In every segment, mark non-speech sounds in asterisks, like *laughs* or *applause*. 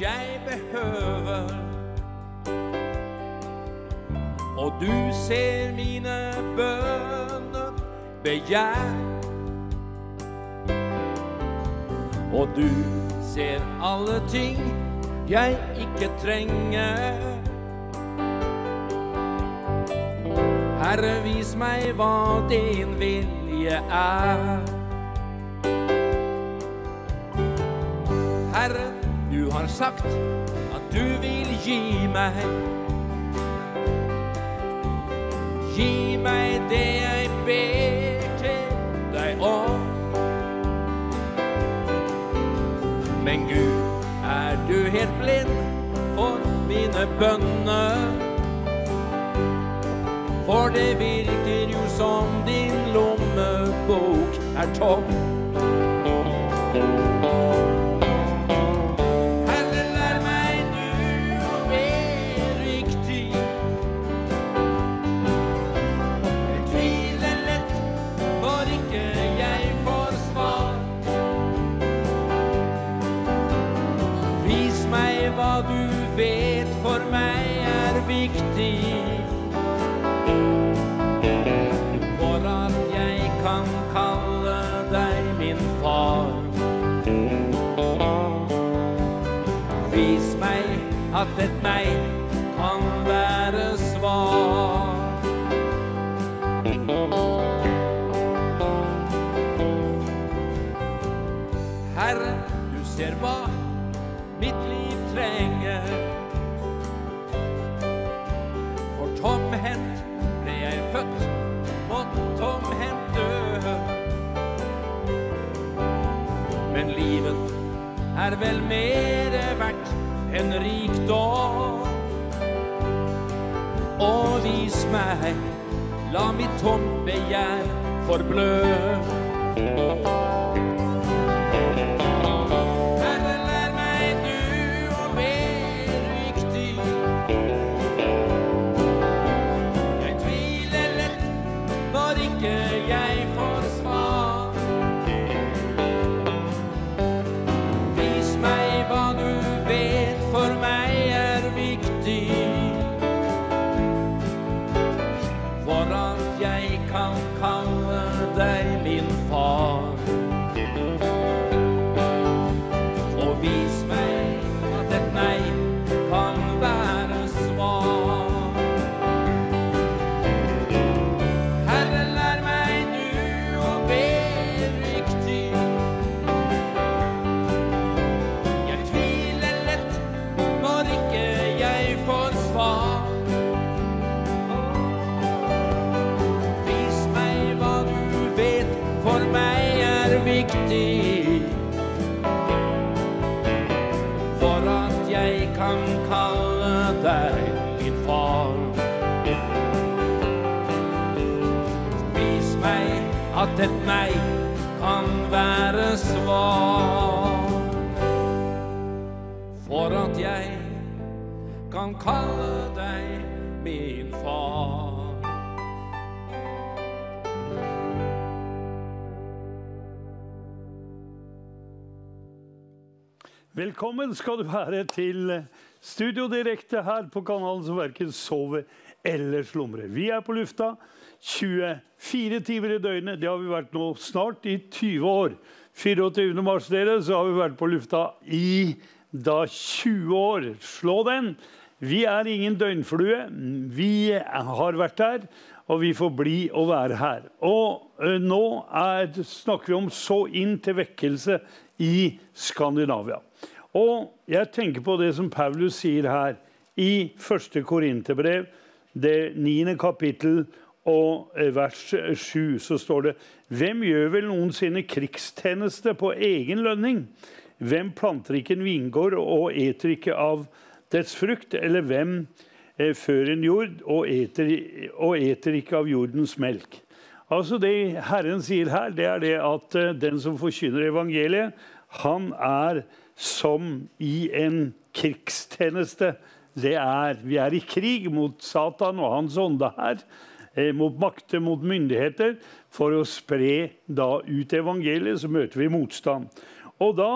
jeg behøver. Og du ser mine bønner, begjær. Og du ser alle ting jeg ikke trenger. Herre, vis meg hva din vilje er. Herre, har sagt at du vil gi meg. Gi meg det jeg ber til deg om. Men Gud, er du helt blind for mine bønner? For det virker jo som din lommebok er tom. At et nei kan være svar. Herre, du ser hva mitt liv trenger. For tomhendt ble jeg født, og tomhendt dø. Men livet er vel mere verdt enn rikdom. Og vis meg, la mitt tomme begjær forblø. Svar. For at jeg kan kalle deg min far. Velkommen skal du være til Studio Direkte her på kanalen som verken sover eller slumrer. Vi er på lufta 24 timer i døgnet. Det har vi vært nå snart i 20 år. 24. mars dere, så har vi vært på lufta i da 20 år. Slå den! Vi er ingen døgnflue. Vi har vært her, og vi får bli å være her. Og nå er, snakker vi om så inn til vekkelse i Skandinavia. Og jeg tenker på det som Paulus sier her i første Korinterbrev, det niende kapittel og vers 7 så står det Hvem gjør vel noensinne krigstjeneste på egen lønning? Hvem planter ikke en vingård og eter ikke av dets frukt? Eller hvem eh, før en jord og eter, og eter ikke av jordens melk? Altså Det Herren sier her, det er det at eh, den som forkynner evangeliet, han er som i en krigstjeneste. Det er, vi er i krig mot Satan og hans ånde her. Eh, mot makter, mot myndigheter. For å spre da ut evangeliet, så møter vi motstand. Og da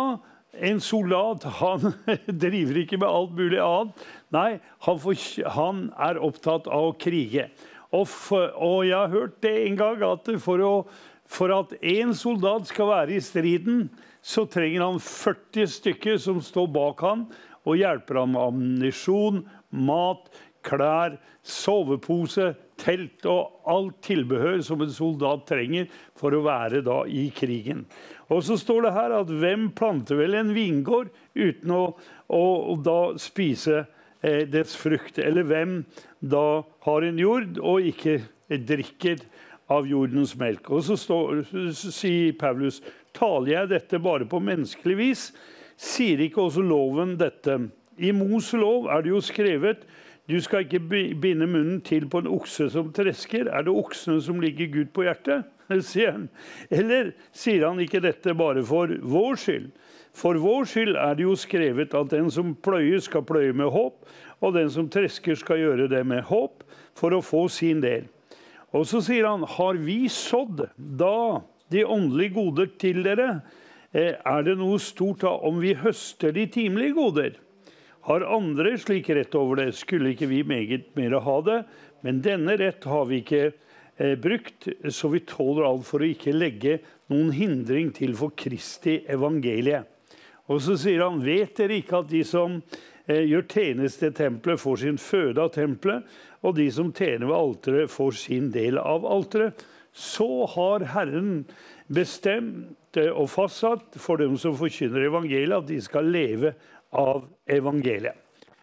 en soldat *laughs* han driver ikke med alt mulig annet. Nei, han, får, han er opptatt av å krige. Og, for, og, jeg har hørt det en gang at for, å, for at én soldat skal være i striden, så trenger han 40 stykker som står bak han og hjelper ham med ammunisjon, mat, klær, sovepose, telt og alt tilbehør som en soldat trenger for å være da i krigen. Og så står det her at hvem planter vel en vingård uten å, å, å da spise eh, dets frukt? Eller hvem da har en jord og ikke drikker av jordens melk? Og så, står, så sier Paulus taler jeg dette bare på menneskelig vis? Sier ikke også loven dette? I Mos lov er det jo skrevet du skal ikke binde munnen til på en okse som tresker. Er det oksene som ligger Gud på hjertet? *laughs* sier han. Eller sier han ikke dette bare for vår skyld? For vår skyld er det jo skrevet at den som pløyer, skal pløye med håp, og den som tresker, skal gjøre det med håp, for å få sin del. Og så sier han, har vi sådd da de åndelige goder til dere, eh, er det noe stort da om vi høster de timelige goder? Har andre slik rett over det, skulle ikke vi meget mer ha det, men denne rett har vi ikke eh, brukt, så vi tåler alt for å ikke legge noen hindring til for Kristi evangelie. Og så sier han, vet dere ikke at de som eh, gjør tjeneste i tempelet, får sin føde av tempelet, og de som tjener ved alteret, får sin del av alteret? Så har Herren bestemt eh, og fastsatt for dem som forkynner evangeliet, at de skal leve av evangeliet,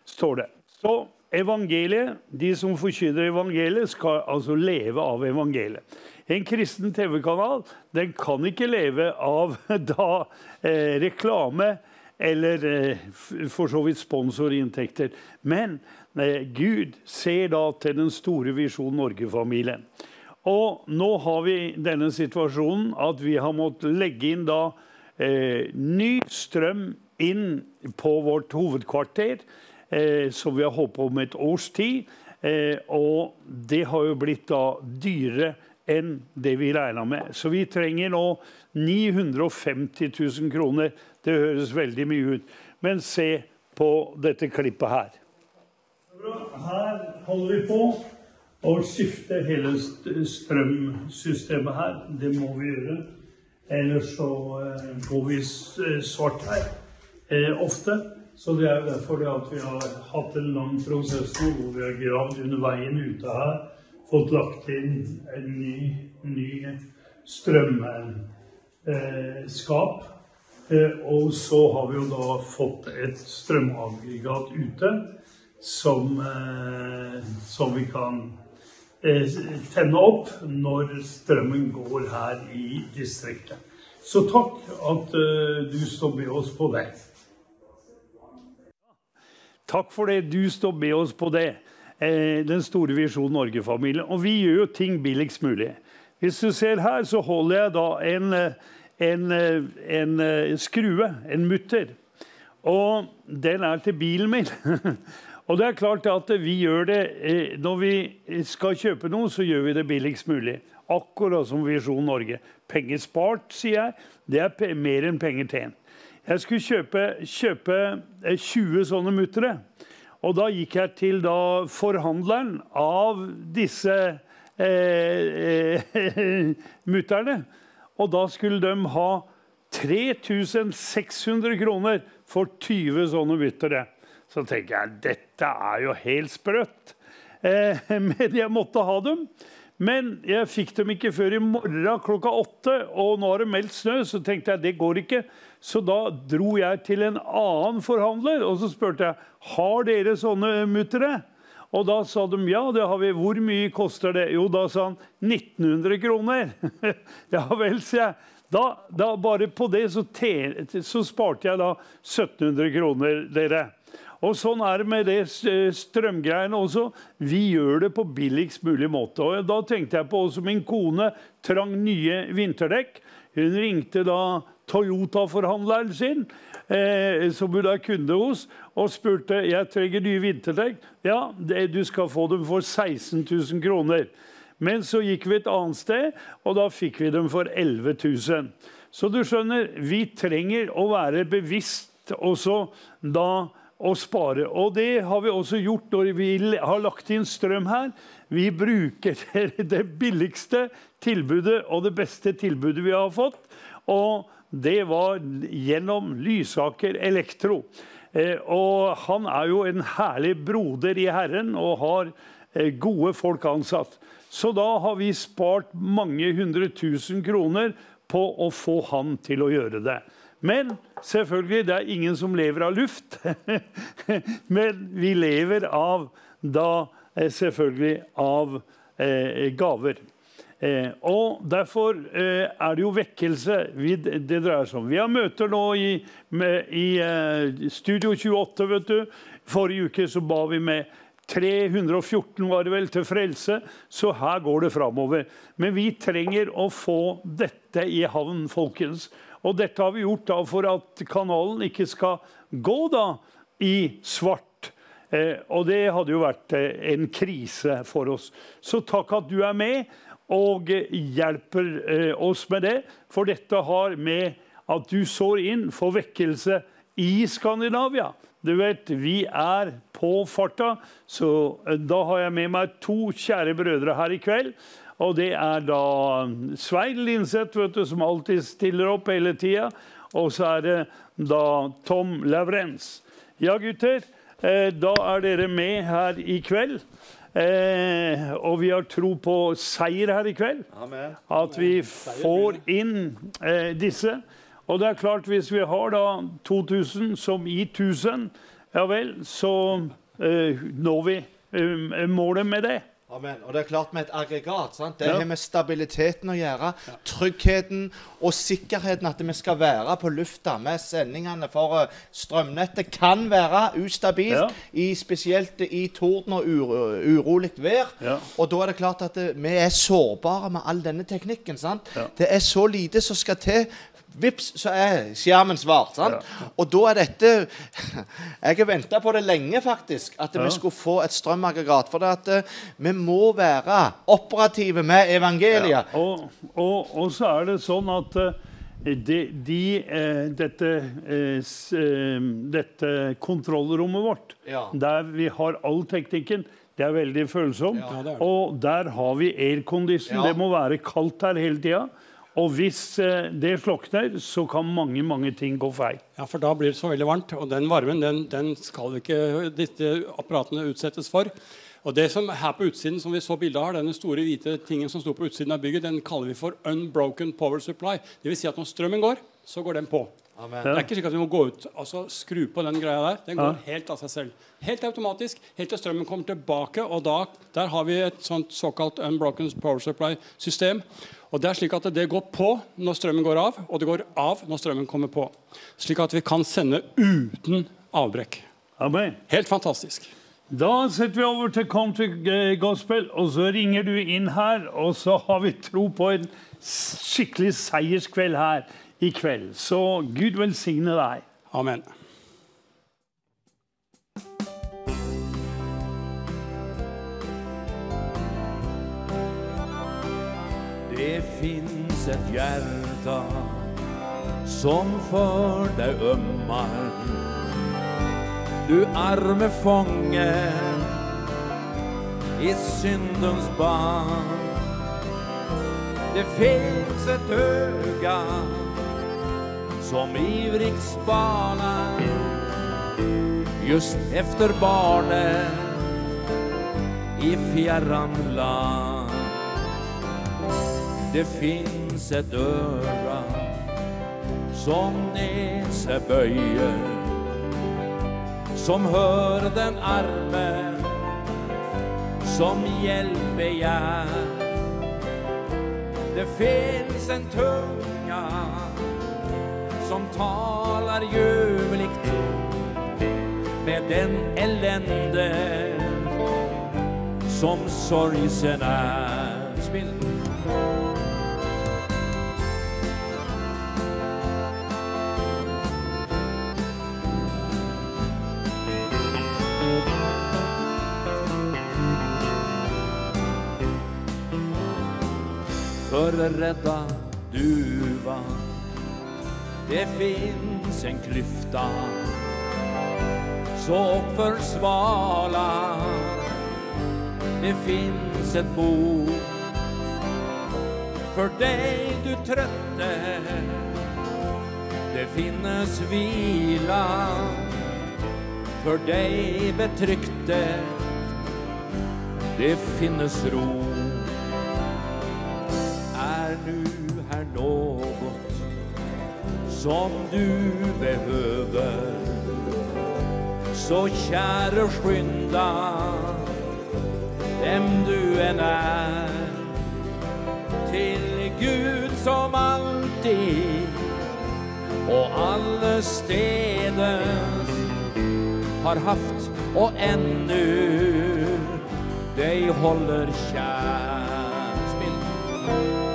står det. Så evangeliet, de som forkynner evangeliet, skal altså leve av evangeliet. En kristen TV-kanal den kan ikke leve av *laughs* da, eh, reklame eller eh, for så vidt sponsorinntekter. Men eh, Gud ser da til den store Visjon Norge-familien. Og nå har vi denne situasjonen at vi har måttet legge inn da eh, ny strøm inn på vårt hovedkvarter, eh, som vi har holdt på med et års tid. Eh, og det har jo blitt da dyrere enn det vi regna med. Så vi trenger nå 950 000 kroner. Det høres veldig mye ut. Men se på dette klippet her. Her holder vi på å skifte hele strømsystemet her. Det må vi gjøre. Ellers så eh, går vi svart her eh, ofte. Så det er jo derfor det at vi har hatt en lang prosess nå hvor vi har gravd under veien ute her. Fått lagt inn en ny, ny strømskap. Eh, og så har vi jo da fått et strømaggregat ute som, eh, som vi kan eh, tenne opp når strømmen går her i distriktet. Så takk at uh, du står med oss på det. Takk for det. Du står med oss på det. Eh, den store Visjon Norge-familien. Og vi gjør jo ting billigst mulig. Hvis du ser her, så holder jeg da en, en, en skrue, en mutter. Og den er til bilen min. *laughs* og det er klart at vi gjør det eh, Når vi skal kjøpe noe, så gjør vi det billigst mulig. Akkurat som Visjon Norge. Penger spart, sier jeg, det er mer enn penger tjent. Jeg skulle kjøpe, kjøpe 20 eh, sånne muttere. Og da gikk jeg til da forhandleren av disse eh, eh, *laughs* mutterne. Og da skulle de ha 3600 kroner for 20 sånne muttere. Så tenker jeg dette er jo helt sprøtt. Eh, *laughs* men jeg måtte ha dem. Men jeg fikk dem ikke før i morgen klokka åtte, og nå har det meldt snø, så tenkte jeg det går ikke. Så da dro jeg til en annen forhandler og så spurte jeg, har dere sånne muttere. Og da sa de ja, det har vi. Hvor mye koster det? Jo, da sa han 1900 kroner. *laughs* ja vel, sier jeg. Da, da, bare på det så, te, så sparte jeg da 1700 kroner, dere. Og sånn er det med det strømgreiene også. Vi gjør det på billigst mulig måte. Og da tenkte jeg på også min kone trang nye vinterdekk. Hun ringte da Toyota-forhandleren sin, eh, som hun er kunde hos, og spurte jeg trenger nye vinterdekk. Ja, det, du skal få dem for 16 000 kroner. Men så gikk vi et annet sted, og da fikk vi dem for 11 000. Så du skjønner, vi trenger å være bevisst også da å spare. Og det har vi også gjort når vi har lagt inn strøm her. Vi bruker *laughs* det billigste tilbudet og det beste tilbudet vi har fått. Og det var gjennom Lysaker Elektro. Eh, og han er jo en herlig broder i Herren og har eh, gode folk ansatt. Så da har vi spart mange hundre tusen kroner på å få han til å gjøre det. Men selvfølgelig, det er ingen som lever av luft. *laughs* Men vi lever av da eh, selvfølgelig av gaver. Eh, og Derfor eh, er det jo vekkelse vi, det dreier seg om. Vi har møter nå i, med, i eh, Studio 28. vet du. Forrige uke så ba vi med 314 var det vel til frelse, så her går det framover. Men vi trenger å få dette i havn, folkens. Og dette har vi gjort da for at kanalen ikke skal gå da i svart. Eh, og det hadde jo vært eh, en krise for oss. Så takk at du er med og hjelper eh, oss med det. For dette har med at du sår inn for vekkelse i Skandinavia. Du vet, vi er på farta, så eh, da har jeg med meg to kjære brødre her i kveld. Og det er da Svein Linseth, vet du, som alltid stiller opp hele tida. Og så er det da Tom Lavrens. Ja, gutter. Eh, da er dere med her i kveld. Eh, og vi har tro på seier her i kveld. Amen. At vi får inn eh, disse. Og det er klart, hvis vi har da 2000 som i 1000, ja vel, så eh, når vi eh, målet med det. Amen. Og det er klart med et aggregat. sant? Det Ja. har med stabiliteten å gjøre. Tryggheten og sikkerheten at vi skal være på lufta med sendingene. For eh, strømnettet kan være ustabilt, Ja. i, spesielt i torden og uro, urolig vær. Ja. Og da er det klart at det, vi er sårbare med all denne teknikken. sant? Ja. Det er så lite som skal til. Vips, så er skjermen svart. sant? Og da er dette *laughs* Jeg har venta på det lenge, faktisk. At Ja. vi skulle få et strømaggregat. For det at eh, vi må være operative med evangeliet. Og, og, og så er det sånn at eh, de, de, eh, dette, dette kontrollrommet vårt, Ja. der vi har all teknikken, det er veldig følsomt. Ja, det er det. Og der har vi aircondition. Ja. Det må være kaldt her hele tida. Og hvis eh, det slokner, så kan mange mange ting gå feil. Ja, for da blir det så veldig varmt. Og den varmen den, den skal ikke disse apparatene utsettes for. Og det som her på utsiden, som vi så bildet av, denne store hvite tingen som sto på utsiden av bygget, den kaller vi for unbroken power supply. Det vil si at når strømmen går, så går den på. Amen. Det er ikke slik at vi må gå ut altså skru på den greia der. Den går helt av seg selv. Helt automatisk, helt til strømmen kommer tilbake. Og da, der har vi et sånt såkalt unbroken power supply-system. Og det er slik at det går på når strømmen går av, og det går av når strømmen kommer på. Slik at vi kan sende uten avbrekk. Amen. Helt fantastisk. Da setter vi over til country gospel, og så ringer du inn her. Og så har vi tro på en skikkelig seierskveld her i kveld. Så Gud velsigne deg. Amen. Det fins et hjerte som for deg ømmar. Du arme fånge i syndens band Det fins et øga som ivrig spanar just efter barnet i fjärran land det fins et øra som sig som hører den arme som hjelper begär Det fins en tunga som talar ljuvligt med den elende som sorgsen är. För du duva Det fins en klyfta så försvala Det fins et bo for deg du trøtte. Det finnes hvila. For deg betrygte, Det finnes ro nu här något som du behöver så kjære skynda vem du enn er til Gud som alltid och alle steder har haft og ännu dig holder kär. Spill.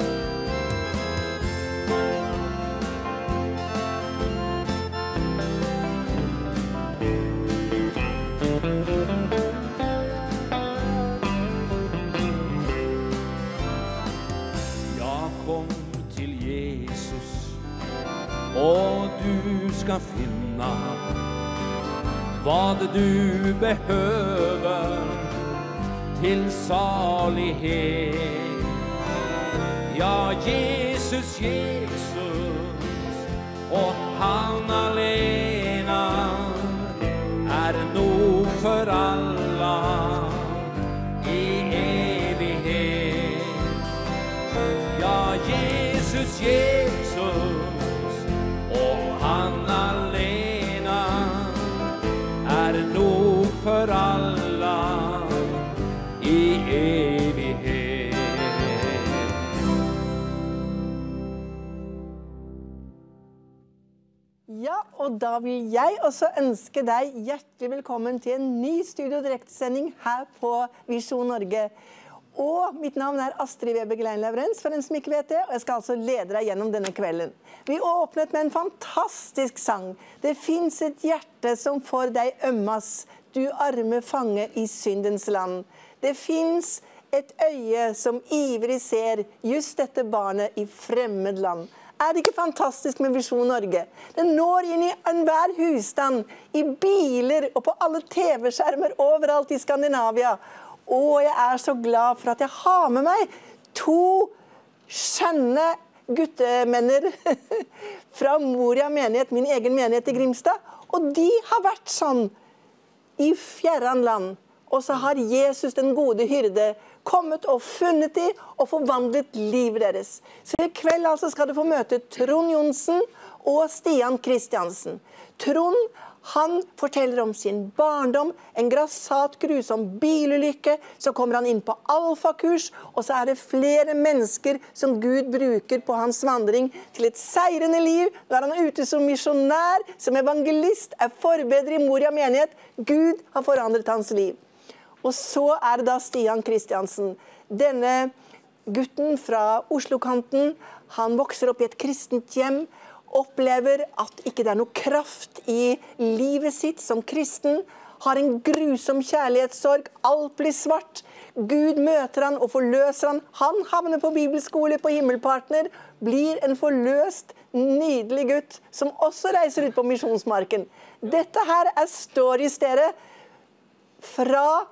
Skal finna hva du behøver til salighet. Ja, Jesus, Jesus, og han alene er nog for alla i evighet. Ja, Jesus, Jesus, og da vil jeg også ønske deg hjertelig velkommen til en ny studio direktesending her på Visjon Norge. Og mitt navn er Astrid Weber Glein Laurens, for den som ikke vet det. Og jeg skal altså lede deg gjennom denne kvelden. Vi åpnet med en fantastisk sang. Det fins et hjerte som for deg ømmas, du arme fange i syndens land. Det fins et øye som ivrig ser just dette barnet i fremmed land. Er det ikke fantastisk med Visjon Norge? Den når inn i enhver husstand, i biler og på alle TV-skjermer overalt i Skandinavia. Og jeg er så glad for at jeg har med meg to skjønne guttemenner *laughs* fra Moria menighet, min egen menighet i Grimstad. Og de har vært sånn i fjerran land. Og så har Jesus, den gode hyrde, kommet og funnet dem og forvandlet livet deres. Så i kveld altså skal du få møte Trond Johnsen og Stian Kristiansen. Trond han forteller om sin barndom, en grassat, grusom bilulykke. Så kommer han inn på alfakurs, og så er det flere mennesker som Gud bruker på hans vandring til et seirende liv. Nå er han ute som misjonær, som evangelist, er forbedrer i Moria menighet. Gud har forandret hans liv. Og så er det da Stian Kristiansen. Denne gutten fra Oslo-kanten, han vokser opp i et kristent hjem. Opplever at ikke det er noe kraft i livet sitt som kristen. Har en grusom kjærlighetssorg. Alt blir svart. Gud møter han og forløser han. Han havner på bibelskole på Himmelpartner. Blir en forløst, nydelig gutt som også reiser ut på misjonsmarken. Dette her er stories, dere. Fra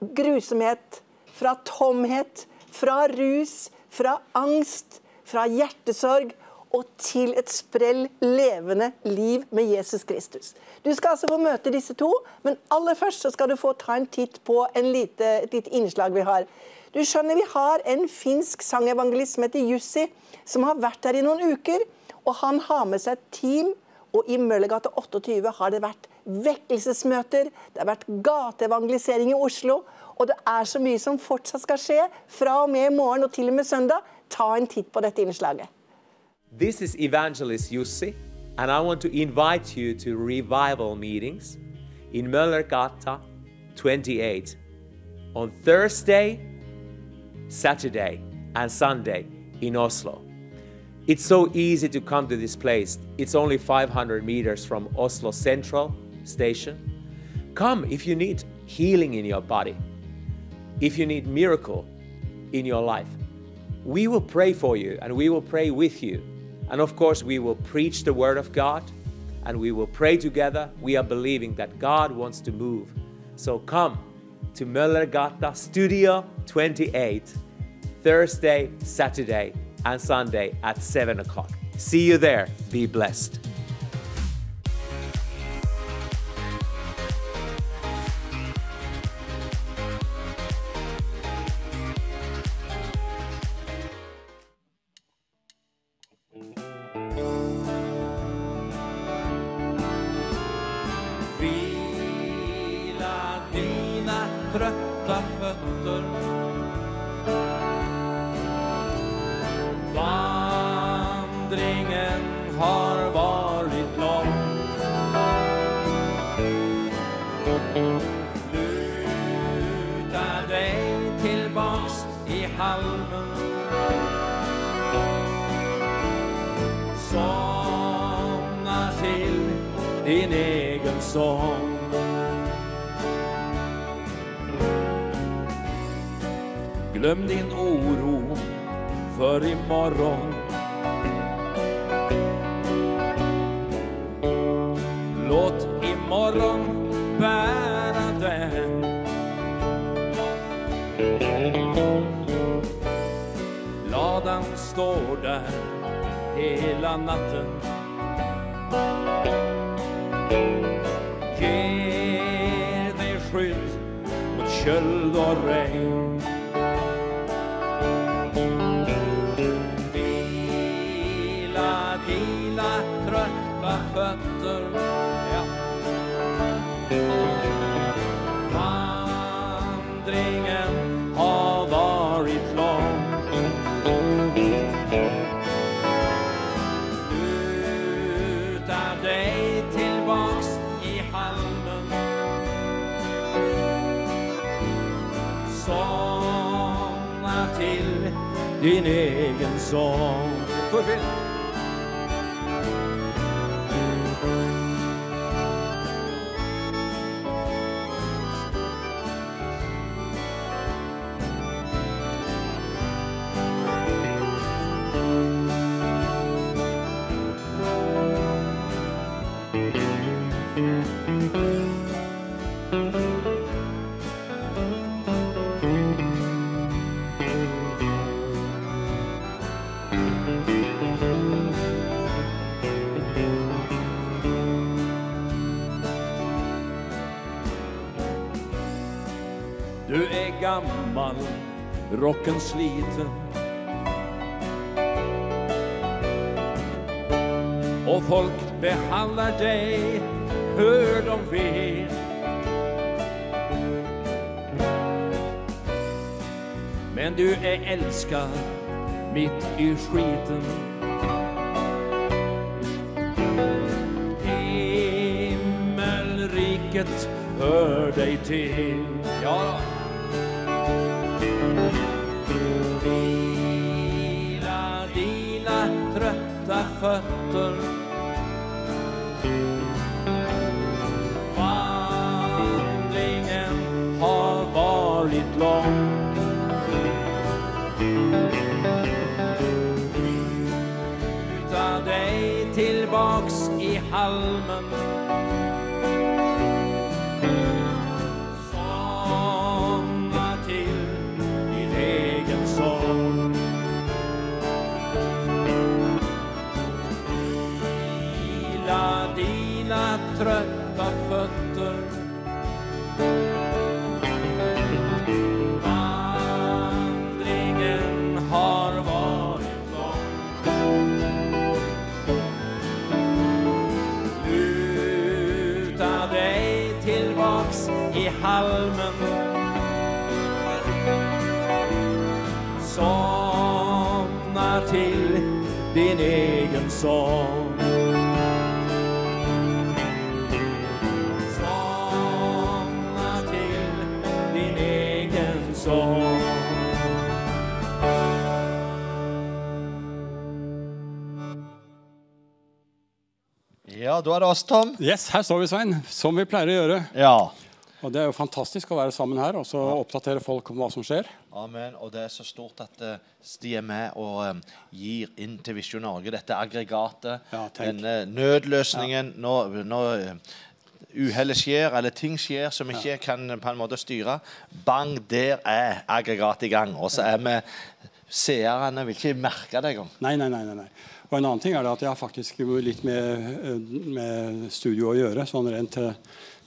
grusomhet, fra tomhet, fra rus, fra angst, fra hjertesorg og til et sprell levende liv med Jesus Kristus. Du skal altså få møte disse to, men aller først så skal du få ta en titt på en lite, et lite innslag vi har. Du skjønner, Vi har en finsk sangevangelist som heter Jussi, som har vært her i noen uker. og Han har med seg et team, og i Møllergata 28 har det vært vekkelsesmøter, det har vært gateevangelisering i Oslo. Og det er så mye som fortsatt skal skje fra og med i morgen og til og med søndag. Ta en titt på dette innslaget. This is Evangelist Jussi, and I want to invite you to revival meetings in Møllergata 28 on Thursday, Saturday, and Sunday in Oslo. It's so easy to come to this place. It's only 500 meters from Oslo Central Station. Come if you need healing in your body, if you need miracle in your life. We will pray for you and we will pray with you And of course, we will preach the Word of God and we will pray together. We are believing that God wants to move. So come to Møllergata Studio 28, Thursday, Saturday, and Sunday at 7 o'clock. See you there. Be blessed. Mot köld din egen sång gammal, rocken sliten Och folk behandlar dig hur de vill Men du är älskad mitt i skiten. Himmelriket hör dig till Ja fötter Vandringen har varit lång Utan dig tillbaks i halmen halmen Somna till din egen din sång Ja, da er det oss, Tom. Yes, her står vi, Svein, som vi pleier å gjøre. Ja. Og Det er jo fantastisk å være sammen her og så oppdatere folk om hva som skjer. Amen. Og det er så stort at eh, de er med og eh, gir inn til Visjon Norge dette aggregatet, Ja, denne nødløsningen når, når eh, uhellet skjer, eller ting skjer som ikke kan på en måte styre. Bang, der er aggregatet i gang. Og så er vi Seerne vil ikke merke det engang. Nei, nei, nei, nei. Og en annen ting er det at jeg har faktisk litt med, med studio å gjøre, sånn rent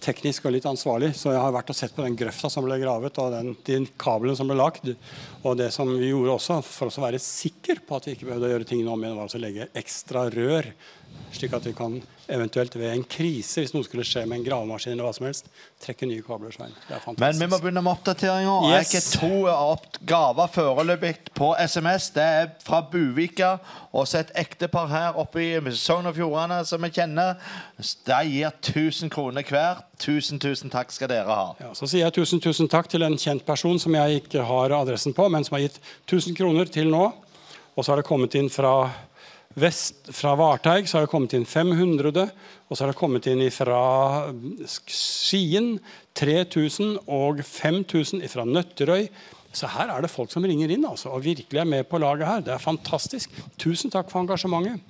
teknisk og litt ansvarlig. Så jeg har vært og sett på den grøfta som ble gravet, og den, de kablene som ble lagd. Og det som vi gjorde også, for å være sikker på at vi ikke behøvde å gjøre ting om igjen, var altså å legge ekstra rør, slik at vi kan eventuelt ved en krise, hvis noe skulle skje med en gravemaskin eller hva som helst, trekke nye kabler. Svein. Det er Men vi må begynne med oppdateringer. Yes. Jeg har to oppgaver foreløpig på SMS. Det er fra Buvika og så et ektepar her oppe i Sogn og Fjordane som vi kjenner. De gir 1000 kroner hver. Tusen, tusen takk skal dere ha. Ja, så sier jeg tusen, tusen takk til en kjent person som jeg ikke har adressen på, men som har gitt 1000 kroner til nå. Og så har det kommet inn fra vest, fra Varteig så har det kommet inn 500. Og så har det kommet inn fra Skien 3000 og 5000 fra Nøtterøy. Så her er det folk som ringer inn altså, og virkelig er med på laget her. Det er fantastisk. Tusen takk for engasjementet.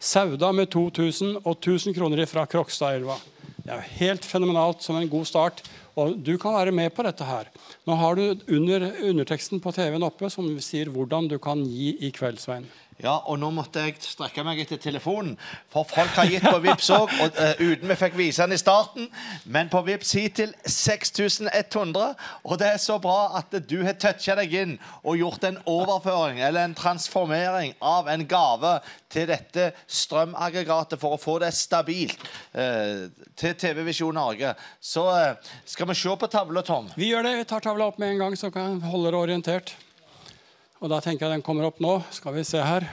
Sauda med 2000 og 1000 kroner fra Krokstadelva. Det er helt fenomenalt som en god start. Og du kan være med på dette her. Nå har du under underteksten på TV-en oppe som sier hvordan du kan gi i kveld, Svein. Ja, og nå måtte jeg strekke meg etter telefonen, for folk har gitt på Vips òg, uh, uten vi fikk vise den i starten. Men på Vips hittil 6100, og det er så bra at du har toucha deg inn og gjort en overføring eller en transformering av en gave til dette strømaggregatet for å få det stabilt uh, til TV Visjon Norge. Så uh, skal vi se på tavla, Tom. Vi gjør det. Vi tar tavla opp med en gang, så kan holde det orientert. Og da tenker jeg den kommer opp nå. Skal vi se her.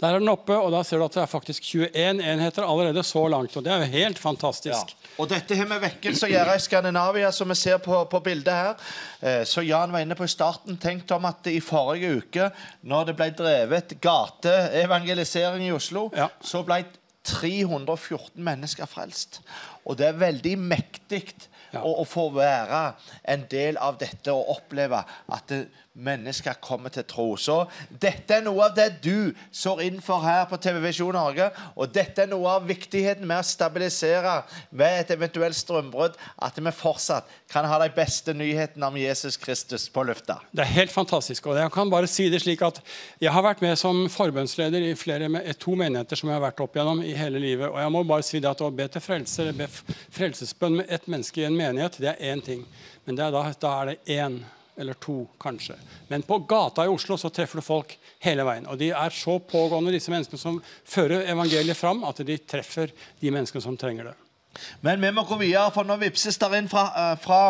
Der er den oppe, og da ser du at det er faktisk 21 enheter allerede så langt. Og det er jo helt fantastisk. Og dette har med vekkelse å gjøre i Skandinavia, som vi ser på, på bildet her. Eh, så Jan var inne på i starten. Tenk om at i forrige uke, når det ble drevet gateevangelisering i Oslo, Ja. så ble 314 mennesker frelst. Og det er veldig mektig Ja. å, å få være en del av dette og oppleve at det, mennesker kommer til tro. Så dette er noe av det du står inn for her på TV Visjon Norge. Og dette er noe av viktigheten med å stabilisere ved et eventuelt strømbrudd. At vi fortsatt kan ha de beste nyhetene om Jesus Kristus på lufta. Det er helt fantastisk. og Jeg kan bare si det slik at jeg har vært med som forbønnsleder i flere, to menigheter som jeg har vært opp gjennom i hele livet. Og jeg må bare si det at å be til frelse, be frelsesbønn med ett menneske i en menighet, det er én ting. Men da, da er det én eller to, kanskje. Men på gata i Oslo så treffer du folk hele veien. Og de er så pågående, disse menneskene som fører evangeliet fram, at de treffer de menneskene som trenger det. Men vi må gå videre, for nå vipses der inn fra, eh, fra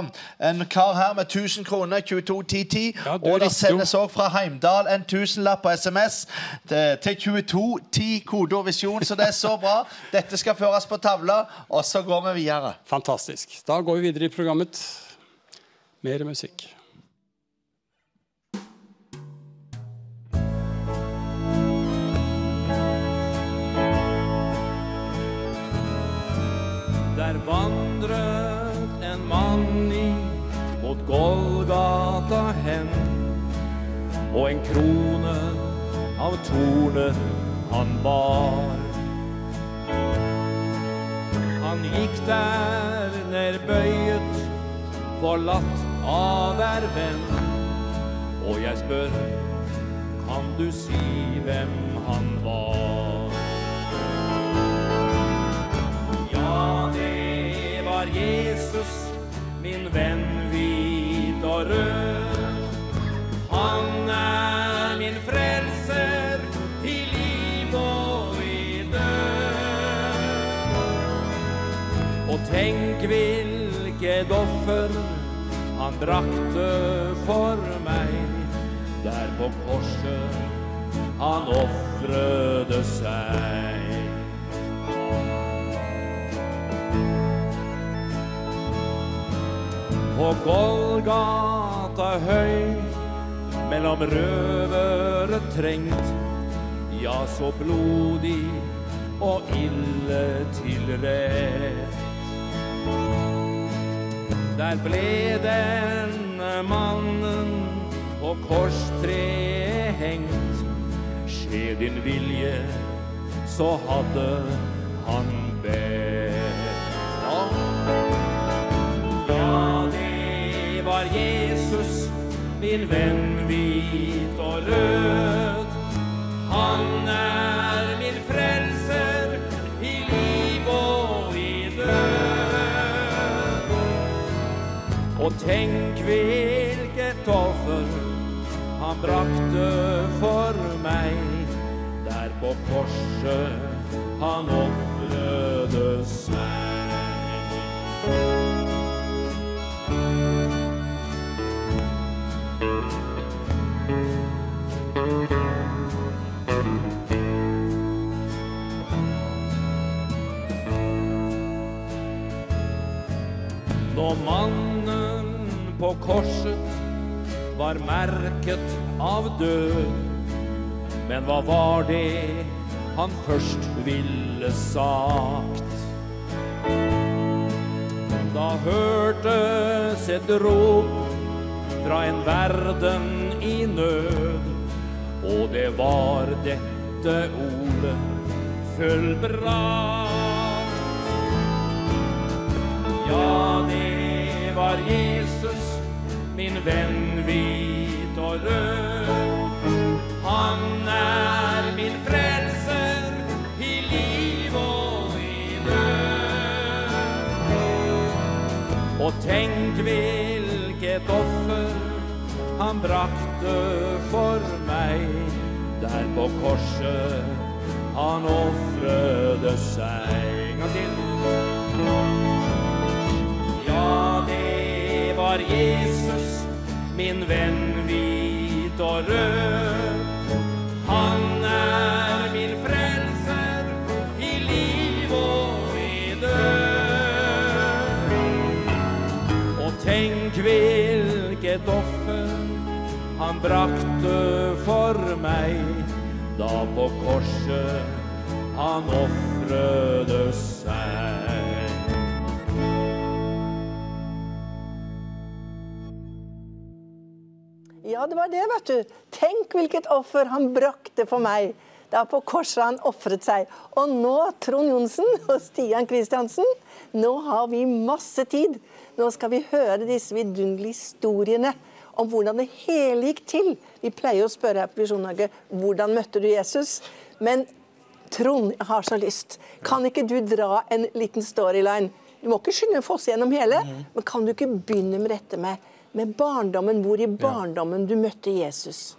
en kar her med 1000 kroner. 221010. Ja, du og det sendes òg fra Heimdal en tusenlapp på SMS til, til 2210 kodeord visjon. Så det er så bra. Dette skal føres på tavla, og så går vi videre. Fantastisk. Da går vi videre i programmet. Mer musikk. Vandret en mann i mot Golgata hen, og en krone av torner han bar. Han gikk der nedbøyet, forlatt av hver venn, og jeg spør, kan du si hvem han var? Ja, det Jesus, min venn hvit og rød. Han er min frelser i liv og i død. Og tenk hvilket offer han brakte for meg. Der på korset han ofrede seg. På Golgata høy, mellom røvere trengt, ja, så blodig og ille tilrett. Der ble denne mannen på korstreet hengt. Skje din vilje, så hadde han bedt. Ja. det var Jesus, min venn hvit og rød. Han er min frelser i liv og i død. Og tenk hvilket offer han brakte for meg. Der på korset han ofrede seg. Når mannen på korset var merket av død. Men hva var det han først ville sagt? Da hørtes et rop fra en verden i nød. Og det var dette ordet fullbrakt. Ja, det var Jesus, min venn hvit og rød. Han er min frelser i liv og i død. Og tenk hvilket offer han brakte for meg. Der på korset han ofrede seg. En gang til. Ja, det var Jesus, min venn hvit og rød. Han er min frelser i liv og i død. Og tenk hvilket offer han brakte for meg da på korset han ofrede seg. Ja, det var det, vet du. Tenk hvilket offer han brakte for meg. Da på korset han ofret seg. Og nå, Trond Johnsen *laughs* og Stian Kristiansen, nå har vi masse tid. Nå skal vi høre disse vidunderlige historiene om hvordan det hele gikk til. Vi pleier å spørre her på Visjon Norge hvordan møtte du Jesus? Men Trond, jeg har så lyst. Kan ikke du dra en liten storyline? Du må ikke skynde fosse gjennom hele, men kan du ikke begynne med dette med, med barndommen? Hvor i barndommen du møtte Jesus?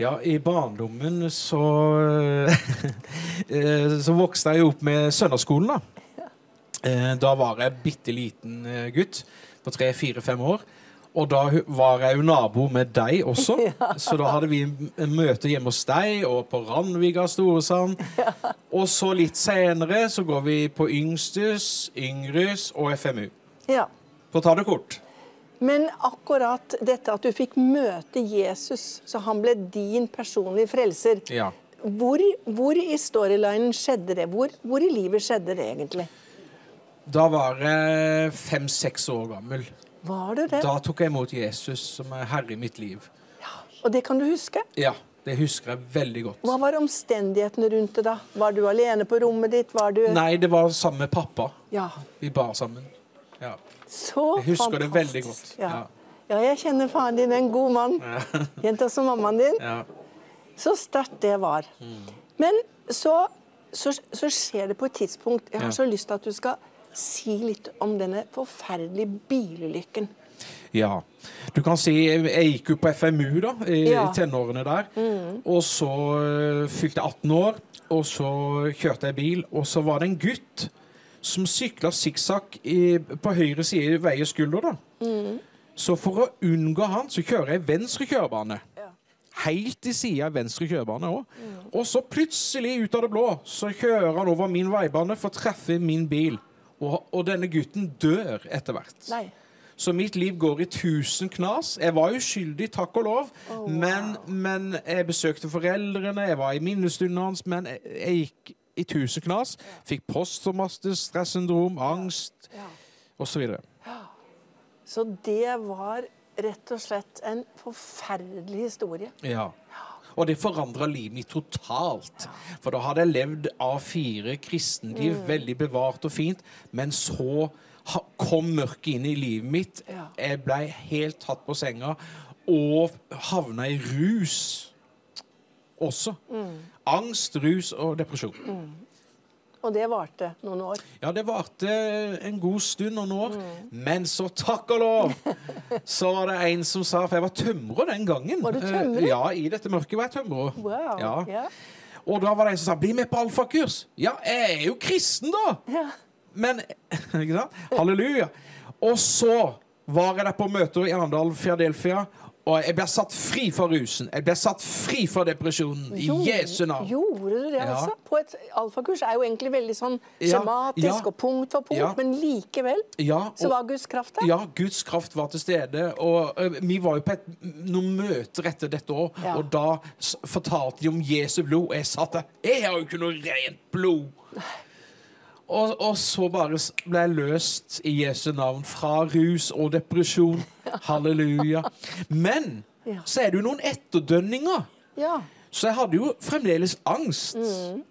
Ja, i barndommen så eh, Så vokste jeg opp med søndagsskolen, da. Eh, Da var jeg bitte liten eh, gutt på tre, fire, fem år. Og da var jeg jo nabo med deg også, *laughs* så da hadde vi møte hjemme hos deg og på Randviga Storesand. *laughs* Og så litt senere så går vi på Yngstus, Yngres og FMU. Ja. For å ta det kort. Men akkurat dette at du fikk møte Jesus, så han ble din personlige frelser. Ja. Hvor, hvor i storylinen skjedde det? Hvor, hvor i livet skjedde det egentlig? Da var jeg fem-seks år gammel. Var det det? Da tok jeg imot Jesus som er herre i mitt liv. Og det kan du huske? Ja, det husker jeg veldig godt. Hva var omstendighetene rundt det da? Var du alene på rommet ditt? Var du Nei, det var sammen med pappa. Ja. Vi bar sammen. Ja. Så Jeg husker det veldig godt. Ja. Ja. ja, jeg kjenner faren din, en god mann. *laughs* Jenta som mammaen din. Ja. Så sterkt det var. Men så, så, så skjer det på et tidspunkt Jeg har Ja. så lyst til at du skal si litt om denne forferdelige bilulykken. ja. Du kan si Jeg gikk jo på FMU da, i Ja. Mm. tenårene der. Og så øh, fylte jeg 18 år, og så kjørte jeg bil, og så var det en gutt som sykla sikksakk på høyre side i vei og skulder. da. Mm. Så for å unngå han, så kjører jeg venstre kjørebane. Helt til sida av venstre kjørebane òg. Og så plutselig, ut av det blå, så kjører han over min veibane for å treffe min bil. Og, og denne gutten dør etter hvert. Nei. Så mitt liv går i tusen knas. Jeg var uskyldig, takk og lov. men, men jeg besøkte foreldrene, jeg var i minnestunden hans, men jeg, jeg gikk i tusen knas. Fikk posttraumatisk stressyndrom, angst Ja. osv. Så det var rett og slett en forferdelig historie. Ja. Og det forandra livet mitt totalt. For da hadde jeg levd av fire kristenliv, Mm. veldig bevart og fint. Men så kom mørket inn i livet mitt. Jeg blei helt tatt på senga og havna i rus også. Mm. Angst, rus og depresjon. Og det varte noen år. Ja, det varte en god stund noen år. Mm. Men så takk og lov, så var det en som sa For jeg var tømrer den gangen. Var du tømrer? Eh, Ja, i dette mørket var jeg tømrer. Wow. Ja. Ja. Og da var det en som sa 'bli med på alfakurs'. Ja, jeg er jo kristen, da! Ja. Men *laughs* Ikke sant? Halleluja. Og så var jeg der på møter i Arendal, Philadelphia, og jeg ble satt fri fra rusen. Jeg ble satt fri fra depresjonen. I Jesu navn. Gjorde du det, Ja. altså? På et alfakurs er jo egentlig veldig sånn skjematisk ja. og punkt for punkt, Ja. men likevel Ja, så var Guds kraft der. Ja, Guds kraft var til stede. Og ø, Vi var jo på et, noen møter etter dette Ja. og da fortalte de om Jesu blod. Og Jeg satt der. Jeg har jo ikke noe rent blod! Og, og så bare ble jeg løst i Jesu navn fra rus og depresjon. *laughs* Halleluja. Men så er det jo noen etterdønninger. Ja. Så jeg hadde jo fremdeles angst. Mm.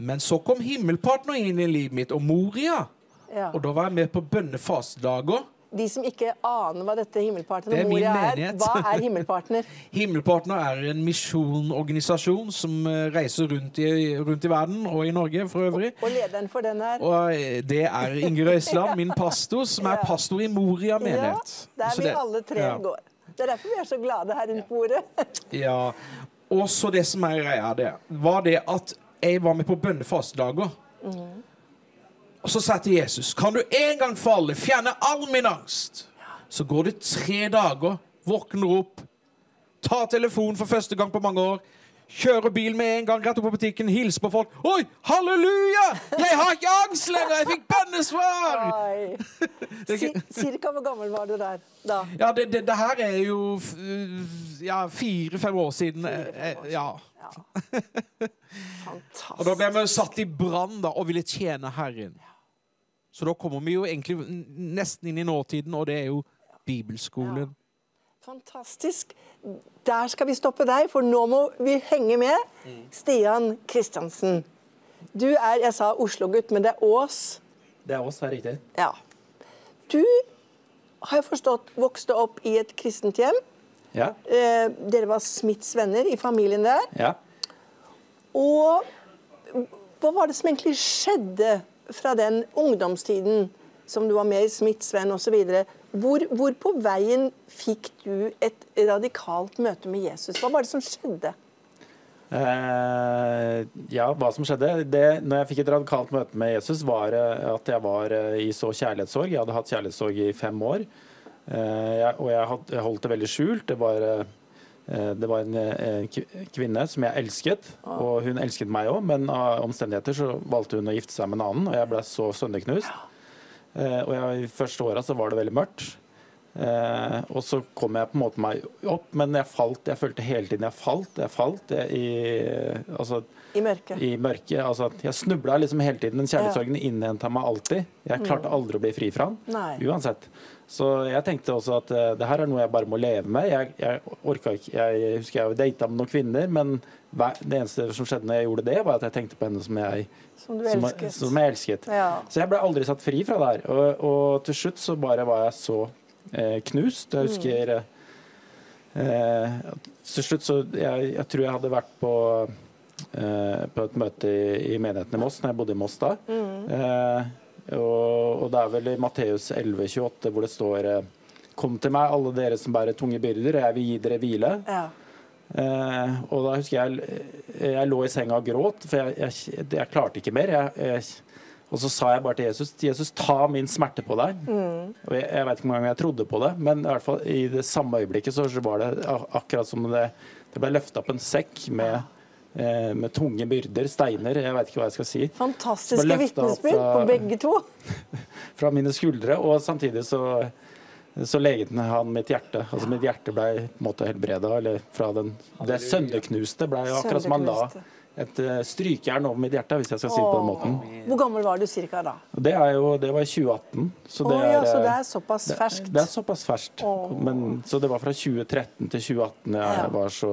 Men så kom himmelpartner inn i livet mitt, og Moria. ja. Og da var jeg med på bønnefastedager. De som ikke aner hva dette Himmelpartner Det er og min er, hva er Himmelpartner? *laughs* Himmelpartner er en misjonorganisasjon som eh, reiser rundt i, rundt i verden, og i Norge for øvrig. Og lederen for den er Og eh, det er Inger *laughs* Øysland, min pastor, som er Ja. pastor i Moria menighet. Ja, der Så vi det- alle tre ja. går. Det er derfor vi er så glade her rundt bordet. *laughs* Ja. Og så det som er greia, det var det at jeg var med på bønnefastedager. Og så sa jeg til Jesus Kan du en gang for alle fjerne all min angst? Så går det tre dager, våkner opp, tar telefonen for første gang på mange år. Kjører bil med en gang, rett opp på butikken, hilser på folk. Oi, halleluja! Jeg har ikke angst lenger! Jeg fikk bønnesvar! Cirka *laughs* hvor gammel var du der da? Ja, det, det, det her er jo ja, fire-fem år siden. Fire, år siden. Ja. *laughs* Og da ble vi satt i brann og ville tjene Herren. Så da kommer vi jo egentlig nesten inn i nåtiden, og det er jo bibelskolen. Fantastisk. Der skal vi stoppe deg, for nå må vi henge med. Stian Kristiansen. Du er, jeg sa Oslo-gutt, men det er Ås. Det er oss, det er riktig. Ja. Du har jeg forstått vokste opp i et kristent hjem. Ja. Eh, dere var Smiths venner i familien der. ja. Og hva var det som egentlig skjedde fra den ungdomstiden som du var med i Smith, Sven osv.? Hvor, hvor på veien fikk du et radikalt møte med Jesus? Hva var det som skjedde? Eh, ja, hva som skjedde? Det, når jeg fikk et radikalt møte med Jesus, var eh, at jeg var eh, i så kjærlighetssorg. Jeg hadde hatt kjærlighetssorg i fem år. Jeg, og jeg, had, jeg holdt det veldig skjult. Det var, det var en, eh, en kvinne som jeg elsket, og hun elsket meg òg, men av omstendigheter så valgte hun å gifte seg med en annen, og jeg ble så sønderknust. Eh, og jeg, i første åra så var det veldig mørkt. Eh, og så kom jeg på en måte meg opp, men jeg falt. Jeg følte hele tiden jeg falt. Jeg falt jeg, i, altså, I mørket? i mørket. Altså, jeg snubla liksom hele tiden. Den kjærlighetssorgen innhenta meg alltid. Jeg klarte aldri å bli fri fra den. Uansett. Så jeg tenkte også at uh, det her er noe jeg bare må leve med. Jeg, jeg orka ikke Jeg husker jeg data med noen kvinner, men hver, det eneste som skjedde når jeg gjorde det, var at jeg tenkte på henne som jeg, Som du som, som jeg elsket. Ja. Så jeg ble aldri satt fri fra det her. Og, og til slutt så bare var jeg så eh, knust. Jeg husker eh, Til slutt så jeg, jeg tror jeg hadde vært på eh, på et møte i, i menigheten i Moss, når jeg bodde i Moss da. Eh, og, det er vel i Matteus 11,28 hvor det står eh, Kom til meg, alle dere som bærer tunge byrder, og jeg vil gi dere hvile. Ja. Eh, og da husker jeg jeg lå i senga og gråt, for jeg, jeg, jeg klarte ikke mer. Jeg, og så sa jeg bare til Jesus Jesus, ta min smerte på deg. Og jeg, jeg vet ikke hvor mange ganger jeg trodde på det, men i hvert fall i det samme øyeblikket så var det akkurat som det, det ble løfta opp en sekk med, eh, med tunge byrder, steiner, jeg vet ikke hva jeg skal si, Fantastiske vitnesbyrd på begge to. *laughs* fra mine skuldre. Og samtidig så, så leget han mitt hjerte. Altså mitt hjerte ble på en måte helbreda. Eller fra den, det sønderknuste ble jo akkurat som han la et eh, strykejern over mitt hjerte, hvis jeg skal si det på den måten. Hvor gammel var du cirka da? Det, er jo, det var i 2018. Så det, det ja, er, så det eh, er såpass det- ferskt. Det er såpass ferskt. Men, så det var fra 2013 til 2018 jeg Ja. var så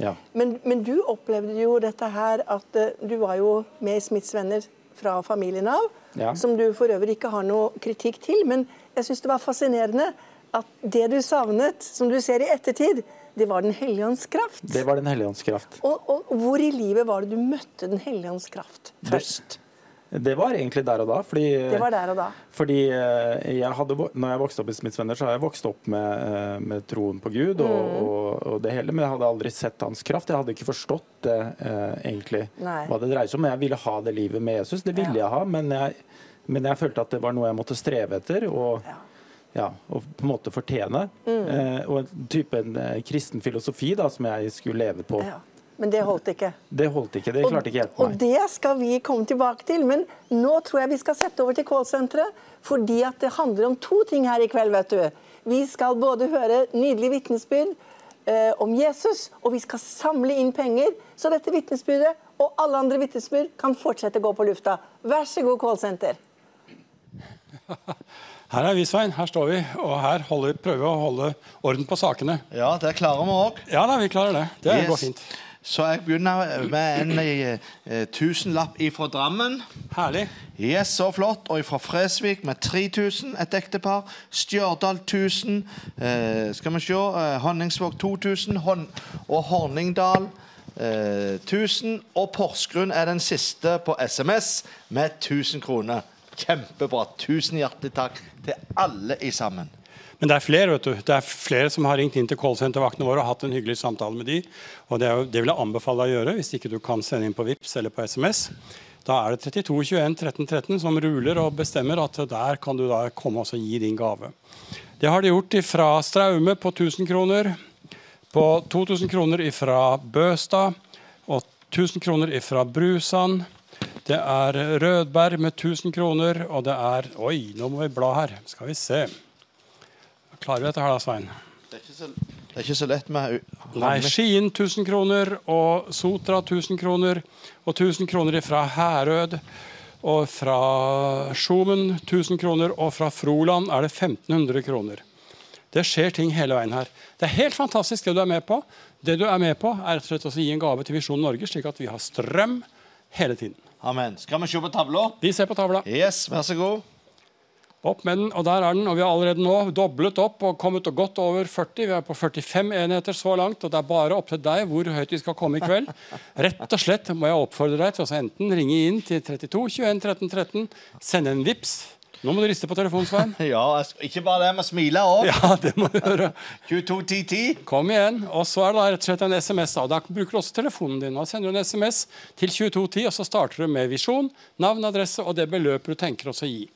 Ja. Men, men du opplevde jo dette her at eh, du var jo med i Smiths venner fra familien av, Ja. som du for øvrig ikke har noe kritikk til. Men jeg syns det var fascinerende at det du savnet, som du ser i ettertid, det var Den hellige ånds kraft. Det var Den hellige ånds kraft. Og, og hvor i livet var det du møtte Den hellige ånds kraft først? Det var egentlig der og da. Fordi, Det var der og da. fordi eh, jeg hadde, når jeg vokste opp i Smittsvenner, så har jeg vokst opp med, eh, med troen på Gud og, Mm. og, og det hele, men jeg hadde aldri sett hans kraft. Jeg hadde ikke forstått det eh, egentlig, Nei. hva det dreier seg om. Men jeg ville ha det livet med Jesus. Det ville jeg ha, men jeg, men jeg følte at det var noe jeg måtte streve etter. og Ja. ja, og på en måte fortjene. Mm. Eh, og en type en eh, kristen filosofi da, som jeg skulle leve på. Ja. Men det holdt ikke. Det holdt ikke. Det klarte ikke hjelpe og det skal vi komme tilbake til. Men nå tror jeg vi skal sette over til callsenteret. Fordi at det handler om to ting her i kveld, vet du. Vi skal både høre nydelig vitnesbyrd eh, om Jesus, og vi skal samle inn penger, så dette vitnesbyrdet og alle andre vitnesbyrd kan fortsette å gå på lufta. Vær så god, callsenter. *laughs* Her er vi, Svein. Her står vi. Og her holder, prøver vi å holde orden på sakene. Ja, det klarer vi òg. Ja da, vi klarer det. Det Yes. går fint. Så jeg begynner med en eh, eh, tusenlapp ifra Drammen. Herlig. Yes, så flott. Og ifra Fresvik med 3000, et ektepar. Stjørdal 1000. Eh, skal vi se. Eh, Honningsvåg 2000. Hon og Horningdal eh, 1000. Og Porsgrunn er den siste på SMS med 1000 kroner. Kjempebra. Tusen hjertelig takk til alle i sammen. Men det er flere vet du. Det er flere som har ringt inn til callsentervaktene våre og hatt en hyggelig samtale med de. Og det, jo, det vil jeg anbefale deg å gjøre hvis ikke du kan sende inn på VIPS eller på SMS. Da er det 32 21 13 13 som ruler og bestemmer at der kan du da komme og gi din gave. Det har de gjort fra Straume på 1000 kroner, på 2000 kroner fra Bøstad og 1000 kroner fra Brusand. Det er Rødberg med 1000 kroner, og det er Oi, nå må vi bla her. Skal vi se. Klarer vi dette her da, Svein? Det er ikke så, det er ikke så lett med Nei, Skien 1000 kroner og Sotra 1000 kroner og 1000 kroner fra Herød. Og fra Skjomen 1000 kroner, og fra Froland er det 1500 kroner. Det skjer ting hele veien her. Det er helt fantastisk det du er med på. Det du er med på, er rett og slett å gi en gave til Visjon Norge, slik at vi har strøm hele tiden. Amen. Skal vi se på tavla? Vi ser på tavla. Yes, vær så god. Opp med den, og der er den. Og vi har allerede nå doblet opp og kommet godt over 40. Vi er på 45 enheter så langt, og det er bare opp til deg hvor høyt vi skal komme i kveld. Rett og slett må jeg oppfordre deg til å enten ringe inn til 32 21 13 13, sende en vips. Nå må du riste på telefonen, Svein. *laughs* Ja, ikke bare det, men smile òg. Ja, det må du gjøre. 221010. Kom igjen. Og så er det rett og slett en SMS. Da, da bruker du også telefonen din. Da sender du en SMS til 2210, og så starter du med visjon, navn, adresse og det beløpet du tenker også å gi.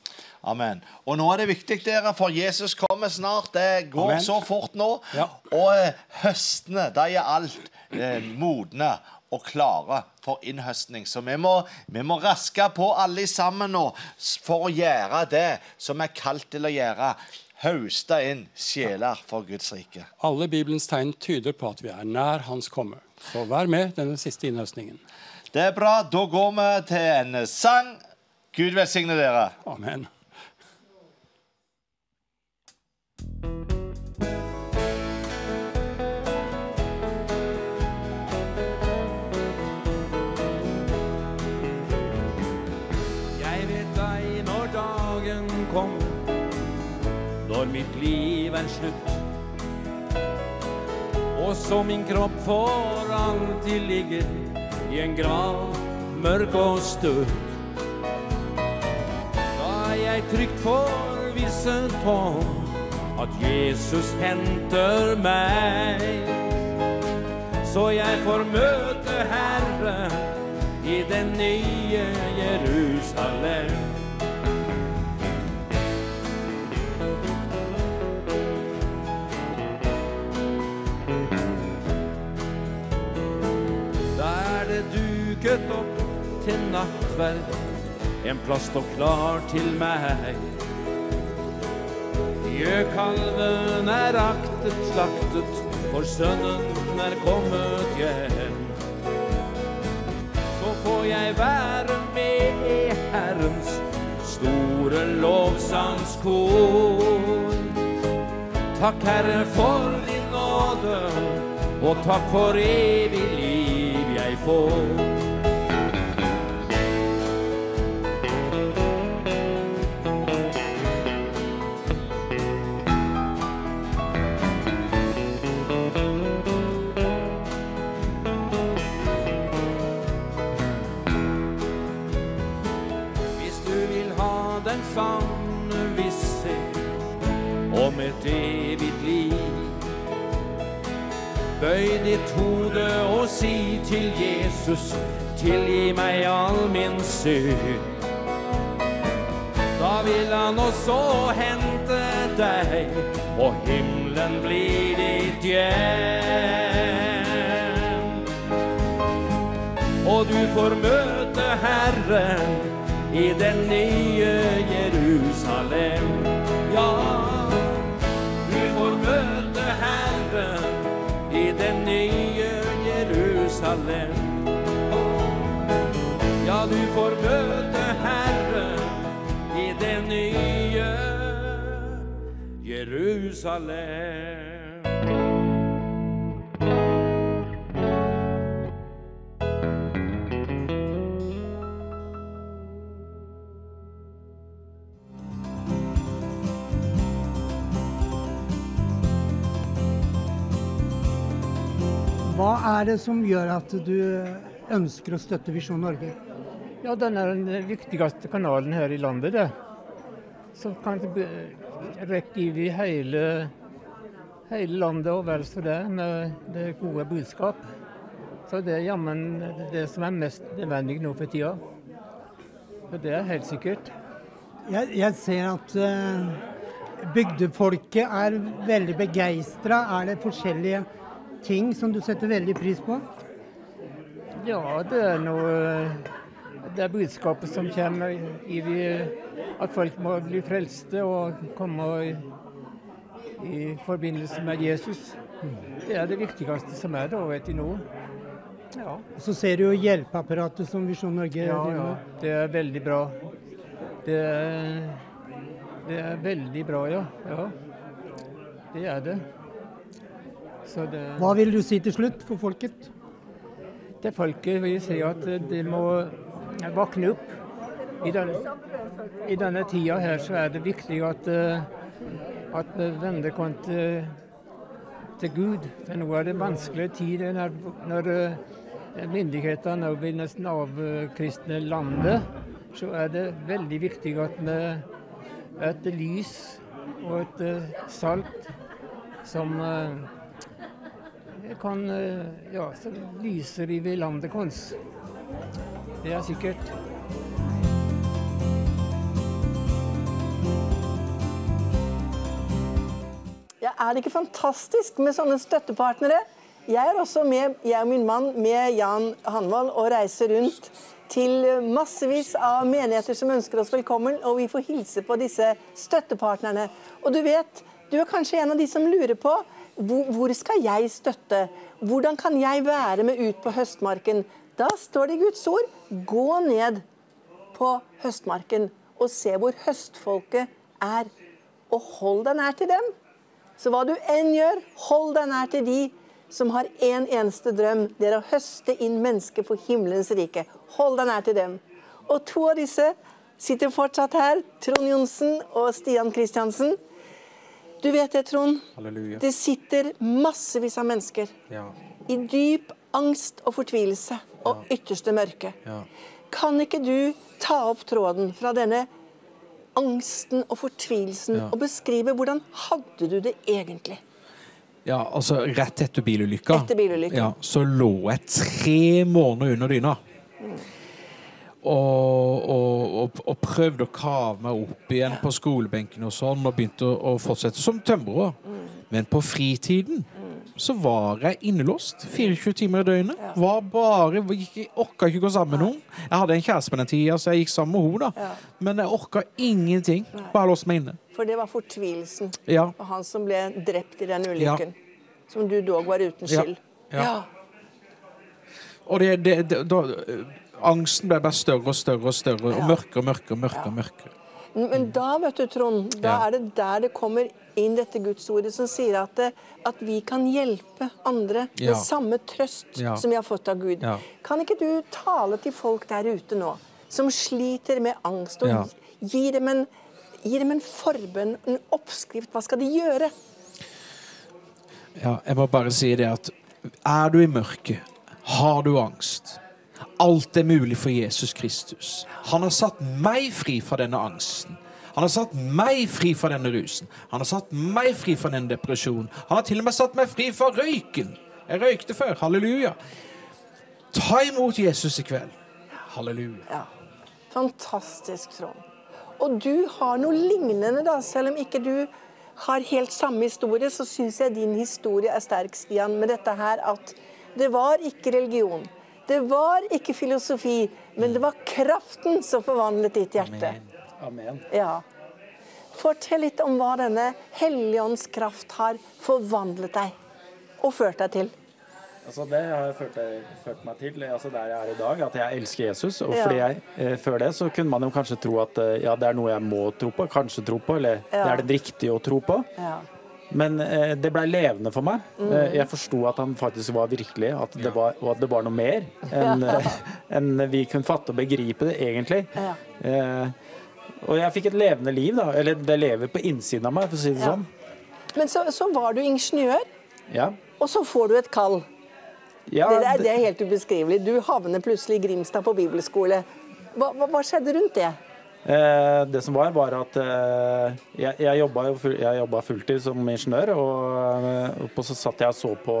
Amen. Og nå er det viktig, dere, for Jesus kommer snart. Det går Amen. så fort nå. Ja. Og eh, høstene, de er alt eh, modne og klare for innhøstning. Så vi må, vi må raske på alle sammen nå for å gjøre det som er kalt til å gjøre. Hauste inn sjeler for Guds rike. Alle Bibelens tegn tyder på at vi er nær Hans komme. Så vær med denne siste innhøstningen. Det er bra. Da går vi til en sang. Gud velsigne dere. Amen. Mitt liv er slutt. Og så min kropp for alltid ligger i en grav, mørk og støt. Da er jeg trygt forvisset om at Jesus henter meg. Så jeg får møte Herren i den nye Jerusalem. Til nattverd, en plass står klar til meg. Gjøkalven er aktet slaktet, for sønnen er kommet hjem. Så får jeg være med i Herrens store lovsangskor. Takk, Herre, for din nåde, og takk for evig liv jeg får. Bøy ditt hode og si til Jesus, tilgi meg all min synd. Da vil han også hente deg, og himmelen blir ditt hjem. Og du får møte Herren i den nye Jerusalem. Jerusalem. Ja, du får møte Herren i det nye Jerusalem. Hva er det som gjør at du ønsker å støtte Visjon Norge? Ja, den er den viktigste kanalen her i landet, det. Som kan rekke i hele, hele landet og vel så det, med det gode budskap. Så det er jammen det som er mest nødvendig nå for tida. Og det er helt sikkert. Jeg, jeg ser at uh, bygdefolket er veldig begeistra. Er det forskjellige ting som du setter veldig pris på? Ja, det er noe Det er budskapet som kommer i vi- at folk må bli frelste og komme i, i forbindelse med Jesus. Det er det viktigste som er da, vet du nå. Ja. Så ser du jo hjelpeapparatet som Visjon Norge Ja, driver ja, det er veldig bra. Det er, det er veldig bra, ja. ja. Det er det. Det Hva vil du si til slutt for folket? Til folket vil jeg si at de må våkne opp. I denne, I denne tida her så er det viktig at, eh, at vi vender oss til, til Gud. For nå er det vanskelige tider når, når eh, myndighetene vil nesten avkristne landet. Så er det veldig viktig at vi er et lys og et eh, salt som kan eh, Ja, så lyser i ved landet vårt. Det er sikkert. Ja, er det ikke fantastisk med sånne støttepartnere? Jeg er også med, jeg og min mann med Jan Hanvold og reiser rundt til massevis av menigheter som ønsker oss velkommen, og vi får hilse på disse støttepartnerne. Og du vet, du er kanskje en av de som lurer på hvor, hvor skal jeg støtte? Hvordan kan jeg være med ut på høstmarken? Da står det i Guds ord gå ned på høstmarken og se hvor høstfolket er. Og hold deg nær til dem. Så hva du enn gjør, hold deg nær til de som har én en eneste drøm. Det er å høste inn mennesker for himmelens rike. Hold deg nær til dem. Og to av disse sitter fortsatt her. Trond Johnsen og Stian Kristiansen. Du vet det, Trond. Halleluja. Det sitter massevis av mennesker Ja. i dyp angst og fortvilelse og ytterste mørke. Ja. Kan ikke du ta opp tråden fra denne angsten og fortvilelsen Ja. og beskrive hvordan hadde du det egentlig? Ja, altså Rett etter bilulykka Etter bilulykka. Ja, så lå jeg tre måneder under dyna. Og, og, og, og prøvde å kave meg opp igjen på skolebenken og sånn, og begynte å, å fortsette som tømrer. Men på fritiden så var jeg innelåst 24 timer i døgnet. Var bare, gikk, orka ikke gå sammen med noen. Jeg hadde en kjæreste på den tida, så jeg gikk sammen med henne. da. Men jeg orka ingenting. Bare låste meg inne. For det var fortvilelsen Ja. og han som ble drept i den ulykken. Som du dog var uten Ja. skyld. Ja. Og det, det, det, da, angsten ble bare større og større og større, og mørkere og mørkere. mørkere, mørkere. Men da, vet du, Trond, da Ja. er det der det kommer inn dette Guds ordet som sier at, at vi kan hjelpe andre Ja. med samme trøst Ja. som vi har fått av Gud. Ja. Kan ikke du tale til folk der ute nå, som sliter med angst, og Ja. gi, dem en, gi dem en forbønn, en oppskrift? Hva skal de gjøre? Ja, jeg må bare si det at er du i mørket, har du angst. Alt er mulig for Jesus Kristus. Han har satt meg fri fra denne angsten. Han har satt meg fri fra denne rusen. Han har satt meg fri fra denne depresjonen. Han har til og med satt meg fri fra røyken. Jeg røykte før. Halleluja. Ta imot Jesus i kveld. Halleluja. Fantastisk, Trond. Og du har noe lignende, da. Selv om ikke du har helt samme historie, så syns jeg din historie er sterk, Stian, med dette her at det var ikke religion. Det var ikke filosofi, men det var kraften som forvandlet ditt hjerte. Amen. Ja. Fortell litt om hva denne Helligånds kraft har forvandlet deg og ført deg til. Altså det har ført, ført meg til altså der jeg er i dag, at jeg elsker Jesus. Og fordi jeg, eh, Før det så kunne man jo kanskje tro at eh, ja, det er noe jeg må tro på, kanskje tro på, eller det er det riktige å tro på. Ja. Men eh, det blei levende for meg. Mm. Eh, jeg forsto at han faktisk var virkelig, at det var, og at det var noe mer enn Ja. eh, vi kunne fatte og begripe det, egentlig. Ja. Eh, og jeg fikk et levende liv, da. Eller det lever på innsiden av meg, for å si det Ja. sånn. Men så, så var du ingeniør, Ja. og så får du et kall. Ja, det, er, det- det er helt ubeskrivelig. Du havner plutselig i Grimstad på bibelskole. Hva, hva, hva skjedde rundt det? Eh, det som var, var at eh, jeg, jeg jobba jo full, fulltid som ingeniør, og, eh, og så satt jeg og så på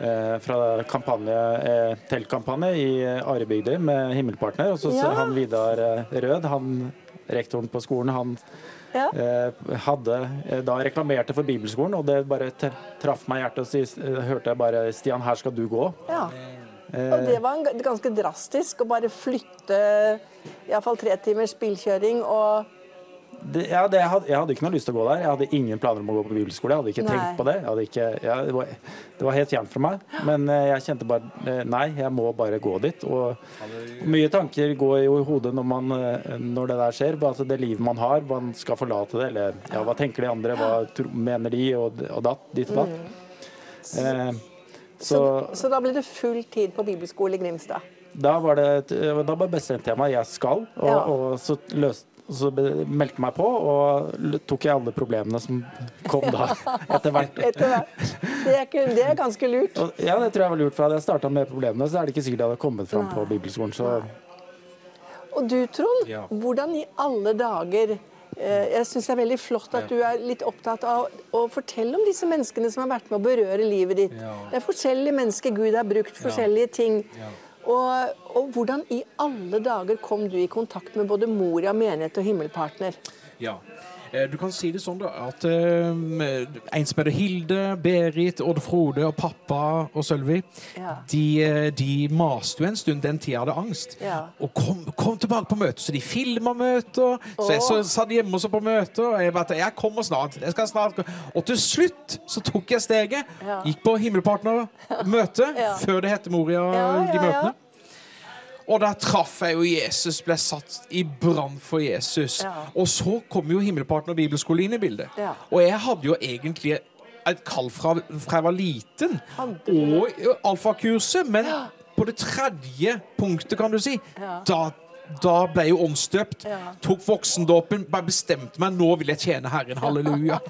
eh, fra kampanje, eh, teltkampanje i Arebygder med Himmelpartner. Og så Ja. han Vidar eh, Rød, han rektoren på skolen, han Ja. eh, hadde da reklamerte for bibelskolen, og det bare traff meg i hjertet. Og så hørte jeg bare 'Stian, her skal du gå'. Ja. Og det var en, ganske drastisk å bare flytte iallfall tre timers bilkjøring og Det, ja, det, jeg, hadde, jeg hadde ikke noe lyst til å gå der. Jeg hadde ingen planer om å gå på bibelskole. Jeg hadde ikke Nei. tenkt på det. Ikke, ja, det, var, det var helt fjernt fra meg. Men eh, jeg kjente bare eh, Nei, jeg må bare gå dit. Og mye tanker går jo i hodet når, man, eh, når det der skjer. At det livet man har, man skal forlate det. Eller ja, hva tenker de andre? Hva mener de? Og, og datt, ditt og datt. Eh, så, så da ble det full tid på bibelskole i Grimstad. da var det et- Da bare bestemte jeg meg. Jeg skal. Og, Ja. og så løste så meldte meg på, og tok jeg alle problemene som kom da, *laughs* etter hvert. Etter hvert. Det er, det er ganske lurt. Og, ja, det tror jeg var lurt, for hadde jeg starta med problemene, så er det ikke sikkert jeg hadde kommet fram på bibelskolen. Så Og du, Trond, Ja. hvordan i alle dager eh, Jeg syns det er veldig flott at du er litt opptatt av å fortelle om disse menneskene som har vært med å berøre livet ditt. Det er forskjellige mennesker Gud har brukt, forskjellige ting. Og, og hvordan i alle dager kom du i kontakt med både Moria menighet og Himmelpartner? Ja. Eh, Du kan si det sånn da, at eh, en som heter Hilde, Berit, Odd Frode og pappa og Sølvi, Ja. de, eh, de maste jo en stund den tida jeg hadde angst. Ja. Og kom, kom tilbake på møter. Så de filma møter. Så jeg så, satt hjemme også på møter. Og jeg bare jeg kommer snart. jeg skal snart. Og til slutt så tok jeg steget. Ja. Gikk på Himmelpartner-møte *laughs* før det hette Moria, de møtene. Og der traff jeg jo Jesus, ble satt i brann for Jesus. Ja. Og så kom jo Himmelpartner bibelskole inn i bildet. Ja. Og jeg hadde jo egentlig et kall fra, fra jeg var liten, og alfakurset, men på det tredje punktet, kan du si, Ja. da, da ble jeg åndsdøpt. Ja. Tok voksendåpen, bare bestemte meg nå vil jeg tjene Herren. Halleluja.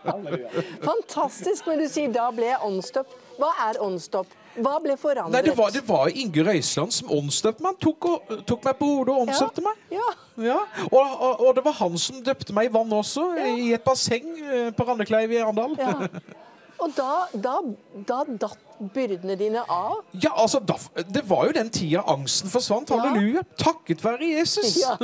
*laughs* Fantastisk, men du sier da ble jeg åndsdøpt. Hva er åndsdøpt? Hva ble forandret? Nei, det var, det var Inge Røiseland som åndsdøpte meg. Tok, og, tok meg på hodet og åndsdøpte meg. Ja. Ja, og, og, og det var han som døpte meg i vann også, i et basseng eh, på Randekleiv i Arendal. ja. *laughs* Og da, da, da datt byrdene dine av? Ja, altså, da, Det var jo den tida angsten forsvant. Halleluja. Takket være Jesus. Ja.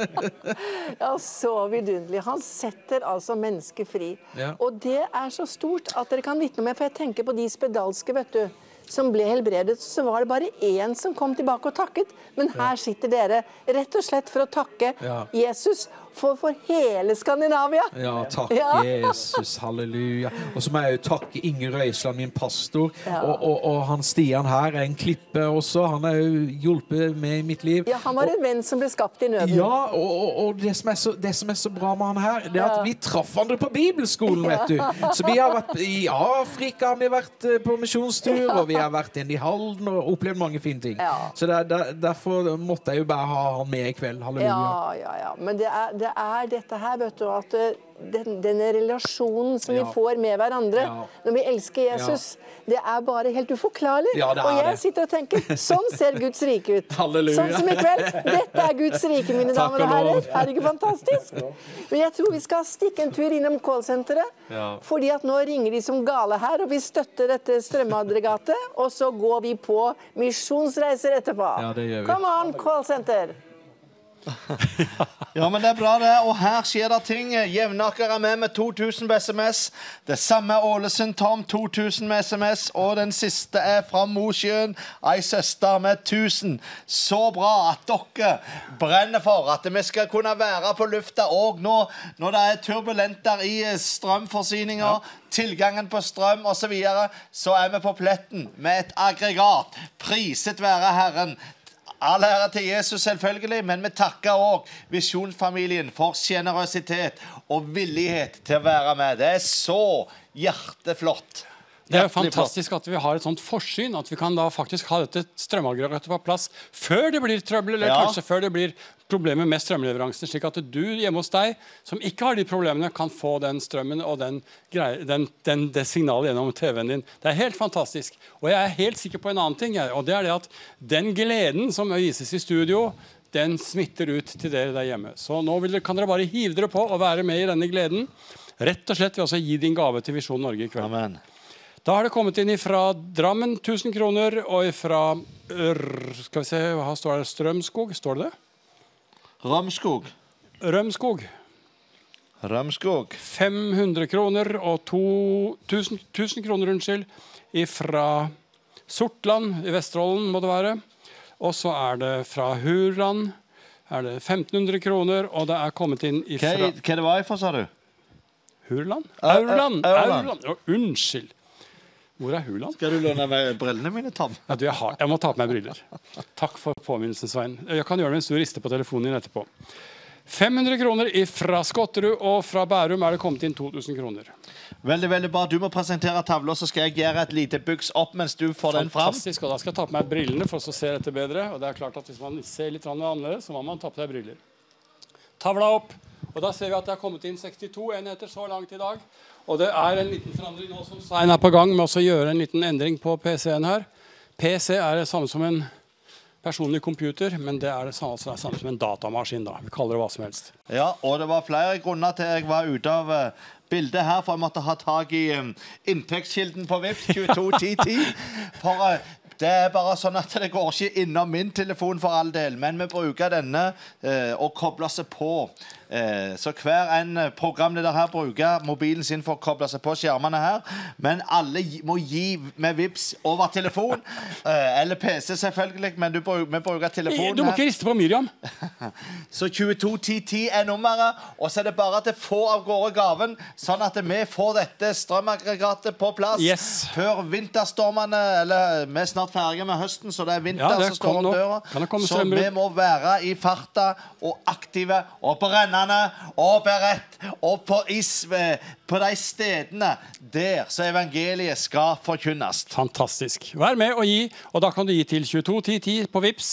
*laughs* ja, så vidunderlig. Han setter altså mennesket fri. Ja. Og det er så stort at dere kan vitne med, for jeg tenker på de spedalske, vet du. Som ble helbredet, så var det bare én som kom tilbake og takket. Men her sitter dere rett og slett for å takke Ja. Jesus for, for hele Skandinavia. Ja, takk Ja. Jesus. Halleluja. Og så må jeg jo takke Inger Røiseland, min pastor. Ja. Og, og, og han Stian her er en klippe også. Han har jo hjulpet med i mitt liv. Ja, Han var en venn som ble skapt i nøden. Ja, og, og, og det, som er så, det som er så bra med han her, det er at vi traff hverandre på bibelskolen, vet du. Så vi har vært i Afrika, vi har vært eh, på misjonstur, og vi har vært inne i Halden og opplevd mange fine ting. Ja. Så der, der, derfor måtte jeg jo bare ha han med i kveld. Halleluja. Ja, ja, ja. Men det er, det er dette her, vet du, at eh, den, denne relasjonen som Ja. vi får med hverandre Ja. når vi elsker Jesus, det er bare helt uforklarlig. Ja, og jeg det. sitter og tenker sånn ser Guds rike ut. *laughs* Halleluja. Sånn som i kveld. Dette er Guds rike, mine Takk damer og herrer. Er det ikke fantastisk? Men jeg tror vi skal stikke en tur innom callsenteret. Ja. Fordi at nå ringer de som gale her, og vi støtter dette strømaggregatet. Og så går vi på misjonsreiser etterpå. Ja, det gjør vi. Come on, callsenter! *laughs* Ja, men det er bra, det. Og her skjer det ting. Jevnaker er med med 2000 på SMS. Det samme er Ålesund Tom, 2000 med SMS. Og den siste er fra Mosjøen, ei søster med 1000. Så bra at dere brenner for at vi skal kunne være på lufta òg nå når det er turbulent der i strømforsyninga, tilgangen på strøm osv., så, videre, så er vi på pletten med et aggregat. Priset være Herren. All ære til Jesus, selvfølgelig, men vi takker òg Visjonsfamilien for sjenerøsitet og villighet til å være med. Det er så hjerteflott. Det er jo fantastisk at vi har et sånt forsyn, at vi kan da faktisk ha dette strømaggregatet på plass før det blir trøbbel, eller Ja. kanskje før det blir problemer med strømleveransen, slik at du hjemme hos deg, som ikke har de problemene, kan få den strømmen og den den, den, det signalet gjennom TV-en din. Det er helt fantastisk. Og jeg er helt sikker på en annen ting, og det er det at den gleden som vises i studio, den smitter ut til dere der hjemme. Så nå dere, kan dere bare hive dere på og være med i denne gleden. Rett og slett ved å gi din gave til Visjon Norge i kveld. Amen. Da har det kommet inn fra Drammen 1000 kroner, og fra Skal vi se, hva står det? Strømskog? Står det det? Rømskog. Rømskog. Rømskog. 500 kroner og 2000 1000, 1000 kroner, unnskyld, fra Sortland i Vesterålen, må det være. Og så er det fra Hurland. Er det 1500 kroner, og det er kommet inn Hva, ifra hva det var ifra, sa du? Hurland? Au- au- Aurland. Aurland. Unnskyld. Hvor er Huland? Skal du låne meg brillene mine, Tom? Ja, du, jeg, har, jeg må ta på meg briller. Takk for påminnelsen, Svein. Jeg kan gjøre det mens du rister på telefonen din etterpå. 500 kroner fra Skotterud, og fra Bærum er det kommet inn 2000 kroner. Veldig, veldig bra. Du må presentere tavla, så skal jeg gjøre et lite buks opp mens du får den fram. Fantastisk, og Da skal jeg ta på meg brillene for å se dette bedre. Og det er klart at Hvis man ser litt annerledes, så må man ta på seg briller. Tavla opp. Og Da ser vi at det er kommet inn 62 enheter så langt i dag. Og det er en liten forandring nå som Svein er på gang med å gjøre en liten endring på PC-en her. PC er det samme som en personlig computer, men det er det samme, det er samme som en datamaskin. da. Vi kaller det hva som helst. Ja, og det var flere grunner til jeg var ute av eh, bildet her, for jeg måtte ha tak i eh, inntektskilden på Vipps 221010. *laughs* For eh, det er bare sånn at det går ikke innom min telefon for all del, men vi bruker denne eh, og kobler seg på. Eh, så hver en eh, programleder her bruker mobilen sin for å koble seg på skjermene her. Men alle må gi med VIPS over telefon. *laughs* Eh, eller PC, selvfølgelig, men du, vi bruker telefonen Du må ikke riste på Miriam. *laughs* Så 221010 er nummeret, og så er det bare til få av gårde gaven, sånn at vi får dette strømaggregatet på plass Yes. før vinterstormene Eller vi er snart ferdige med høsten, så det er vinter Ja, det som står om døra. Så vi må være i farta og aktive og brennende og beredt og på, på de stedene der så evangeliet skal forkynnes. Fantastisk. Vær med og gi, og da kan du gi til 221010 på VIPS.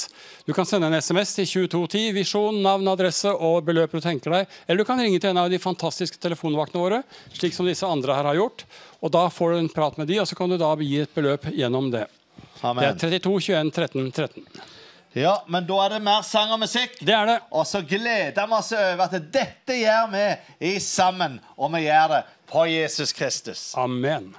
Du kan sende en SMS til 2210, visjon, navn, adresse og beløp du tenker deg. Eller du kan ringe til en av de fantastiske telefonvaktene våre, slik som disse andre her har gjort. Og da får du en prat med de, og så kan du da gi et beløp gjennom det. Amen. Det er 32 21 13 13. Ja, men da er det mer sang og musikk. Det er det. Og så gleder vi oss over at dette gjør vi i sammen, og vi gjør det på Jesus Kristus. Amen.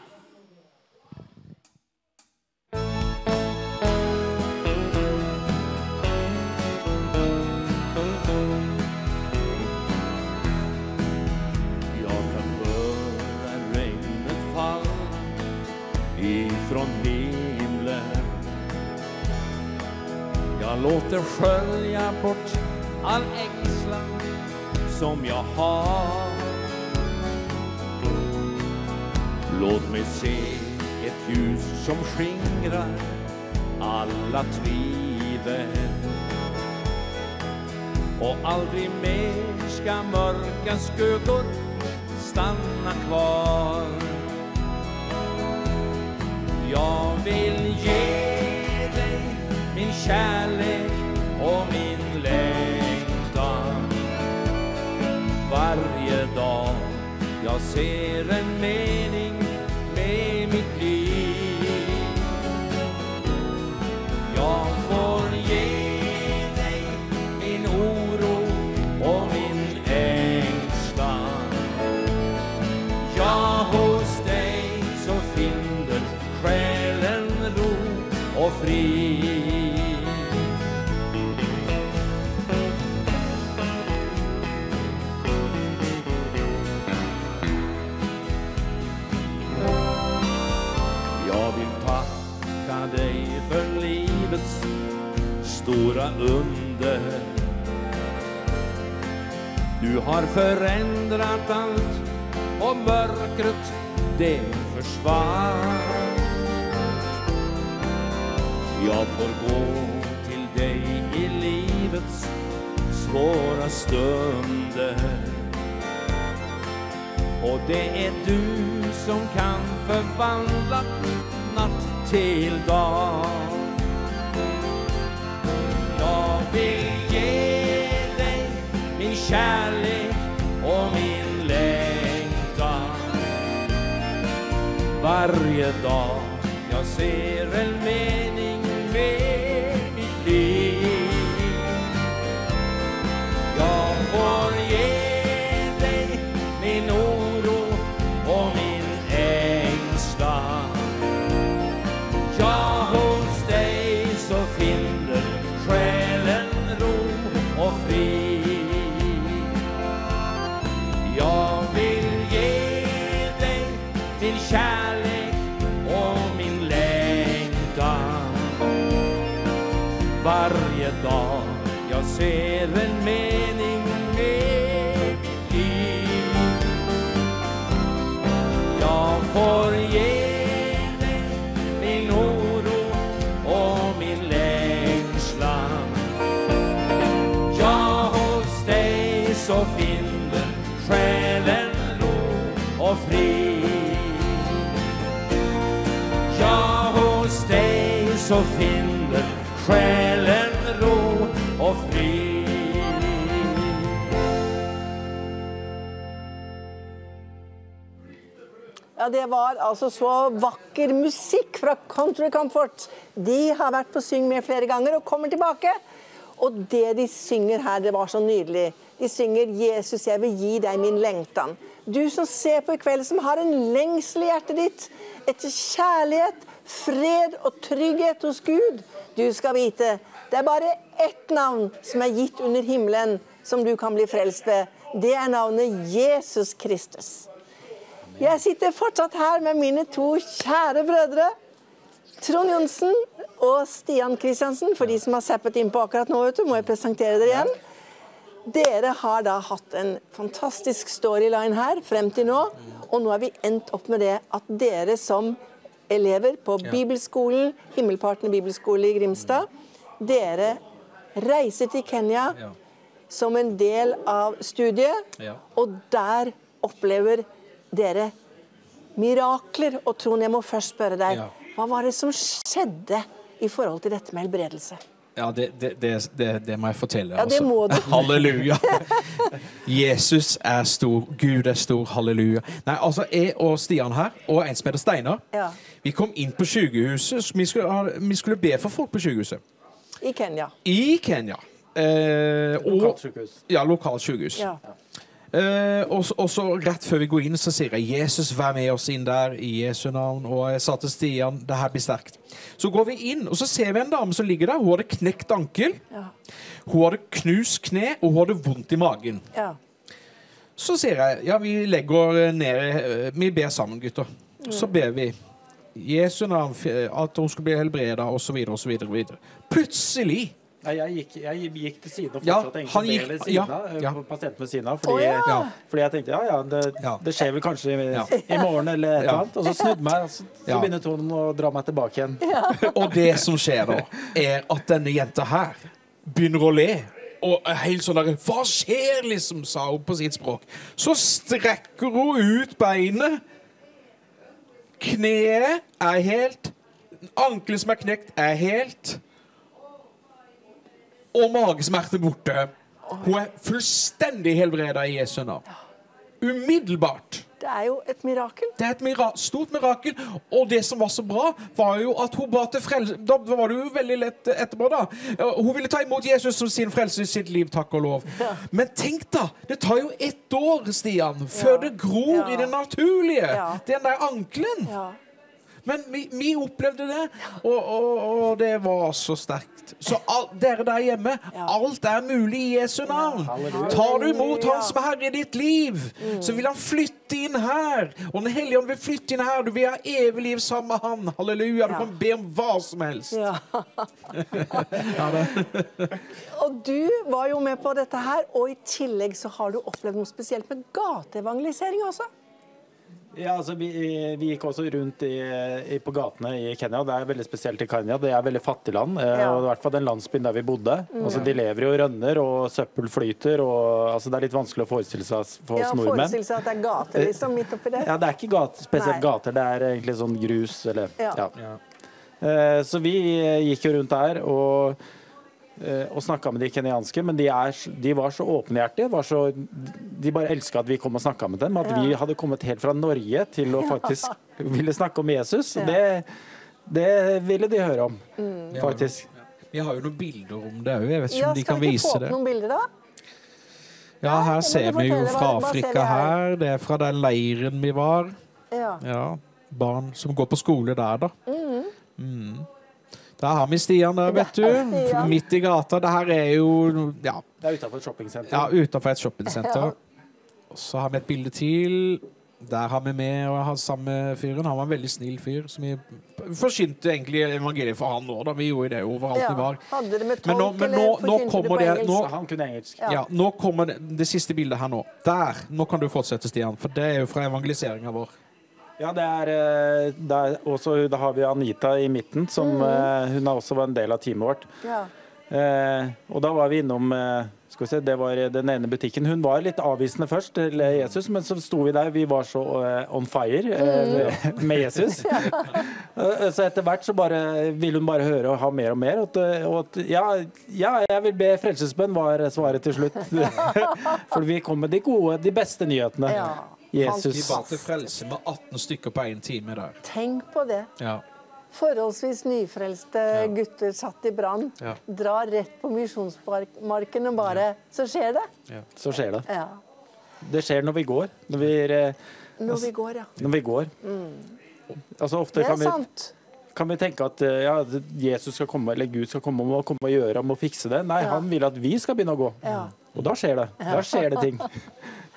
Jag låter skölja bort all ängslan som jag har. Låt mig se ett ljus som skingrar alla tvivel. Och aldrig mer ska mörka skuggor stanna kvar. Jag vill ge kärlek och min längtan varje dag jag ser en mening med mitt liv. Jag får ge dig min oro och min ängslan. Ja, hos dig så finner själen ro och frid. Stora under. Du har förändrat allt och mörkret det försvann. Jag får gå till dig i livets svåra stunder. Och det är du som kan förvandla natt till dag. Jag gi dig min kjærlighet og min längtan. Varje dag jeg ser en mening med mitt liv. Jeg får ge ser vel mening med mitt liv. Jeg får ge deg min oro og min längslan. Ja, hos deg så finner själen ro og fri. Ja, hos deg så finner själen Ja, Det var altså så vakker musikk fra Country Comfort. De har vært på Syng med flere ganger og kommer tilbake. Og det de synger her, det var så nydelig. De synger 'Jesus, jeg vil gi deg min lengtan'. Du som ser på i kveld, som har en lengsel i hjertet ditt etter kjærlighet, fred og trygghet hos Gud. Du skal vite, det er bare ett navn som er gitt under himmelen, som du kan bli frelst ved. Det er navnet Jesus Kristus. Jeg sitter fortsatt her med mine to kjære brødre. Trond Johnsen og Stian Kristiansen. For de som har zappet innpå akkurat nå, vet du, må jeg presentere dere igjen. Dere har da hatt en fantastisk storyline her frem til nå. Og nå er vi endt opp med det at dere som elever på bibelskolen, Himmelpartner bibelskole i Grimstad, dere reiser til Kenya som en del av studiet. Og der opplever dere mirakler. Og Trond, jeg må først spørre deg, Ja. hva var det som skjedde i forhold til dette med helbredelse? Ja, det, det, det, det, det må jeg fortelle. Ja, det altså. må du. *laughs* *laughs* Halleluja. Jesus er stor, Gud er stor, halleluja. Nei, altså, Jeg og Stian her, og en som heter Steinar, Ja, vi kom inn på sykehuset. Vi skulle, vi skulle be for folk på sykehuset. I Kenya. I Kenya. Eh, og, ja, lokalt sykehus. Ja. Eh, og, så- rett før vi går inn, så sier jeg 'Jesus, vær med oss inn der', i Jesu navn. Og jeg sa til Stian 'det her blir sterkt'. Så går vi inn, og så ser vi en dame som ligger der. Hun hadde knekt ankel. Ja. Hun hadde knust kne, og hun hadde vondt i magen. ja. Så sier jeg ja, vi legger ned eh, Vi ber sammen, gutter. Så ber vi Jesu navn at hun skal bli helbreda, osv., osv. Plutselig Nei, jeg, gikk, jeg gikk til siden og Ja, fortsatte egentlig han å gikk- ved siden ja, av. eh, ja. Pasienten ved siden av. Fordi, oh, ja. fordi jeg tenkte ja, ja, det, Ja. det skjer vel kanskje i, Ja. i morgen eller et eller Ja. annet. Og så snudde meg, og så, så Ja. begynte hun å dra meg tilbake igjen. *laughs* Og det som skjer da, er at denne jenta her begynner å le. Og er helt sånn der Hva skjer, liksom, sa hun på sitt språk. Så strekker hun ut beinet. Kneet er helt. Ankelen som er knekt, er helt. Og magesmerter borte. Hun er fullstendig helbreda i Jesu navn. Umiddelbart. Det er jo et mirakel. Det er et mira stort mirakel. Og det som var så bra, var jo at hun ba til frelse... Da var det jo veldig lett etterpå, da. Hun ville ta imot Jesus som sin frelse i sitt liv, takk og lov. Men tenk, da! Det tar jo ett år, Stian, før Ja. det gror Ja. i det naturlige. Ja. Den der ankelen. Men vi, vi opplevde det, og, og, og det var så sterkt. Så all, dere der hjemme, alt er mulig i Jesu navn. Tar du imot Han som er herre i ditt liv, så vil Han flytte inn her. Og Den hellige ånd vil flytte inn her. Du vil ha evig liv sammen med Han. Halleluja. Du kan be om hva som helst. Ja. *laughs* Ja. *laughs* Og du var jo med på dette her, og i tillegg så har du opplevd noe spesielt med gateevangelisering også. Ja, altså vi, vi gikk også rundt i, i, på gatene i Kenya. Det er veldig spesielt i Kenya. Det er veldig fattig land. eh, Ja. Og i hvert fall den landsbyen der vi bodde. Altså, de lever jo i rønner, og søppel flyter. Og, altså, det er litt vanskelig å forestille seg for oss Ja, nordmenn. Forestille seg at det er gater liksom, midt oppi det. Ja, det er ikke gate, spesielt Nei. gater, det er egentlig sånn grus eller Ja. ja. Eh, Så vi gikk jo rundt der og, og snakka med de kenyanske, men de, er, de var så åpenhjertige. Var så, de bare elska at vi kom og snakka med dem. At vi hadde kommet helt fra Norge til å faktisk ville snakke om Jesus. Ja. det, det ville de høre om, faktisk. Vi har jo noen bilder om det òg. Jeg vet ikke Ja, om de kan skal kan vi ikke vise få opp noen bilder, da? Ja, her det ser vi jo fra Afrika her? Det er fra den leiren vi var. Ja. Ja, barn som går på skole der, da. Mm. Der har vi Stian der, vet du. Er Stian. Midt i gata. Det her er jo ja, Det er utafor et shoppingsenter. ja utenfor et shoppingsenter. Og så har vi et bilde til. Der har vi med og har samme fyren. Han var en veldig snill fyr. Som vi forsynte egentlig evangeliet for han òg, da. Vi gjorde det overalt Ja. vi var. Hadde det med Men nå- tolk, men eller nå- nå det kommer på det- nå- Han kunne engelsk. Ja. Ja, nå kommer det, det siste bildet her nå. Der! Nå kan du fortsette, Stian. For det er jo fra evangeliseringa vår. Ja, det er, eh, det er også, Da har vi Anita i midten, som mm. hun har også var en del av teamet vårt. Ja. Eh, og da var vi innom eh, skal vi se, Det var den ene butikken. Hun var litt avvisende først til Jesus, men så sto vi der. Vi var så eh, on fire eh, med, *laughs* med Jesus. *laughs* *laughs* Eh, så etter hvert så bare ville hun bare høre og ha mer og mer. Og og ja, ja, jeg vil be frelsesbønn, var svaret til slutt. For vi kom med de gode, de beste nyhetene. Ja. Jesus. Vi ba til frelse med 18 stykker på én time der. Tenk på det. Ja. Forholdsvis nyfrelste gutter satt i brann. Ja. Drar rett på misjonsmarken og bare Så skjer det. Så skjer det. Ja. Det skjer når vi går. Når vi, eh, Når vi går, ja. når vi går. Altså ofte Det er kan vi, sant. kan vi tenke at eh, ja, Jesus skal komme, eller Gud skal komme og, komme og gjøre om og fikse det. Nei, Ja. han vil at vi skal begynne å gå. Ja. Og da skjer det. Da skjer det ting. *laughs*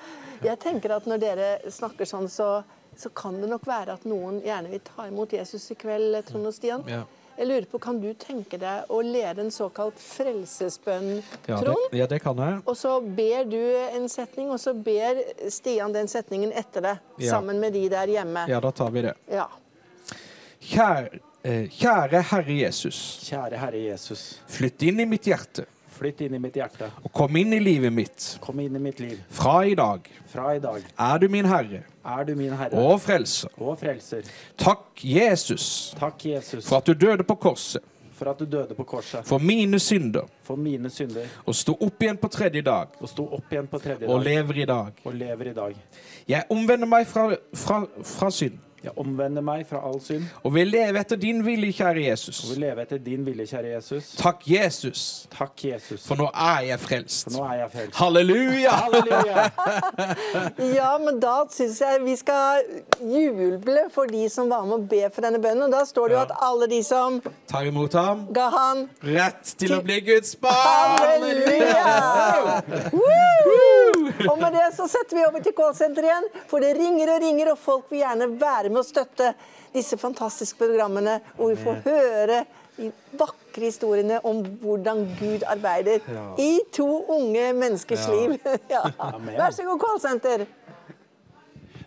Jeg tenker at når dere snakker sånn, så, så kan det nok være at noen gjerne vil ta imot Jesus i kveld, Trond og Stian. Ja. Jeg lurer på, Kan du tenke deg å lede en såkalt frelsesbønn, Ja, det, Trond? ja, det kan jeg. Og så ber du en setning, og så ber Stian den setningen etter det. Ja. Sammen med de der hjemme. Ja, da tar vi det. Ja. Kjære, eh, kjære Herre Jesus. Kjære Herre Jesus, Flytt inn i mitt hjerte flytt inn i mitt hjerte. og kom inn i livet mitt. Kom inn i mitt liv. Fra i dag Fra i dag er du min Herre er du min Herre og Frelser. og Frelser. Takk, Jesus, Takk, Jesus, for at du døde på korset for at du døde på korset for mine synder for mine synder og sto opp igjen på tredje dag og sto opp igjen på tredje dag. og lever i dag. og lever i dag. Jeg omvender meg fra, fra, fra synd Jeg omvender meg fra all synd og vil leve etter din vilje, kjære Jesus. og vil leve etter din vilje, kjære Jesus. Takk, Jesus, Takk, Jesus, for nå er jeg frelst. for nå er jeg frelst. Halleluja! Halleluja! *laughs* ja, men da syns jeg vi skal juble for de som var med å be for denne bønnen. Og da står det jo at alle de som Tar imot ham. ga han Rett til å bli Guds barn. Halleluja! Woo! Og med det så setter vi over til callsenter igjen, for det ringer og ringer, og folk vil gjerne være med og støtte disse fantastiske programmene hvor vi får høre de vakre historiene om hvordan Gud arbeider i to unge menneskers liv. *laughs* Ja. Vær så god, callsenter.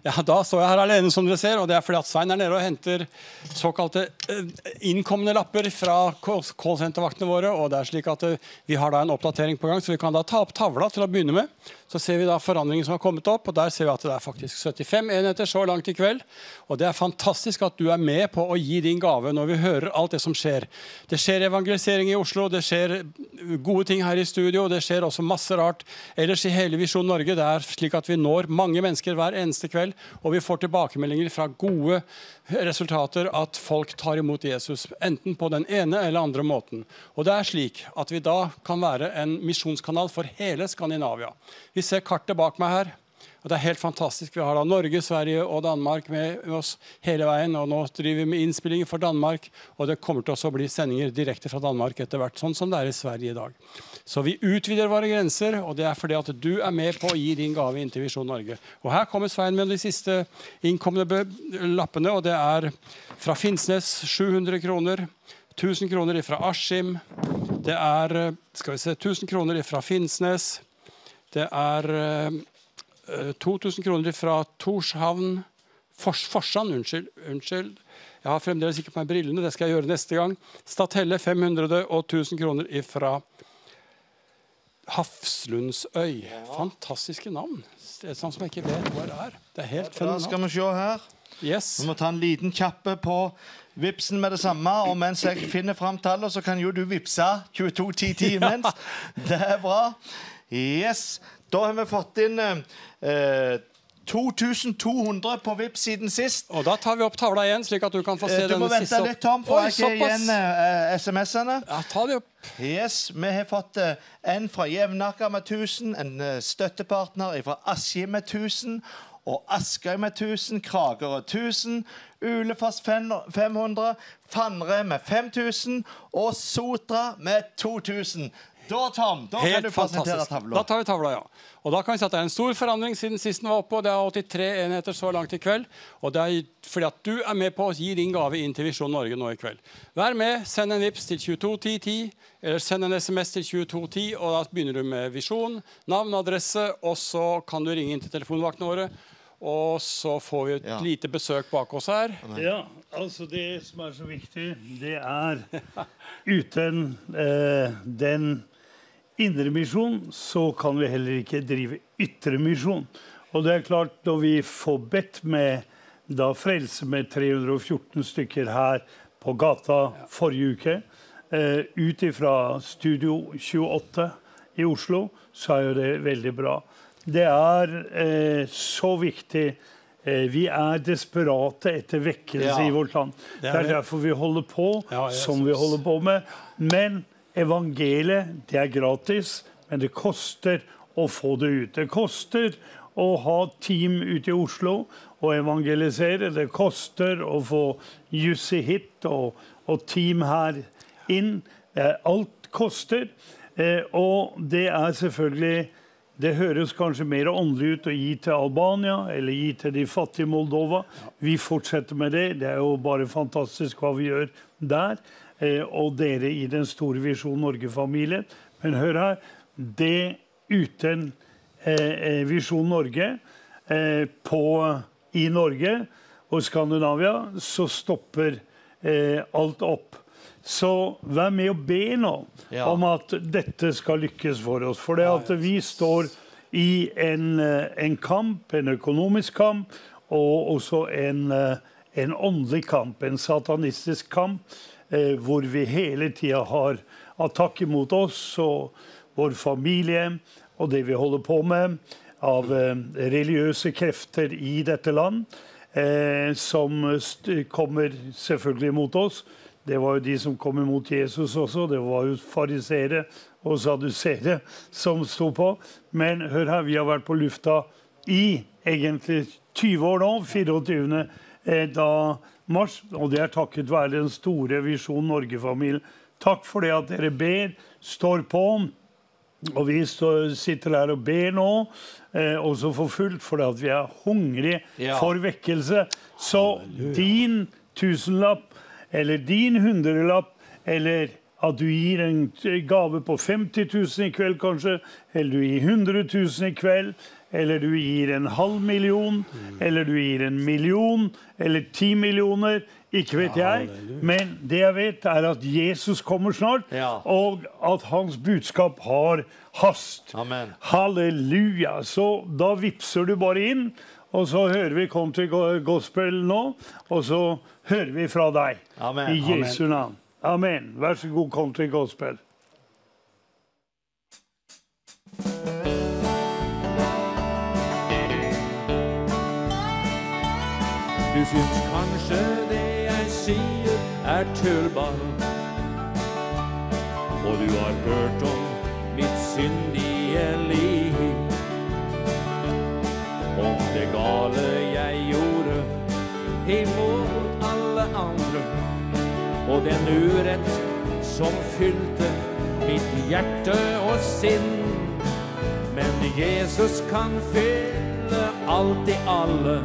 Ja, Da står jeg her alene, som dere ser, og det er fordi at Svein er nede og henter såkalte innkommende innkomne lapper fra call- callsentervaktene våre. og det er slik at eh, Vi har da en oppdatering på gang, så vi kan da ta opp tavla til å begynne med. Så ser vi da forandringen som har kommet opp, og der ser vi at det er faktisk 75 enheter så langt i kveld. Og det er fantastisk at du er med på å gi din gave når vi hører alt det som skjer. Det skjer evangelisering i Oslo, det skjer gode ting her i studio, det skjer også masse rart ellers i hele Visjon Norge. Det er slik at vi når mange mennesker hver eneste kveld, og vi får tilbakemeldinger fra gode resultater at folk tar imot Jesus, enten på den ene eller andre måten. Og det er slik at vi da kan være en misjonskanal for hele Skandinavia. Vi ser kartet bak meg her. Og Det er helt fantastisk. Vi har da Norge, Sverige og Danmark med oss hele veien. og Nå driver vi med innspillinger for Danmark, og det kommer til å bli sendinger direkte fra Danmark etter hvert, sånn som det er i Sverige i dag. Så vi utvider våre grenser, og det er fordi at du er med på å gi din gave inn til Visjon Norge. Og Her kommer Svein med de siste innkomne lappene, og det er fra Finnsnes 700 kroner. 1000 kroner fra Askim. Det er eh, skal vi se, 1000 kroner fra Finnsnes. Det er eh, 2000 kroner fra Torshavn Fors, Forsand, unnskyld, unnskyld. Jeg har fremdeles ikke på meg brillene, det skal jeg gjøre neste gang. Stathelle 500 og 1000 kroner fra Hafslundsøy. Fantastiske navn. Er sånn som jeg ikke vet hvor det er. Det er helt Da skal vi se her. Yes. Vi må ta en liten kjappe på Vipsen med det samme. Og mens jeg finner fram tallet, så kan jo du vippse 221010 imens. *laughs* Det er bra. Yes. Da har vi fått inn eh, 2200 på Vipps siden sist. Og da tar vi opp tavla igjen, slik at du kan få se Eh, Du må vente litt, Tom, for Oi, jeg har ikke igjen eh, SMS-ene. Ja, ta de opp. Yes, Vi har fått eh, en fra Jevnaker med 1000, en eh, støttepartner fra Askim med 1000, og Askøy med 1000, Kragerø 1000, Ulefoss 500, Fannre med 5000 og Sotra med 2000. Da, Tom, da kan Helt du presentere tavla. Da tar vi tavla, ja. Og da kan vi si at det er en stor forandring siden sist den var oppe. og Det er 83 enheter så langt i kveld. Og det er fordi at du er med på å gi din gave inn til Visjon Norge nå i kveld. Vær med, send en vips til 221010, eller send en SMS til 2210, og da begynner du med visjon, navn, adresse, og så kan du ringe inn til telefonvaktene våre. Og så får vi et Ja. lite besøk bak oss her. Ja, altså det som er så viktig, det er uten eh, den indremisjon, så kan vi heller ikke drive ytremisjon. Og det er klart, når vi får bedt med da frelse med 314 stykker her på gata forrige uke, eh, ut ifra Studio 28 i Oslo, så er jo det veldig bra. Det er eh, så viktig. Eh, vi er desperate etter vekkelse Ja. i vårt land. Det Det er er, derfor vi holder på Ja, som som vi holder på med. Men evangeliet, det er gratis, men det koster å få det ut. Det koster å ha team ute i Oslo og evangelisere. Det koster å få Jussi hit og, og team her inn. Eh, alt koster. Eh, og det er selvfølgelig det høres kanskje mer åndelig ut å gi til Albania eller gi til de fattige Moldova. Vi fortsetter med det. Det er jo bare fantastisk hva vi gjør der. Eh, og dere i den store Visjon Norge-familien. Men hør her. Det uten eh, eh, Visjon Norge eh, på, i Norge og Skandinavia, så stopper eh, alt opp. Så vær med og be nå Ja. om at dette skal lykkes for oss. For det at vi står i en, en kamp, en økonomisk kamp, og også en, en åndelig kamp, en satanistisk kamp, hvor vi hele tida har attakker mot oss og vår familie og det vi holder på med av eh, religiøse krefter i dette land, eh, som kommer selvfølgelig mot oss. Det var jo de som kom imot Jesus også. Det var jo farisere og sadusere som sto på. Men hør her, vi har vært på lufta i egentlig 20 år nå. 24. eh, da mars. Og det er takket være den store Visjon Norge-familien. Takk for det at dere ber, står på. Og vi sitter her og ber nå, eh, også for fullt, fordi at vi er hungrige Ja. for vekkelse. Så din tusenlapp, eller din hundrelapp, eller At du gir en gave på 50 000 i kveld, kanskje. Eller du gir 100 000 i kveld. Eller du gir en halv million. Eller du gir en million. Eller ti millioner. Ikke vet jeg. Men det jeg vet, er at Jesus kommer snart. Ja. Og at hans budskap har hast. Amen. Halleluja. Så da vipser du bare inn, og så hører vi Country Go- Gospel nå. Og så hører vi fra deg. Amen. I Jesu navn. Amen. Vær så god, Country Gospel. Du syns kanskje det jeg sier er tullball. Og du har hørt om mitt syndige liv. Om det gale jeg gjorde imot alle andre. Og den urett som fylte mitt hjerte og sinn. Men Jesus kan fylle alt i alle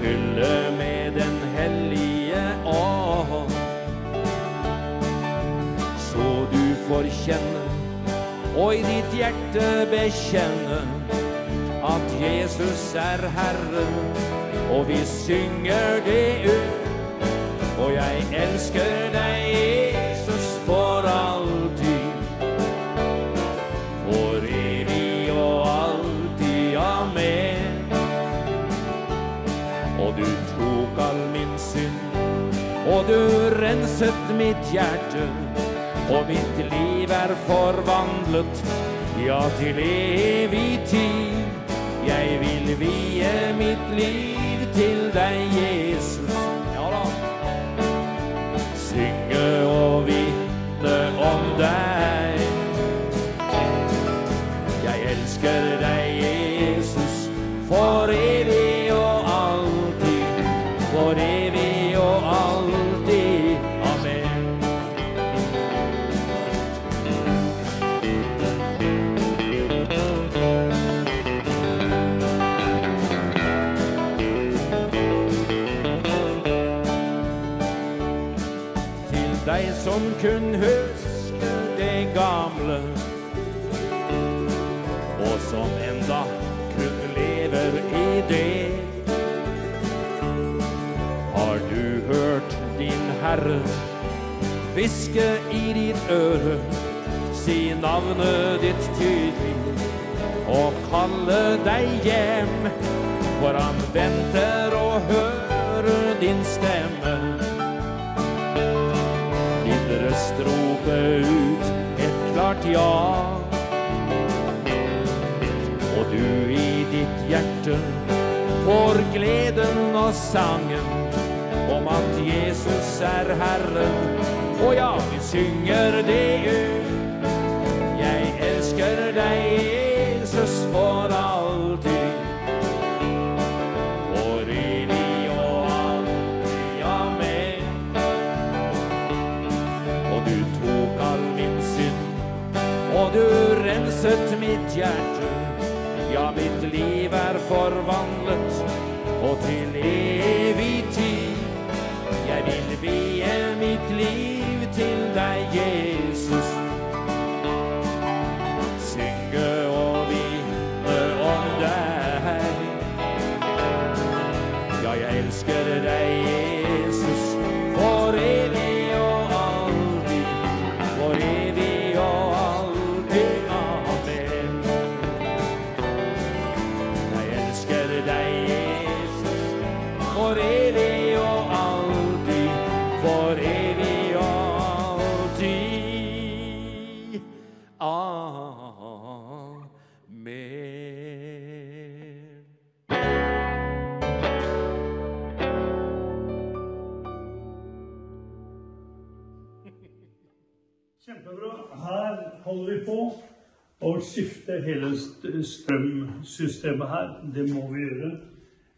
fylle med Den hellige ånd. Så du får kjenne og i ditt hjerte bekjenne at Jesus er Herre, og vi synger det ut. Og jeg elsker deg, tok all min synd, og du renset mitt hjerte. Og mitt liv er forvandlet, ja, til evig tid. Jeg vil vie mitt liv til deg, Jesus. Ja da. Synge og vitne om deg. Hviske i ditt øre, si navnet ditt tydelig og kalle deg hjem, for han venter å høre din stemme. Din røst roper ut et klart ja. Og du i ditt hjerte får gleden og sangen om at Jesus er Herren. Og ja, vi synger det ut. Jeg elsker deg, Jesus, for alltid. For evig og alltid. Amen. Og og du renset mitt hjerte. Ja, mitt liv er forvandlet, og til evig tid. Jeg vil vie mitt liv til deg, Jesus. Å skifte hele strømsystemet her. Det må vi gjøre.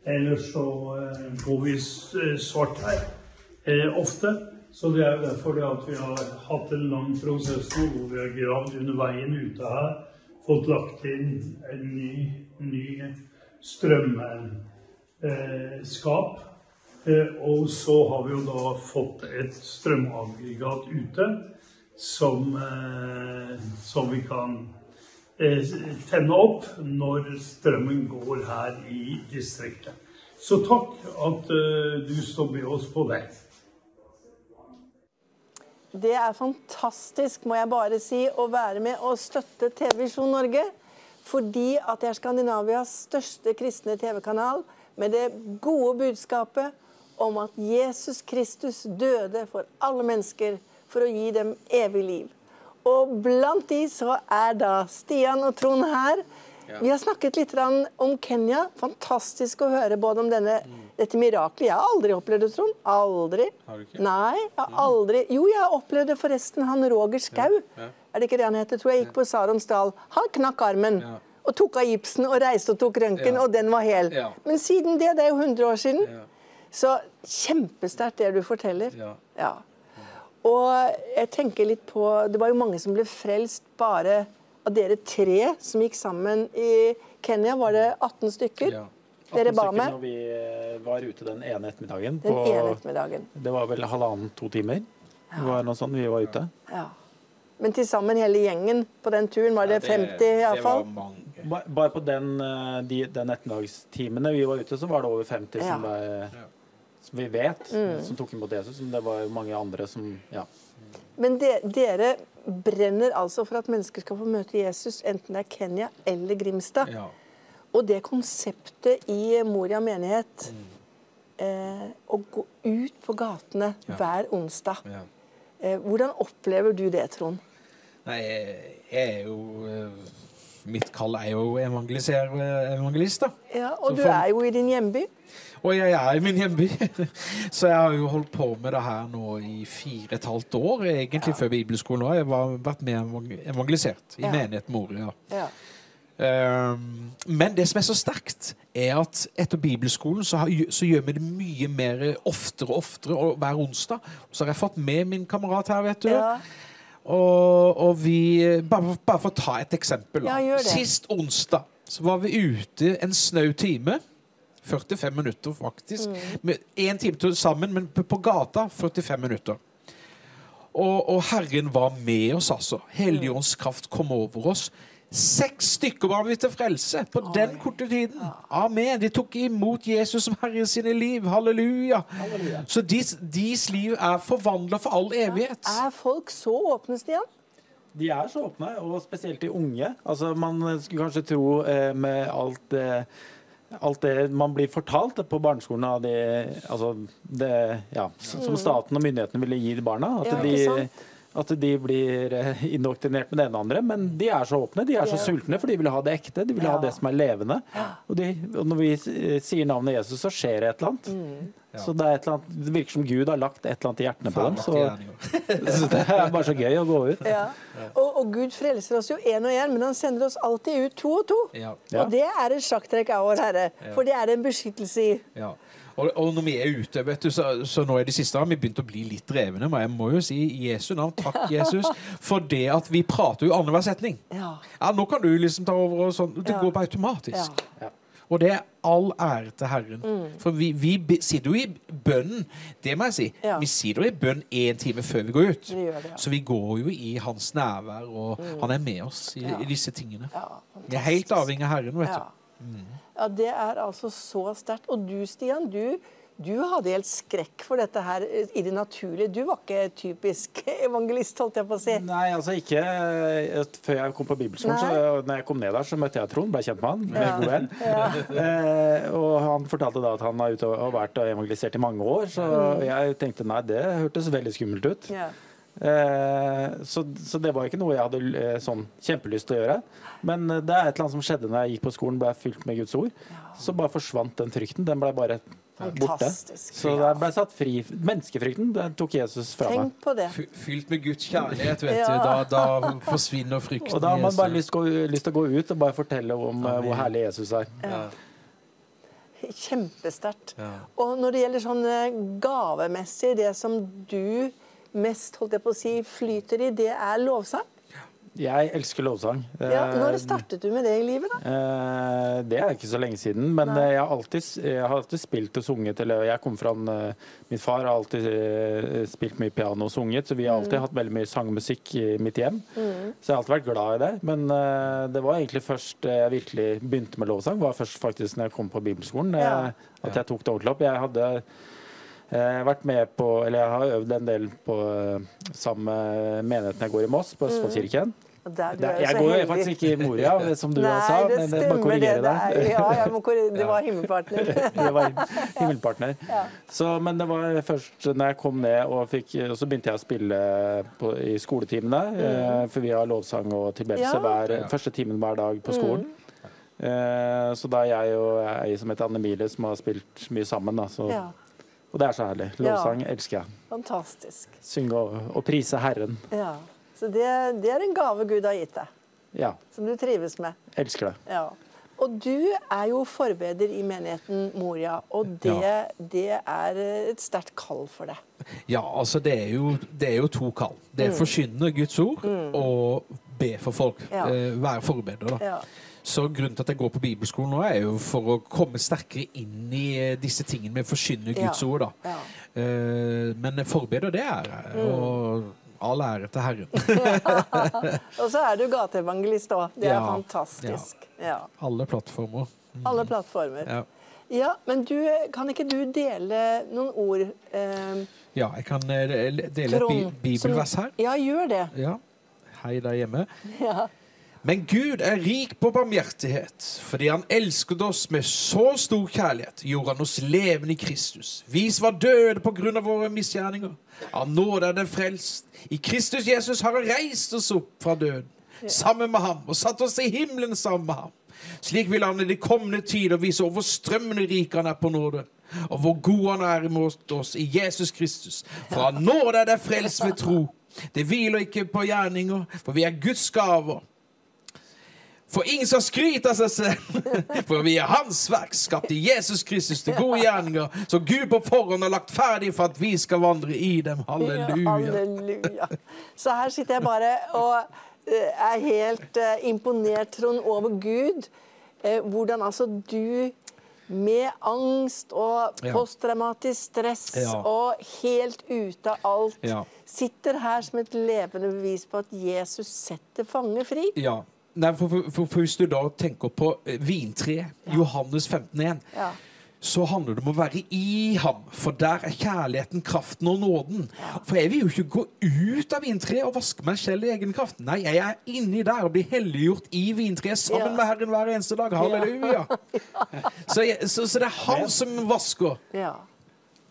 Ellers så eh, går vi eh, svart her eh, ofte. Så det er jo derfor det at vi har hatt en lang prosess nå hvor vi har gravd under veien ute her. Fått lagt inn en ny, ny strømskap. Eh, skap. Eh, og så har vi jo da fått et strømaggregat ute som, eh, som vi kan eh, tenne opp når strømmen går her i distriktet. Så takk at eh, du står med oss på vei. Det er fantastisk, må jeg bare si, å være med og støtte TV Visjon Norge. Fordi at det er Skandinavias største kristne TV-kanal med det gode budskapet om at Jesus Kristus døde for alle mennesker for å gi dem evig liv. Og blant de så er da Stian og Trond her. Vi har snakket litt om Kenya. Fantastisk å høre både om denne, dette miraklet. Jeg har aldri opplevd det, Trond. Aldri. Har du ikke? Nei, jeg har aldri Jo, jeg har opplevd det forresten. Han Roger Skau, Ja. er det ikke det han heter? Tror jeg gikk på Sarons dal. Han knakk armen. Ja. Og tok av gipsen og reiste og tok røntgen, Ja. og den var hel. Ja. Men siden det, det er jo 100 år siden. Ja. Så kjempesterkt det du forteller. Ja. Ja. Og jeg tenker litt på Det var jo mange som ble frelst bare av dere tre som gikk sammen i Kenya. Var det 18 stykker Ja. dere 18 ba stykker med? Når vi eh, var ute den ene ettermiddagen. Den på- ene ettermiddagen. Det var vel halvannen-to timer. Det var noe sånt vi var ute. Ja. Men til sammen hele gjengen på den turen, var det 50 Det var iallfall? mange. Bare på den, eh, de, den ettermiddagstimene vi var ute, så var det over 50 som, Ja. ble, som vi vet, som tok imot Jesus. Men det var jo mange andre som Ja. Men de, dere brenner altså for at mennesker skal få møte Jesus, enten det er Kenya eller Grimstad. Ja. Og det konseptet i Moria menighet eh, å gå ut på gatene Ja. hver onsdag. Ja. Eh, hvordan opplever du det, Trond? Nei, jeg er jo eh, Mitt kall er jo evangelisere evangelist, da. Ja, og Så du for- er jo i din hjemby. Og jeg er i min hjemby. *laughs* Så jeg har jo holdt på med det her nå i fire og et halvt år, egentlig før bibelskolen òg. Jeg har vært med evangelisert i Ja. menigheten Moria. Ja. Um, men det som er så sterkt, er at etter bibelskolen så, har, så gjør vi det mye mer oftere og oftere og hver onsdag. Så har jeg fått med min kamerat her, vet du. Ja. Og, og vi bare, bare for å ta et eksempel. Ja. Sist onsdag så var vi ute en snau time. 45 minutter, faktisk. Mm. Med Én time til sammen, men på, gata 45 minutter. Og, og Herren var med oss, altså. Helligåndens kraft kom over oss. Seks stykker var vi til frelse på den korte tiden. Amen. De tok imot Jesus som Herre i sine liv. Halleluja. Så deres, deres liv er forvandla for all evighet. Er folk så åpne, Stian? De er så åpne, og spesielt de unge. Altså, man skulle kanskje tro eh, med alt eh, Alt det man blir fortalt på barneskolen av de, altså det, ja, som staten og myndighetene ville gi barna. At, Mm. Ja, de? At de blir eh, indoktrinert med det ene og andre. Men de er så åpne, de er så sultne, for de vil ha det ekte. De vil ha det som er levende. Og, de, og når vi eh, sier navnet Jesus, så skjer det et eller annet. Ja. Så det, er et eller annet, det virker som Gud har lagt et eller annet i hjertene på dem. Så, *laughs* så det er bare så gøy å gå ut. Ja. Og, og Gud frelser oss jo én og én, men han sender oss alltid ut to og to. Ja. Ja. Og det er et sjakktrekk av vår Herre, for det er en beskyttelse i. Og, og når vi er ute, vet du, så, så nå i det siste har vi begynt å bli litt drevne. Men jeg må jo si i Jesu navn, takk, *laughs* Jesus, for det at vi prater jo annenhver setning. Ja. Ja, nå kan du liksom ta over og sånn. Det Ja. går på automatisk. Ja. Og det er all ære til Herren. For vi, vi sitter jo i bønnen, det må jeg si. Ja. Vi sitter jo i bønn én time før vi går ut. Vi det, ja. Så vi går jo i hans nærvær, og han er med oss i, i disse tingene. Ja, Vi er helt avhengig av Herren, vet Ja. du. Ja, det er altså så sterkt. Og du, Stian, du, du hadde helt skrekk for dette her eh, i det naturlige. Du var ikke typisk evangelist, holdt jeg på å si. Nei, altså ikke eh, Før jeg kom på bibelskolen, så når jeg kom ned der, så møtte jeg Trond, ble kjent med han. Med Ja. god venn. *laughs* Eh, og han fortalte da at han har, vært og evangelisert i mange år, så jeg tenkte nei, det hørtes veldig skummelt ut. Mm. Ja. Eh, så, så det var ikke noe jeg hadde eh, sånn kjempelyst til å gjøre. Men eh, det er et eller annet som skjedde når jeg gikk på skolen, ble fylt med Guds ord. Så bare forsvant den frykten. Den ble bare borte. Fantastisk. Så jeg ble satt fri. Menneskefrykten den tok Jesus fra meg. Tenk på det. Fy- Fylt med Guds kjærlighet, vet *laughs* Ja. du. Da, da forsvinner frykten. Og da har man bare lyst, til å gå ut og bare fortelle om Amen. hvor herlig Jesus er. Kjempesterkt. Ja. Og når det gjelder sånn gavemessig, det som du mest holdt jeg på å si, flyter i, det er lovsang. Jeg elsker lovsang. Ja, Eh, når startet du med det i livet, da? Eh, det er ikke så lenge siden, men eh, jeg har, alltid, jeg har alltid spilt og sunget. Eller jeg kom fra en, Min far har alltid spilt mye piano og sunget, så vi har alltid Mm. hatt veldig mye sangmusikk i mitt hjem. Mm. Så jeg har alltid vært glad i det. Men det var egentlig først jeg virkelig begynte med lovsang, var først faktisk når jeg kom på bibelskolen. Ja. At jeg tok det ordentlig opp. Jeg hadde eh, vært med på, eller jeg har øvd en del på eh, sammen med menigheten jeg går i Moss, på Østfoldkirken. Og der, er jo jeg går jo heldig. faktisk ikke i Moria, som du Nei, sa. men jeg må bare korrigere deg. ja, jeg må korrigere. *laughs* *laughs* Det var himmelpartner. *laughs* Jeg var himmelpartner. Ja. Så, men det var først når jeg kom ned og fikk Og så begynte jeg å spille på, i skoletimene. eh, For vi har lovsang og tilbedelse Mm. Ja. hver, første timen hver dag på skolen. Eh, Så da er jeg og ei som heter Anne Mile, som har spilt mye sammen. Da, så, Ja, Og det er så herlig. Lovsang elsker jeg. fantastisk. Synge og, og prise Herren. Ja. Så det, det er en gave Gud har gitt deg, Ja, som du trives med. elsker det. Ja. Og du er jo forbeder i menigheten Moria, og det, Ja. det er et sterkt kall for deg. Ja, altså det er jo, det er jo to kall. Det er Mm. forkynne Guds ord og be for folk. Ja. Eh, være forbeder, da. Ja. Så grunnen til at jeg går på bibelskolen nå, er jo for å komme sterkere inn i eh, disse tingene med å forkynne Guds Ja. ord, da. Ja. Eh, men forbeder, det er jeg. Mm. Og all ære til Herren. *laughs* Og så er du gateevangelist òg. Det er Ja. fantastisk. Ja. Alle plattformer. Alle plattformer. Ja. Ja, men du, kan ikke du dele noen ord eh, ja, jeg kan eh, dele et bi bibelvers her. Ja, gjør det. Ja. Hei der hjemme. Ja. Men Gud er rik på barmhjertighet. Fordi han elsket oss med så stor kjærlighet, gjorde han oss levende i Kristus. Vi som var døde på grunn av våre misgjerninger. Av nåde er det frelst. I Kristus Jesus har han reist oss opp fra døden. Sammen med ham og satt oss i himmelen sammen med ham. Slik vil han i de kommende tider vise over strømmende rik han er på nåde. Og hvor god han er imot oss i Jesus Kristus. For av nåde er det frelst ved tro. Det hviler ikke på gjerninger, for vi er Guds gaver. For ingen skal skryte av seg selv, *laughs* for vi er Hans verk, skapt i Jesus Kristus til gode gjerninger, så Gud på forhånd har lagt ferdig for at vi skal vandre i dem. Halleluja. Halleluja. Så her sitter jeg bare og eh, er helt eh, imponert, Trond, over Gud. Eh, Hvordan altså du med angst og posttraumatisk stress Ja. og helt ute av alt, Ja. sitter her som et levende bevis på at Jesus setter fanger fri. Ja. Nei, for, for, for, for Hvis du da tenker på vintreet, vintreet, Johannes 15,1, Ja. så handler det om å være i ham. For der er kjærligheten, kraften og nåden. For jeg vil jo ikke gå ut av vintreet og vaske meg selv i egen kraft. Nei, jeg er inni der og blir helliggjort i vintreet sammen Ja. med Herren hver eneste dag. Halleluja. *laughs* Så, jeg, så, så det er han som vasker. Ja.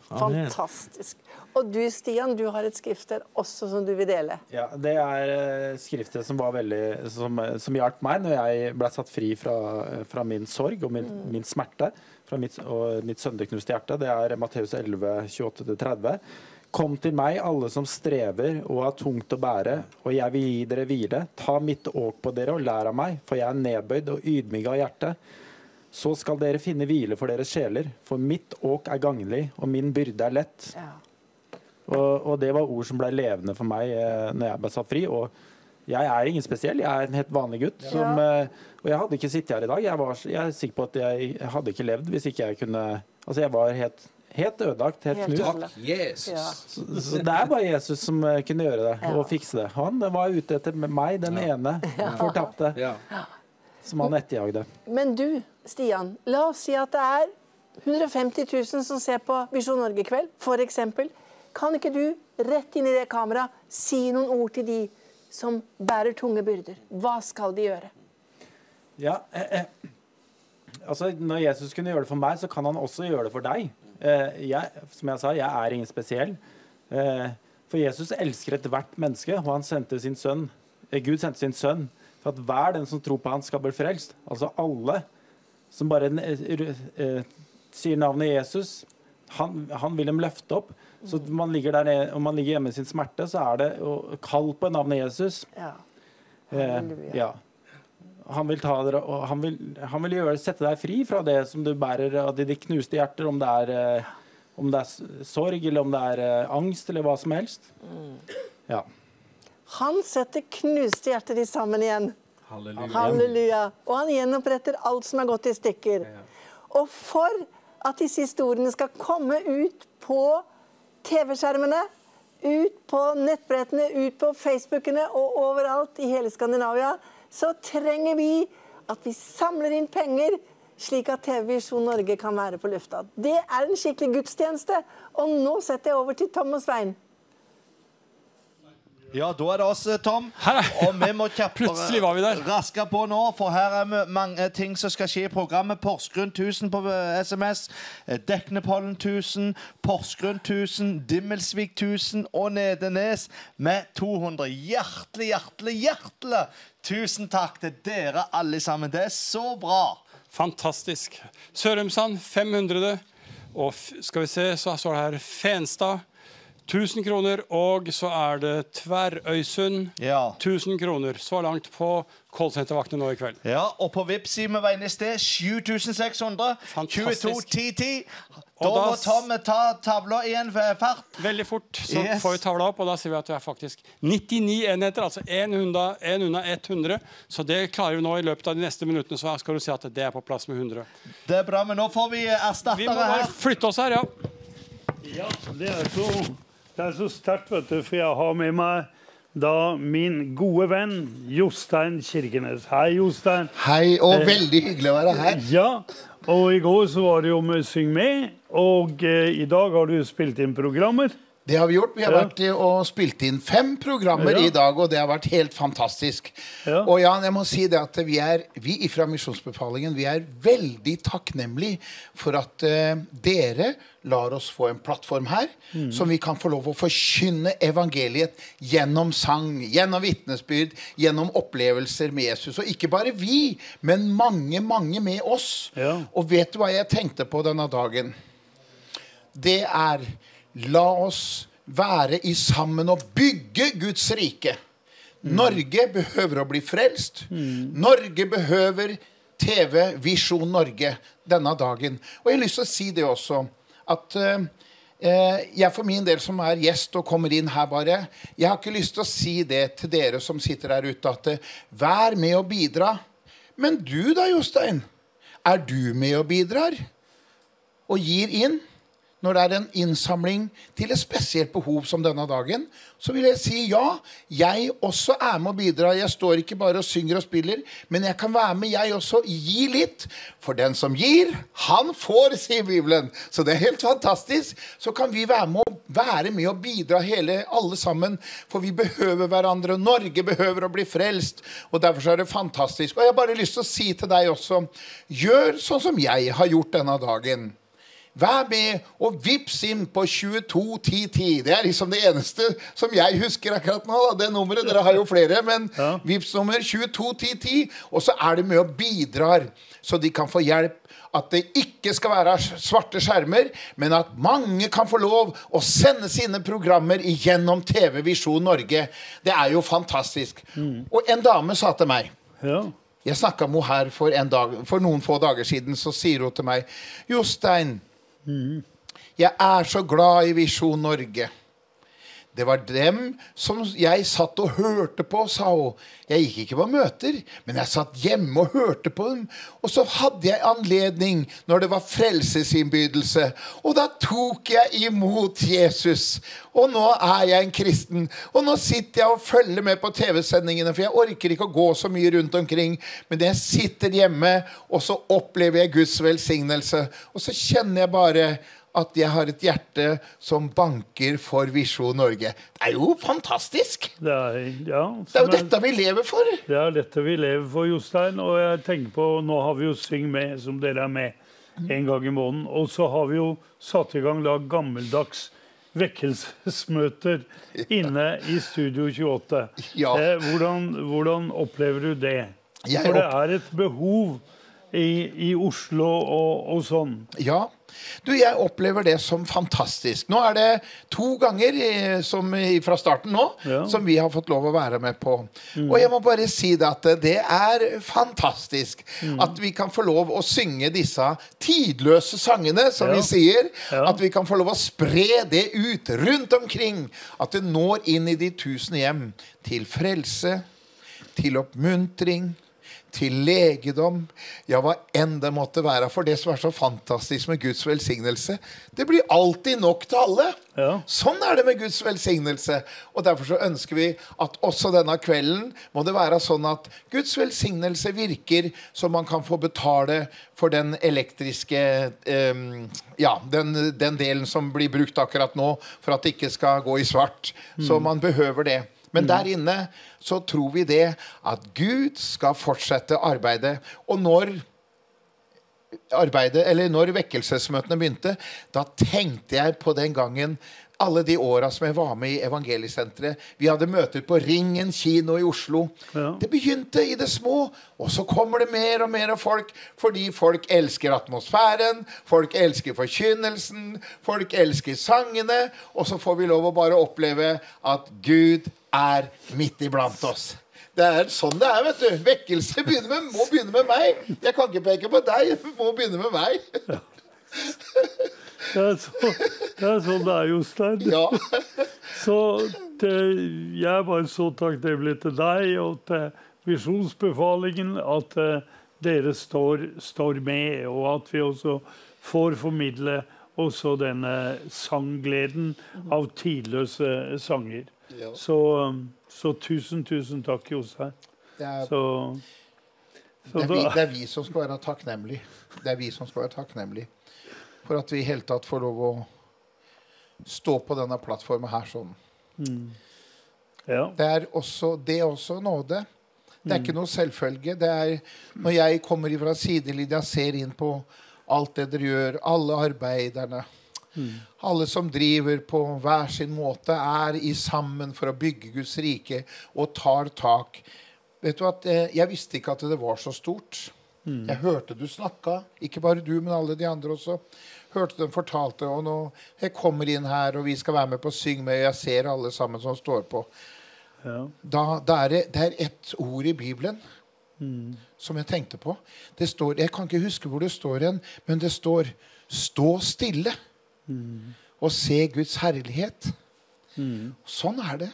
Fantastisk. Og du, Stian, du har et skrifter også som du vil dele. Ja, Det er eh, skriftet som, veldig, som, som hjalp meg når jeg ble satt fri fra, fra min sorg og min, min smerte fra mitt, og mitt sønderknuste hjerte. Det er Matteus 11, 28-30. Kom til meg, alle som strever og har tungt å bære, og jeg vil gi dere hvile. Ta mitt åk på dere og lær av meg, for jeg er nedbøyd og ydmyk av hjerte. Så skal dere finne hvile for deres sjeler, for mitt åk er gagnlig, og min byrde er lett. Ja. Og, og det var ord som ble levende for meg eh, når jeg ble satt fri. Og jeg er ingen spesiell, jeg er en helt vanlig gutt. Som, eh, og jeg hadde ikke sittet her i dag. Jeg, var, jeg er sikker på at jeg, hadde ikke levd hvis ikke jeg kunne Altså, jeg var helt, helt ødelagt, helt Helt knust. Takk, Jesus. Ja. Så, så det er bare Jesus som uh, kunne gjøre det Ja. og fikse det. Han var ute etter meg, den ene fortapte, Ja. som han etterjagde. Men du, Stian, la oss si at det er 150 000 som ser på Visjon Norge i kveld, f.eks. Kan ikke du rett inn i det kameraet si noen ord til de som bærer tunge byrder? Hva skal de gjøre? Ja, eh, eh, altså Når Jesus kunne gjøre det for meg, så kan han også gjøre det for deg. Eh, jeg, som jeg sa, jeg er ingen spesiell. Eh, for Jesus elsker ethvert menneske, og han sendte sin sønn, eh, Gud sendte sin sønn for at hver den som tror på han skal bli frelst. Altså alle som bare eh, sier navnet Jesus, han, han vil dem løfte opp. Så man ligger der nede, om man ligger hjemme i sin smerte, så er det å kalle på navnet Jesus. Ja. Eh, ja. Han vil, ta dere, og han vil, han vil gjøre, sette deg fri fra det som du bærer av de, de knuste hjerter, om det er, eh, om det er sorg, eller om det er eh, angst, eller hva som helst. Mm. Ja. Han setter knuste hjerter i sammen igjen. Halleluja. Halleluja. Og han gjenoppretter alt som er gått i stykker. Og for at disse historiene skal komme ut på TV-skjermene, ut på nettbrettene, ut på Facebookene og overalt i hele Skandinavia, så trenger vi at vi samler inn penger slik at TV Visjon Norge kan være på lufta. Det er en skikkelig gudstjeneste. Og nå setter jeg over til Tom og Svein. Ja, da er det oss, Tom. Er- Og vi må kjappere vi raske på nå, for her er det mange ting som skal skje i programmet. Porsgrunn 1000 på eh, SMS, eh, Deknepollen 1000, Porsgrunn 1000, Dimmelsvik 1000 og Nedenes med 200. Hjertelig, hjertelig, hjertelig tusen takk til dere alle sammen. Det er så bra. Fantastisk. Sørumsand 500. Og skal vi se, så står det her Fenstad 1000 kroner. Og så er det Tverrøysund Ja. 1000 kroner. Så langt på callsentervaktene nå i kveld. Ja, og på Vipps vi var inne i sted 7600. Fantastisk. 22 10 10. Da må Tom ta tavla i en fart. Veldig fort så Yes. får vi tavla opp, og da ser vi at vi er faktisk 99 enheter. Altså én unna, en unna 100. Så det klarer vi nå i løpet av de neste minuttene. Så skal du se at det er på plass med 100. Det er bra, men nå får vi erstattere her. Vi må bare flytte oss her, ja. Ja, det er så, det er så sterkt, vet du, for jeg har med meg da min gode venn Jostein Kirkenes. Hei, Jostein. Hei, og veldig hyggelig å være her. Ja, og i går så var det jo med Syng med, og eh, i dag har du spilt inn programmer. Det har vi gjort. Vi har Ja. vært og spilt inn fem programmer Ja. i dag, og det har vært helt fantastisk. Ja. Og Jan, jeg må si det at vi er, vi fra Misjonsbefalingen vi er veldig takknemlige for at uh, dere lar oss få en plattform her, Mm. som vi kan få lov å forkynne evangeliet gjennom sang, gjennom vitnesbyrd, gjennom opplevelser med Jesus. Og ikke bare vi, men mange, mange med oss. Ja. Og vet du hva jeg tenkte på denne dagen? det er la oss være i sammen og bygge Guds rike. Norge behøver å bli frelst. Norge behøver TV Visjon Norge denne dagen. Og jeg har lyst til å si det også, at eh, eh, jeg for min del som er gjest og kommer inn her bare, jeg har ikke lyst til å si det til dere som sitter der ute, at eh, vær med og bidra. Men du da, Jostein? Er du med og bidrar? og gir inn når det er en innsamling til et spesielt behov som denne dagen, så vil jeg si ja, jeg også er med og bidrar. Jeg står ikke bare og synger og spiller, men jeg kan være med, jeg også. Gi litt. For den som gir, han får, sier Bibelen. Så det er helt fantastisk. Så kan vi være med, og være med og bidra hele, alle sammen. For vi behøver hverandre. Norge behøver å bli frelst. Og derfor er det fantastisk. Og jeg har bare lyst til å si til deg også, gjør sånn som jeg har gjort denne dagen. Vær med og vips inn på 221010. Det er liksom det eneste som jeg husker akkurat nå. Da. Det nummeret, Dere har jo flere, men vips nummer 221010. Og så er det med og bidrar, så de kan få hjelp. At det ikke skal være svarte skjermer, men at mange kan få lov å sende sine programmer gjennom TV Visjon Norge. Det er jo fantastisk. Og en dame sa til meg Ja. jeg snakka med henne her for, en dag, for noen få dager siden. Så sier hun til meg Jostein, jeg er så glad i Visjon Norge. Det var dem som jeg satt og hørte på, sa hun. Jeg gikk ikke på møter, men jeg satt hjemme og hørte på dem. Og så hadde jeg anledning når det var frelsesinnbydelse. Og da tok jeg imot Jesus. Og nå er jeg en kristen. Og nå sitter jeg og følger med på TV-sendingene, for jeg orker ikke å gå så mye rundt omkring. Men jeg sitter hjemme, og så opplever jeg Guds velsignelse. Og så kjenner jeg bare at jeg har et hjerte som banker for Visjon Norge. Det er jo fantastisk! Det er, ja, Det er jo dette vi lever for. Det er dette vi lever for, Jostein. Og jeg tenker på, nå har vi jo Syng med, som dere er med en gang i måneden. Og så har vi jo satt i gang da gammeldags vekkelsesmøter inne i Studio 28. Ja. Eh, hvordan, hvordan opplever du det? For det er et behov i, i Oslo og, og sånn? Ja. Du, jeg opplever det som fantastisk. Nå er det to ganger eh, som fra starten nå Ja. som vi har fått lov å være med på. Og jeg må bare si det at det er fantastisk at vi kan få lov å synge disse tidløse sangene, som Ja. vi sier. Ja. At vi kan få lov å spre det ut rundt omkring. At det når inn i de tusen hjem. Til frelse, til oppmuntring, til legedom, ja, hva enn det måtte være. For det som er så fantastisk med Guds velsignelse, det blir alltid nok til alle. Ja. Sånn er det med Guds velsignelse. Og derfor så ønsker vi at også denne kvelden må det være sånn at Guds velsignelse virker så man kan få betale for den elektriske eh, Ja, den, den delen som blir brukt akkurat nå for at det ikke skal gå i svart. Så man behøver det. Men der inne så tror vi det at Gud skal fortsette arbeidet. Og når arbeidet, eller når vekkelsesmøtene begynte, da tenkte jeg på den gangen alle de åra som jeg var med i Evangeliesenteret. Vi hadde møter på Ringen kino i Oslo. Ja. Det begynte i det små, og så kommer det mer og mer av folk fordi folk elsker atmosfæren, folk elsker forkynnelsen, folk elsker sangene, og så får vi lov å bare oppleve at Gud er midt iblant oss. Det er sånn det er, vet du. Vekkelse med, må begynne med meg. Jeg kan ikke peke på deg, Du må begynne med meg. *laughs* Det er, så, det er sånn det er, Jostein. Ja. *laughs* Så det, jeg er bare så takknemlig til deg og til Visjonsbefalingen at eh, dere står, står med, og at vi også får formidle også denne sanggleden av tidløse sanger. Ja. Så, um, så tusen, tusen takk, Jostein. Det er, Så, så det, er vi, det er vi som skal være takknemlige. Det er vi som skal være takknemlige for at vi i hele tatt får lov å stå på denne plattformen her sånn. ja. Det er også, det er også nåde. Det er ikke noe selvfølge. Det er når jeg kommer fra sidelinja, ser inn på alt det dere gjør, alle arbeiderne, alle som driver på hver sin måte, er i sammen for å bygge Guds rike og tar tak. Vet du at eh, Jeg visste ikke at det var så stort. Jeg hørte du snakka, ikke bare du, men alle de andre også. Hørte dem fortalte, og nå jeg kommer inn her, og vi skal være med på Syng med, og jeg ser alle sammen som står på. ja. Da, da er det, det er ett ord i Bibelen som jeg tenkte på. Det står, Jeg kan ikke huske hvor det står hen, men det står 'stå stille' og se Guds herlighet. Sånn er det.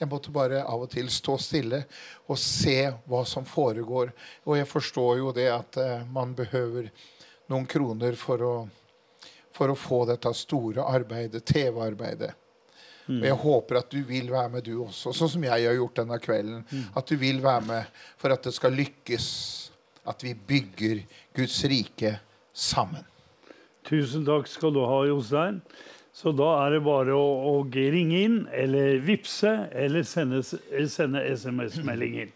Jeg måtte bare av og til stå stille og se hva som foregår. Og jeg forstår jo det at eh, man behøver noen kroner for å, for å få dette store arbeidet, TV-arbeidet. Og jeg håper at du vil være med, du også, sånn som jeg har gjort denne kvelden. At du vil være med for at det skal lykkes. At vi bygger Guds rike sammen. Tusen takk skal du ha, Jostein. Så da er det bare å, å ringe inn, eller vippse, eller sende, sende SMS-meldinger.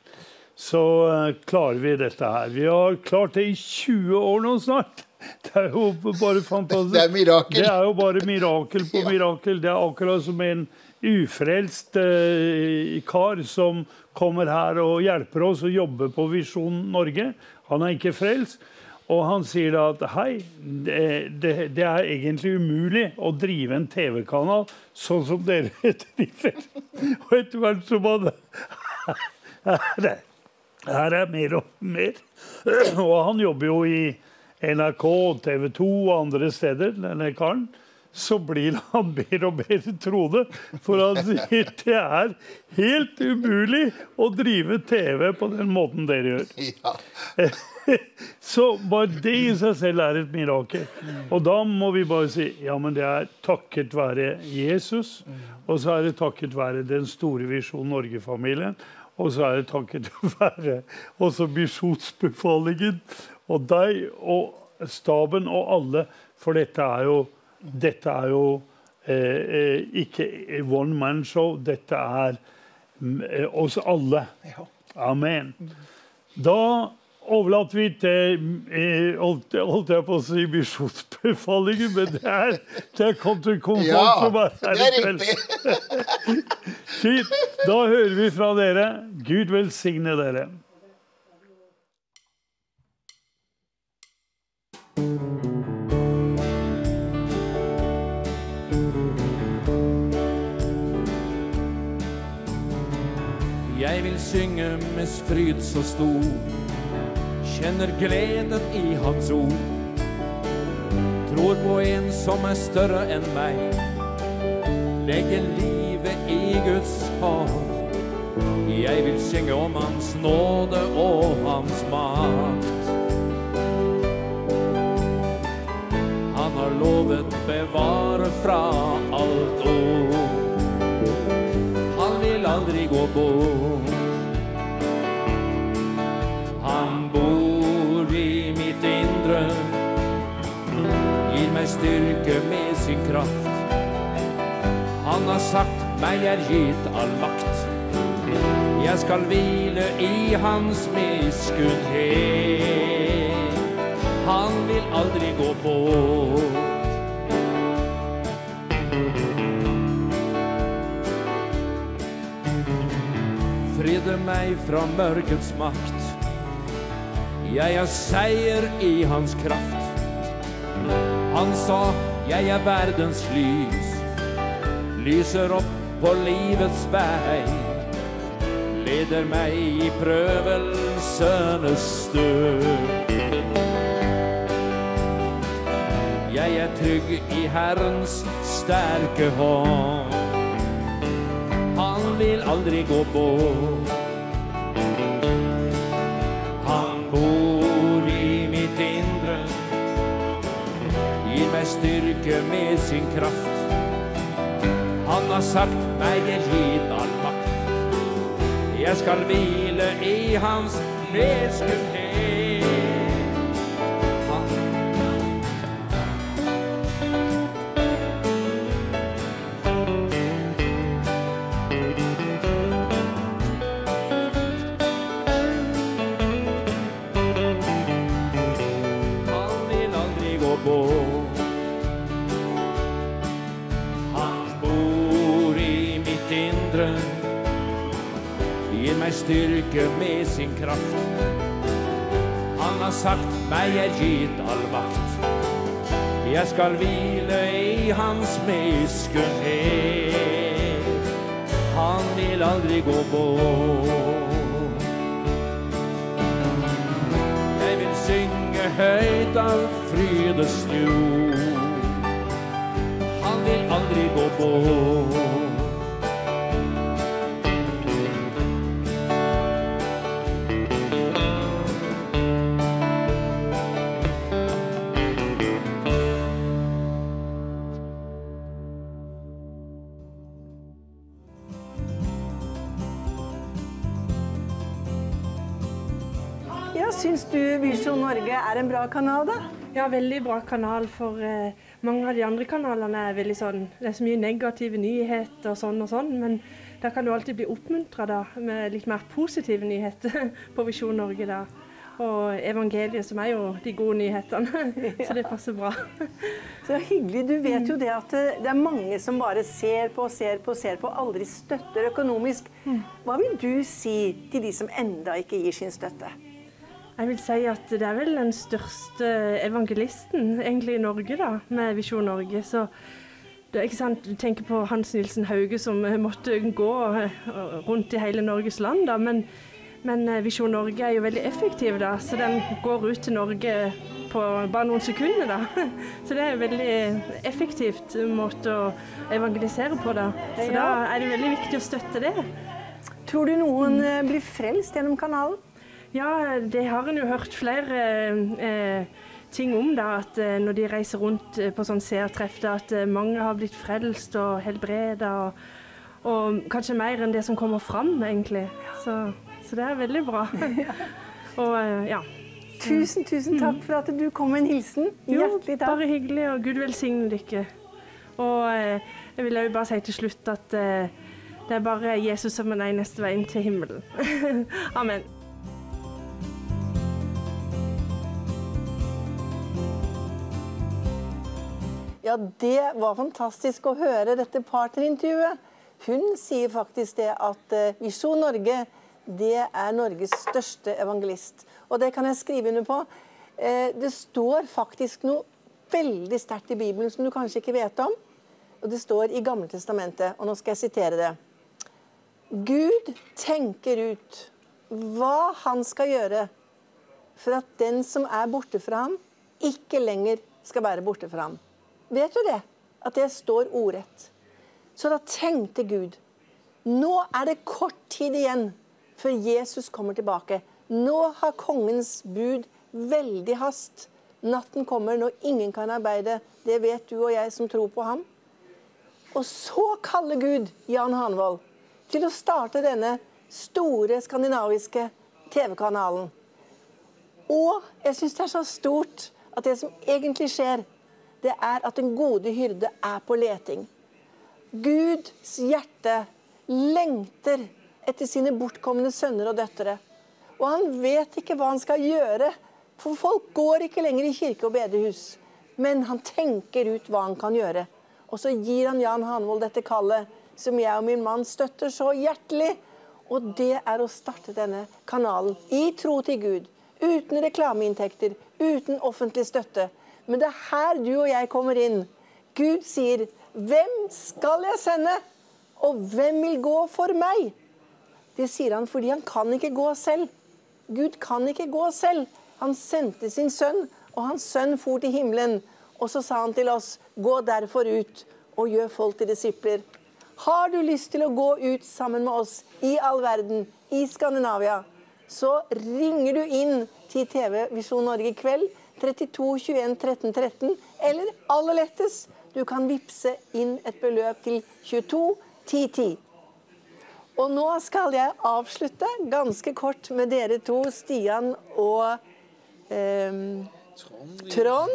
Så uh, klarer vi dette her. Vi har klart det i 20 år nå snart. Det er jo bare fantastisk. Det er mirakel. Det er jo bare mirakel på Ja. mirakel. Det er akkurat som en ufrelst uh, kar som kommer her og hjelper oss å jobbe på Visjon Norge. Han er ikke frelst. Og han sier da at hei, det, det, det er egentlig umulig å drive en TV-kanal sånn som dere *laughs* driver. Og etter hvert som han her er, her er mer og mer. Og han jobber jo i NRK, TV 2 og andre steder, denne karen. Så blir han mer og mer troende. For han sier det er helt umulig å drive TV på den måten dere gjør. Ja. *laughs* Så bare det i seg selv er et mirakel. Og da må vi bare si ja, men det er takket være Jesus. Og så er det takket være den store Visjon Norge-familien. Og så er det takket *laughs* være også misjonsbefalingen og deg og staben og alle. For dette er jo, dette er jo eh, eh, ikke one man show. Dette er mm, eh, oss alle. Amen. Da overlater vi til eh, holdt, holdt jeg på å si misjonsbefalingen, men det er, det er comfort Ja, som er her er i kveld. Fint. *laughs* Da hører vi fra dere. Gud velsigne dere. Synge med fryd så stor. Kjenner gleden i hans ord. Tror på en som er større enn meg. Legger livet i Guds hånd. Jeg vil synge om Hans nåde og Hans makt. Han har lovet bevare fra alt ord. Han vil aldri gå bort. Meg styrke med sin kraft. Han har sagt meg er gitt all makt. Jeg skal hvile i hans miskunnhet. Han vil aldri gå bort. Fridde meg fra mørkets makt. Jeg har seier i hans kraft. Han sa, jeg er verdens lys. Lyser opp på livets vei leder meg i prøvelsenes støv. Jeg er trygg i Herrens sterke hånd. Han vil aldri gå bort. Styrke med sin kraft. Han har sagt meg er gitt all makt. Jeg skal hvile i hans medskuddhet. Meg styrke med sin kraft. Han har sagt meg er gitt all makt. Jeg skal hvile i hans miskunnhet. Han vil aldri gå bort. Jeg vil synge høyt av frydes jord. Han vil aldri gå bort. Visjon Norge er en bra kanal, da? Ja, veldig bra kanal, for eh, mange av de andre kanalene er veldig sånn Det er så mye negative nyheter og sånn og sånn, men da kan du alltid bli oppmuntra med litt mer positive nyheter *laughs* på Visjon Norge. da. Og evangeliet, som er jo de gode nyhetene. *laughs* Så det passer bra. *laughs* Så hyggelig. Du vet jo det at det det er mange som bare ser på, og ser på, og ser på, aldri støtter økonomisk. Hva vil du si til de som enda ikke gir sin støtte? Jeg vil si at det er vel den største evangelisten egentlig i Norge, da, med Visjon Norge. Så det er ikke sant, Du tenker på Hans Nilsen Hauge som eh, måtte gå eh, rundt i hele Norges land, da. Men, men eh, Visjon Norge er jo veldig effektiv, da. Så den går ut til Norge på bare noen sekunder, da. *laughs* Så det er en veldig effektivt måte å evangelisere på, da. Så da er det veldig viktig å støtte det. Tror du noen blir frelst gjennom kanalen? Ja, det har en jo hørt flere eh, ting om, da. At eh, når de reiser rundt eh, på sånn seertreff, at eh, mange har blitt frelst og helbreda. Og, og kanskje mer enn det som kommer fram, egentlig. Så, så det er veldig bra. *laughs* og ja. Tusen, tusen takk for at du kom med en hilsen. Jo, Hjertelig takk. bare hyggelig, og Gud velsigne dere. Og jeg vil òg bare si til slutt at det er bare Jesus som er den eneste veien til himmelen. *laughs* Amen. Ja, det var fantastisk å høre dette partnerintervjuet. Hun sier faktisk det at eh, Visjon Norge det er Norges største evangelist. Og det kan jeg skrive under på. Eh, Det står faktisk noe veldig sterkt i Bibelen som du kanskje ikke vet om. Og det står i Gamle testamentet, og nå skal jeg sitere det. Gud tenker ut hva han skal gjøre for at den som er borte fra ham, ikke lenger skal være borte fra ham. Vet du det? At det står ordrett. Så da tenkte Gud nå er det kort tid igjen før Jesus kommer tilbake. Nå har kongens bud veldig hast. Natten kommer når ingen kan arbeide. Det vet du og jeg som tror på ham. Og så kaller Gud Jan Hanvold til å starte denne store skandinaviske TV-kanalen. Og jeg syns det er så stort at det som egentlig skjer, det er at den gode hyrde er på leting. Guds hjerte lengter etter sine bortkomne sønner og døtre. Og han vet ikke hva han skal gjøre, for folk går ikke lenger i kirke og bedehus. Men han tenker ut hva han kan gjøre. Og så gir han Jan Hanvold dette kallet, som jeg og min mann støtter så hjertelig. Og det er å starte denne kanalen i tro til Gud. Uten reklameinntekter, uten offentlig støtte. Men det er her du og jeg kommer inn. Gud sier, 'Hvem skal jeg sende?' Og hvem vil gå for meg? Det sier han fordi han kan ikke gå selv. Gud kan ikke gå selv. Han sendte sin sønn, og hans sønn for til himmelen. Og så sa han til oss, gå derfor ut og gjør folk til disipler. Har du lyst til å gå ut sammen med oss i all verden, i Skandinavia, så ringer du inn til TV Visjon Norge i kveld. 32 21 13 13. Eller aller lettest, du kan vippse inn et beløp til 22 10 10. Og nå skal jeg avslutte ganske kort med dere to, Stian og eh, Trond.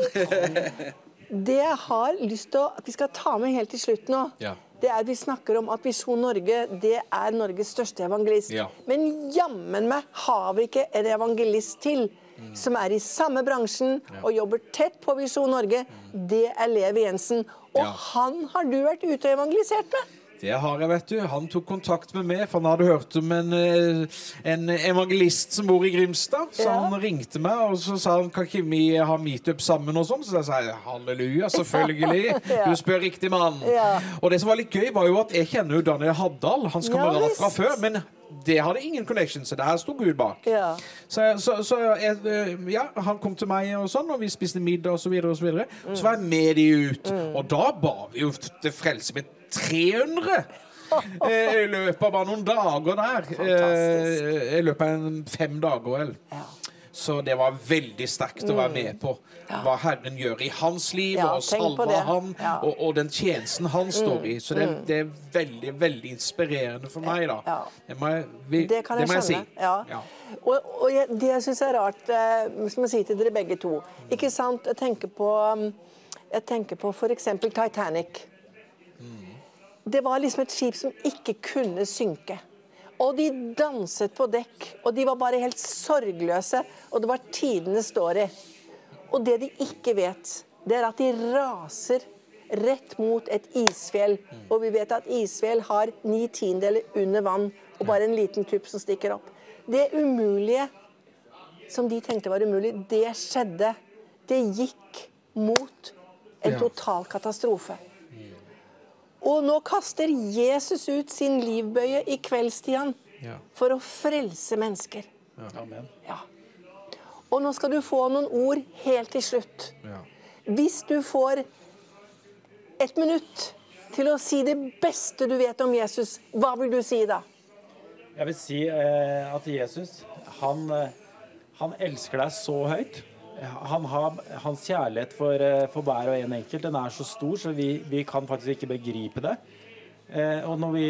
Det jeg har lyst til at vi skal ta med helt til slutt nå, Ja. det er at vi snakker om at Visjon Norge det er Norges største evangelist. Ja. Men jammen meg har vi ikke en evangelist til som er i samme bransjen og jobber tett på Visjon Norge. Det er Levi Jensen. Og Ja. han har du vært ute og evangelisert med. Det har jeg, vet du. Han tok kontakt med meg, for han hadde hørt om en, eh, en evangelist som bor i Grimstad. Så Ja. han ringte meg og så sa han, kan ikke vi ha meetup sammen. og sånn. Så jeg sa halleluja, *laughs* selvfølgelig. Ja. Du spør riktig mann. Ja. Og det som var litt gøy, var jo at jeg kjenner jo Daniel Haddal, hans kamerat fra før. Men det hadde ingen connection, så der sto Gud bak. Ja. Så, så, så jeg, eh, ja, han kom til meg, og sånn, og vi spiste middag og så videre. Og så, videre. så var jeg med de ut. Og da ba vi jo til frelse med 300! *laughs* eh, I løpet av bare noen dager der. Eh, I løpet av fem dager, vel. Så det var veldig sterkt å være med på hva Herren gjør i hans liv, Ja, og salva ham, og, og den tjenesten han står i. Så det, mm. det er veldig, veldig inspirerende for meg, da. Ja. Det må jeg, vi, Det kan jeg må jeg si. Ja. Og, og jeg, det jeg syns er rart, eh, som jeg sier til dere begge to Ikke sant? Jeg tenker på um, Jeg tenker på f.eks. Titanic. Det var liksom et skip som ikke kunne synke. Og de danset på dekk, og de var bare helt sorgløse. Og det var tidenes story. Og det de ikke vet, det er at de raser rett mot et isfjell. Og vi vet at isfjell har ni tiendedeler under vann, og bare en liten tupp som stikker opp. Det umulige som de tenkte var umulig, det skjedde. Det gikk mot en total katastrofe. Og nå kaster Jesus ut sin livbøye i kveldstiden Ja. for å frelse mennesker. Amen. Og nå skal du få noen ord helt til slutt. Ja. Hvis du får et minutt til å si det beste du vet om Jesus, hva vil du si da? Jeg vil si eh, at Jesus, han, eh, han elsker deg så høyt. Han har, hans kjærlighet for, eh, for hver og en enkelt den er så stor, så vi, vi kan faktisk ikke begripe det. Eh, og når vi,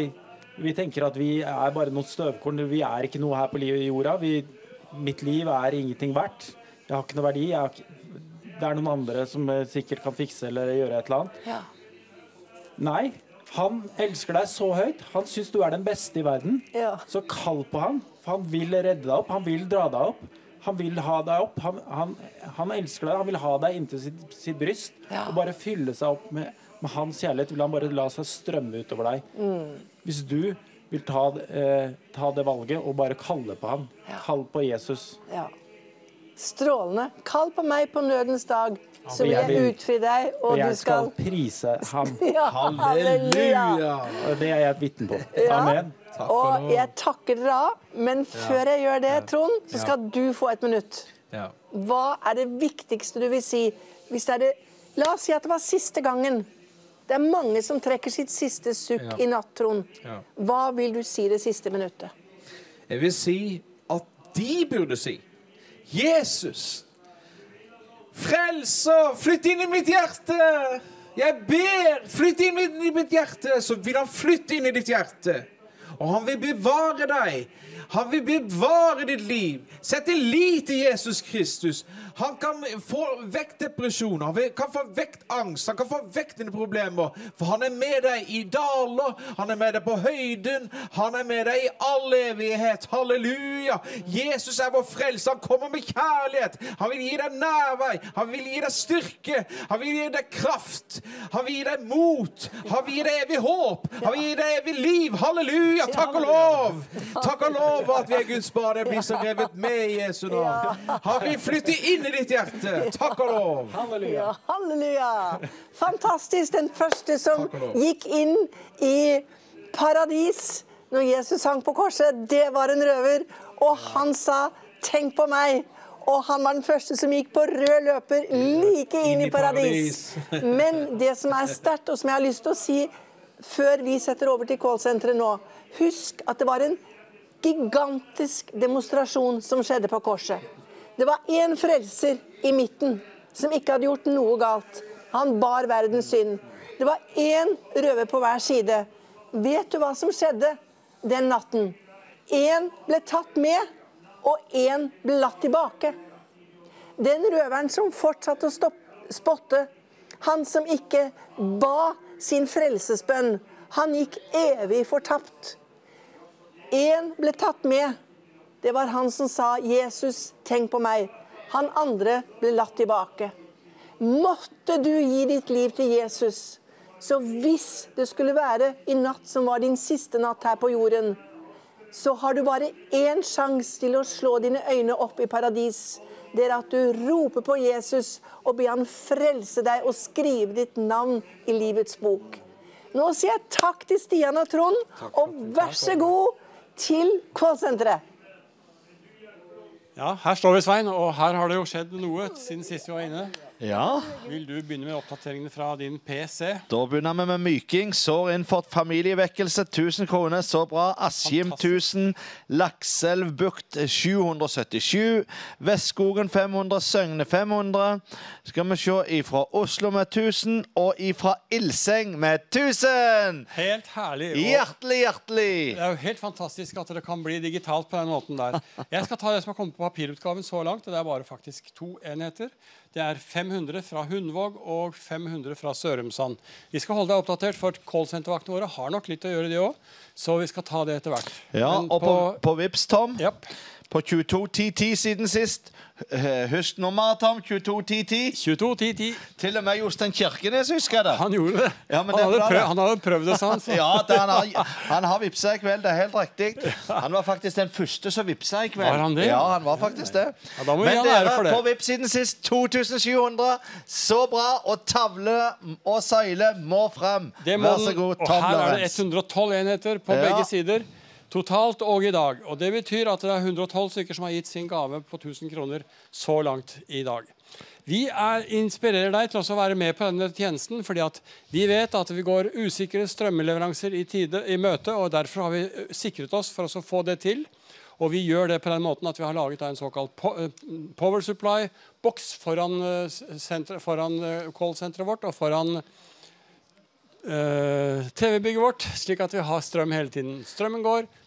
vi tenker at vi er bare noen støvkorn, vi er ikke noe her på livet i jorda. Vi, mitt liv er ingenting verdt. Jeg har ikke noe verdi. Ikke, det er noen andre som eh, sikkert kan fikse eller gjøre et eller annet. Ja. Nei, han elsker deg så høyt. Han syns du er den beste i verden. Ja. Så kall på han, for han vil redde deg opp. Han vil dra deg opp. Han vil ha deg opp. Han, han, han elsker deg. Han vil ha deg inntil sitt, sitt bryst. Ja. Og bare fylle seg opp med, med hans kjærlighet. Vil han bare la seg strømme utover deg. Mm. Hvis du vil ta, eh, ta det valget og bare kalle på han. Kall på Jesus. Ja. Strålende. Kall på meg på nødens dag, så vil jeg utfri deg, og Og du jeg skal skal prise ham. *laughs* Ja, halleluja. Og det er jeg et vitne på. Ja. Amen. Og jeg takker dere av, men før jeg gjør det, Trond, så skal du få et minutt. Hva er det viktigste du vil si? Hvis det er det, la oss si at det var siste gangen. Det er mange som trekker sitt siste sukk Ja. i natt, Trond. Ja. Hva vil du si det siste minuttet? Jeg vil si at de burde si Jesus, frelser, flytt inn i mitt hjerte. Jeg ber, flytt inn i mitt hjerte. Så vil han flytte inn i ditt hjerte. Og han vil bevare deg. Han vil bevare ditt liv. Sett din lit til Jesus Kristus. Han kan få vekk depresjon, han kan få vekk angst, han kan få vekk dine problemer. For han er med deg i daler, han er med deg på høyden, han er med deg i all evighet. Halleluja! Jesus er vår frelse. Han kommer med kjærlighet. Han vil gi deg nærvær. Han vil gi deg styrke. Han vil gi deg kraft. Han vil gi deg mot. Han vil gi deg evig håp. Han vil gi deg evig liv. Halleluja! Takk og lov! Takk og lov at vi er Guds barn. Jeg blir så revet med i Jesu navn. Har vi flyttet inn i ditt hjerte. Takk og lov. Ja, halleluja! Fantastisk. Den første som gikk inn i paradis når Jesus hang på korset, det var en røver. Og han sa 'tenk på meg'. Og han var den første som gikk på rød løper like inn i paradis. *laughs* Men det som er sterkt, og som jeg har lyst til å si før vi setter over til callsenteret nå Husk at det var en gigantisk demonstrasjon som skjedde på korset. Det var én frelser i midten som ikke hadde gjort noe galt. Han bar verdens synd. Det var én røver på hver side. Vet du hva som skjedde den natten? Én ble tatt med, og én ble latt tilbake. Den røveren som fortsatte å stopp, spotte, han som ikke ba sin frelsesbønn, han gikk evig fortapt. Én ble tatt med. Det var han som sa, 'Jesus, tenk på meg'. Han andre ble latt tilbake. Måtte du gi ditt liv til Jesus. Så hvis det skulle være i natt som var din siste natt her på jorden, så har du bare én sjanse til å slå dine øyne opp i paradis. Det er at du roper på Jesus og ber han frelse deg og skrive ditt navn i livets bok. Nå sier jeg takk til Stian og Trond, og vær så god til callsenteret. Ja, her står vi, Svein, og her har det jo skjedd noe siden sist vi var inne. Ja. Vil du begynne med oppdateringene fra din PC? Da begynner vi med myking. Sår innført familievekkelse 1000 kroner. Så bra. Askim 1000. Lakselv bukt 777. Vestskogen 500. Søgne 500. Skal vi se ifra Oslo med 1000. Og ifra Ilseng med 1000. Helt herlig. og- Hjertelig, hjertelig. Det er jo helt fantastisk at det kan bli digitalt på den måten der. Jeg skal ta det som har kommet på papirutgaven så langt, og det er bare faktisk to enheter. Det er 500 fra Hundvåg og 500 fra Sørumsand. Vi skal holde deg oppdatert, for callsentervaktene våre har nok litt å gjøre, de òg. Så vi skal ta det etter hvert. Ja, Men og på, på Vips, Tom. yep. På 22.10.10 siden sist. Eh, Husk nummeret, Tom. 22.10.10. 22.10.10. Til og med Jostein Kirkenes husker det. Han gjorde det. Ja, han, hadde det. han hadde prøvd det, sa han. *laughs* Ja, han har, han har vippsa i kveld. Det er helt riktig. Han var faktisk den første som vippsa i kveld. Var han det? Ja, han var faktisk det. Ja, da må vi Men dere, for det. på vipp siden sist 2700. Så bra. Og tavle og søyle må må Vær så god, og Lorentz. her er det 112 enheter på begge sider. Totalt og i dag. Og Det betyr at det er 112 stykker som har gitt sin gave på 1000 kroner så langt i dag. Vi er, inspirerer deg til å være med på denne tjenesten, fordi vi vet at vi går usikre strømmeleveranser i, tide, i møte, og derfor har vi sikret oss for å få det til. Og vi gjør det på den måten at vi har laget en såkalt power supply-boks foran, s- foran callsenteret vårt og foran uh, TV-bygget vårt, slik at vi har strøm hele tiden. Strømmen går, eh,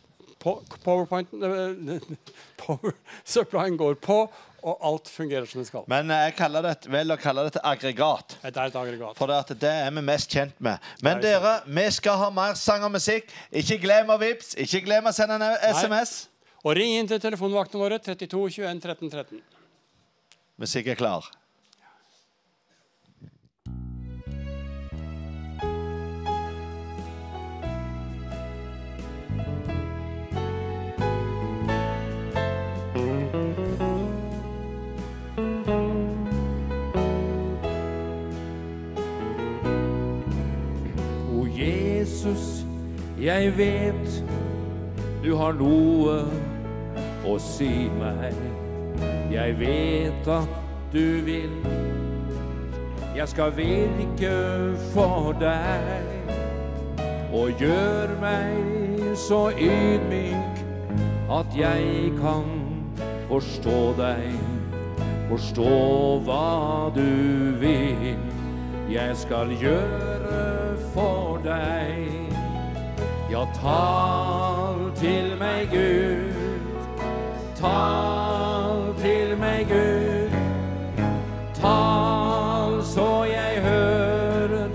*laughs* power supplyen går på, og alt fungerer som det skal. Men eh, jeg kaller det, vel å kalle det et aggregat. Det er et aggregat. For det, det er vi mest kjent med. Men er dere, vi skal ha mer sang og musikk. Ikke glem å vips. Ikke glem å sende en SMS. Og ring inn til telefonvaktene våre 32 21 13 13. Musikk er klar. Jesus, jeg vet du har noe å si meg. Jeg vet at du vil. Jeg skal virke for deg og gjør meg så ydmyk at jeg kan forstå deg, forstå hva du vil. Jeg skal gjøre for deg. Ja, tal til meg, Gud. Tal til meg, Gud. Tal så jeg hører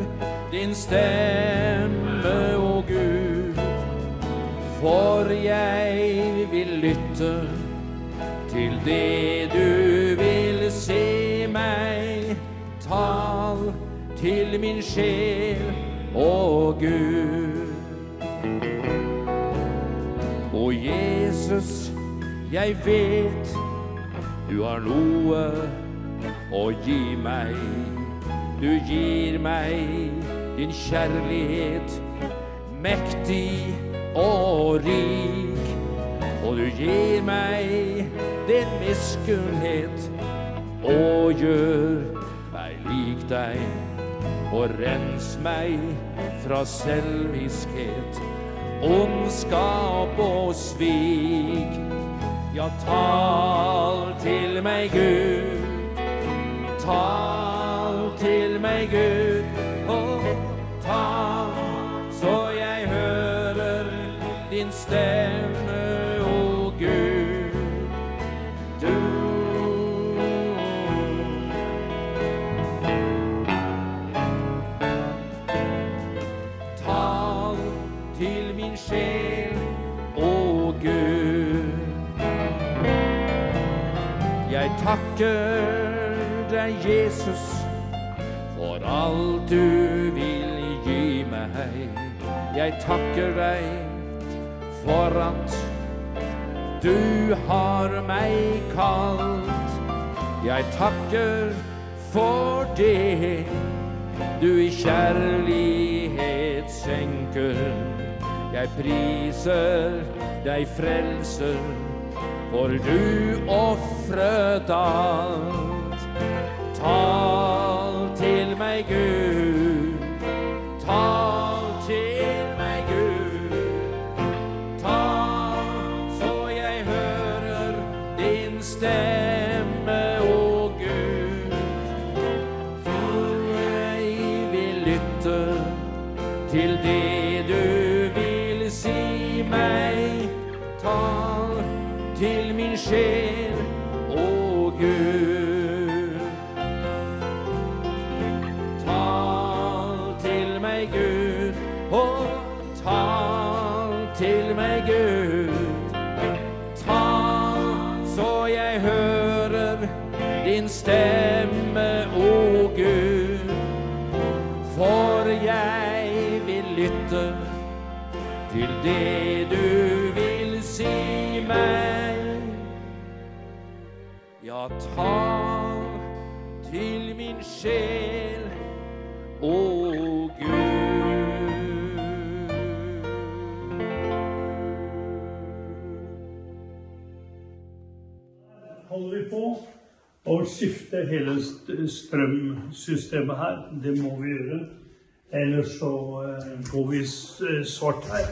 din stemme, å Gud. For jeg vil lytte til det du vil si meg. Tal til min sjel, å Gud. Og Jesus, jeg vet du har noe å gi meg. Du gir meg din kjærlighet, mektig og rik. Og du gir meg din miskunnhet og gjør meg lik deg. Og rens meg fra selviskhet, ondskap og svik. Ja, tal til meg, Gud. Tal til meg, Gud. Og tal så jeg hører din stemme, takker deg, Jesus, for alt du vil gi meg. Jeg takker deg for at du har meg kalt. Jeg takker for det du i kjærlighet senker. Jeg priser deg, frelser, for du ofret alt. Tal til meg, Gud. Sjel, å holder vi på å skifte hele strømsystemet her. Det må vi gjøre. Ellers så eh, går vi eh, svart her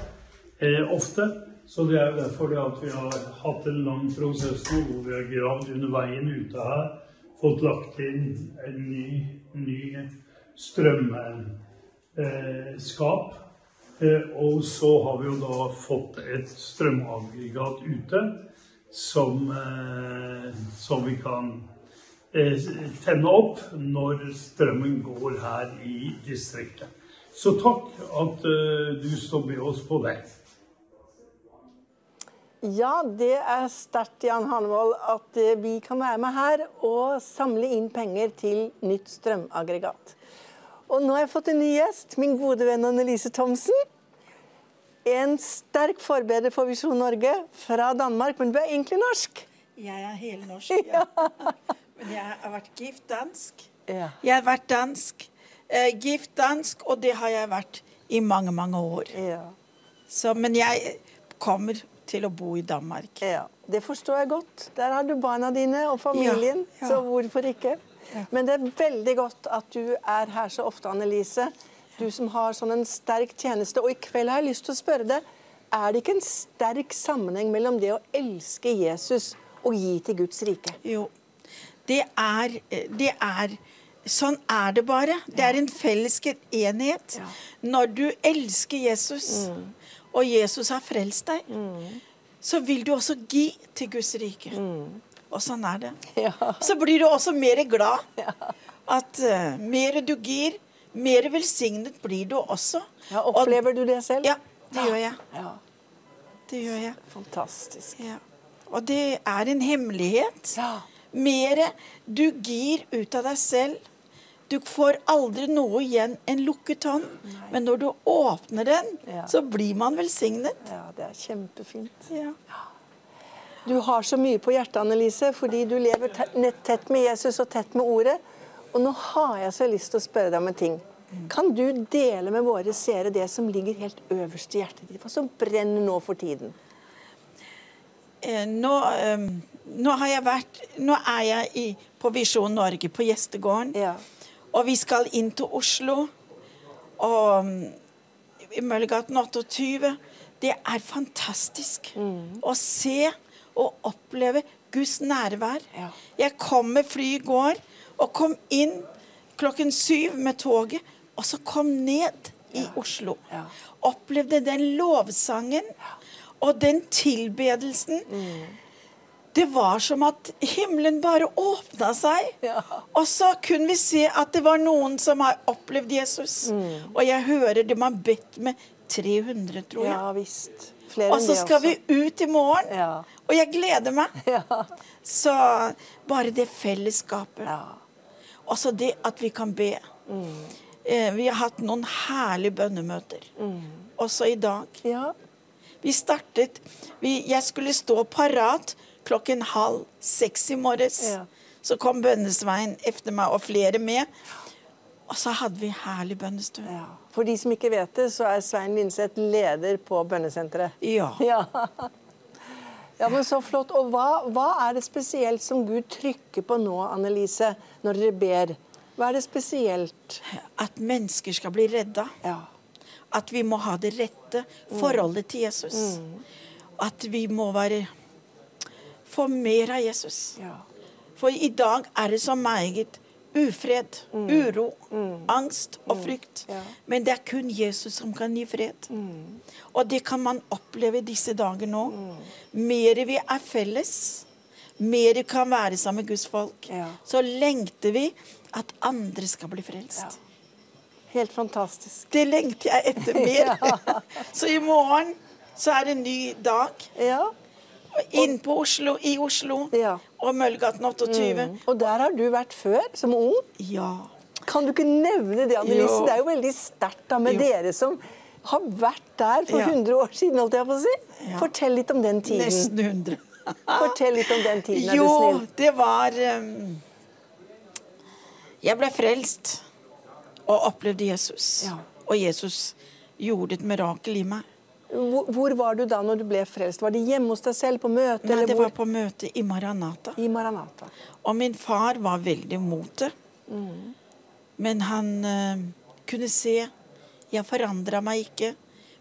eh, ofte. Så det er derfor det at vi har hatt en lang prosess nå hvor vi har gravd under veien ute her. Fått lagt inn en ny, ny strømskap. Eh, og så har vi jo da fått et strømaggregat ute som, eh, som vi kan eh, tenne opp når strømmen går her i distriktet. Så takk at du står med oss på det. Ja, det er sterkt, Jan Hanevold, at eh, vi kan være med her og samle inn penger til nytt strømaggregat. Og nå har jeg fått en ny gjest, min gode venn Annelise Thomsen. En sterk forbereder for Visjon Norge fra Danmark, men du er egentlig norsk. Jeg er helnorsk, *laughs* ja. Men jeg har vært gift dansk. Jeg har vært dansk, eh, gift dansk, og det har jeg vært i mange, mange år. Ja. Så, men jeg kommer til å bo i Danmark. Ja, Det forstår jeg godt. Der har du barna dine og familien, Ja, ja. så hvorfor ikke? Men det er veldig godt at du er her så ofte, Annelise. Du som har sånn en sterk tjeneste. Og i kveld har jeg lyst til å spørre deg, er det ikke en sterk sammenheng mellom det å elske Jesus og gi til Guds rike? Jo. Det er, det er Sånn er det bare. Det er en felles enhet. Når du elsker Jesus, og Jesus har frelst deg, så vil du også gi til Guds rike. Og sånn er det. Så blir du også mer glad. At uh, mer du gir, mer velsignet blir du også. Ja, opplever du det selv? Ja, det gjør jeg. Ja. Det gjør jeg. Fantastisk. Ja. Og det er en hemmelighet. Mer du gir ut av deg selv. Du får aldri noe igjen en lukket hånd. Men når du åpner den, Ja. så blir man velsignet. Ja, det er kjempefint. Ja. Du har så mye på hjertet, Annelise, fordi du lever tett med Jesus og tett med Ordet. Og nå har jeg så lyst til å spørre deg om en ting. Kan du dele med våre seere det som ligger helt øverst i hjertet ditt? Hva som brenner nå for tiden? Eh, Nå, eh, nå, har jeg vært, nå er jeg i, på Visjon Norge, på gjestegården. Og vi skal inn til Oslo. Og mm, i Møllergaten 28. Det er fantastisk å se og oppleve Guds nærvær. Jeg kom med fly i går og kom inn klokken syv med toget, og så kom ned i Oslo. Opplevde den lovsangen og den tilbedelsen. Det var som at himmelen bare åpna seg. Og så kunne vi se at det var noen som har opplevd Jesus. Og jeg hører de har bedt med 300, tror jeg. Ja visst. Flere Og så skal vi ut i morgen. Og jeg gleder meg. *laughs* Så bare det fellesskapet. Også det at vi kan be. Eh, Vi har hatt noen herlige bønnemøter. Også i dag. Vi startet vi, Jeg skulle stå parat klokken halv seks i morges. Så kom Bønnesveien etter meg, og flere med. Og så hadde vi herlig bønnestund. For de som ikke vet det, så er Svein Linseth leder på bønnesenteret. Ja. *laughs* ja. Ja, men Så flott. Og hva, hva er det spesielt som Gud trykker på nå, Annelise, når dere ber? Hva er det spesielt? At mennesker skal bli redda. Ja. At vi må ha det rette forholdet til Jesus. At vi må være få mer av Jesus. For i dag er det så meget ufred, uro, angst og frykt. Men det er kun Jesus som kan gi fred. Og det kan man oppleve disse dager nå. Mer vi er felles, mer vi kan være sammen med Guds folk, så lengter vi at andre skal bli frelst. Helt fantastisk. Det lengter jeg etter *laughs* mer. *laughs* Så i morgen så er det en ny dag. Inn på Oslo, i Oslo. Og Møllegaten 28. Mm. Og der har du vært før, som ung? Ja. Kan du ikke nevne det, Annelise? Jo. Det er jo veldig sterkt da med Jo. dere som har vært der for Ja. 100 år siden, holdt jeg på å si. Fortell litt om den tiden. Nesten 100. *laughs* Fortell litt om den tiden, er Jo, du snill. det var um, Jeg ble frelst og opplevde Jesus. Og Jesus gjorde et mirakel i meg. Hvor, var du da når du ble frelst? Var det hjemme hos deg selv, på møte? Nei, det var på møte i Maranata. I Maranata. Og min far var veldig mot det. Mm. Men han uh, kunne se Jeg forandra meg ikke,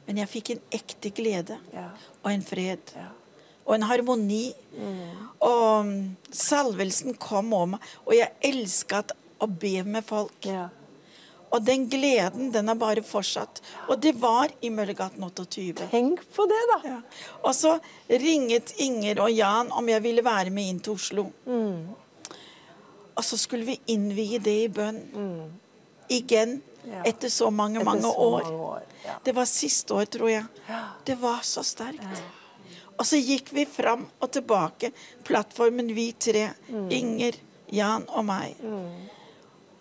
men jeg fikk en ekte glede og en fred. Og en harmoni. Og mm, salvelsen kom over meg, og jeg elska å be med folk. Og den gleden, den har bare fortsatt. Og det var i Møllergaten 28. Tenk på det, da. Ja. Og så ringet Inger og Jan om jeg ville være med inn til Oslo. Mm. Og så skulle vi innvie det i bønn. Igjen. Ja. Etter så mange, Etter mange så år. mange år, ja. Det var siste år, tror jeg. Det var så sterkt. Og så gikk vi fram og tilbake. Plattformen, vi tre. Mm. Inger, Jan og meg.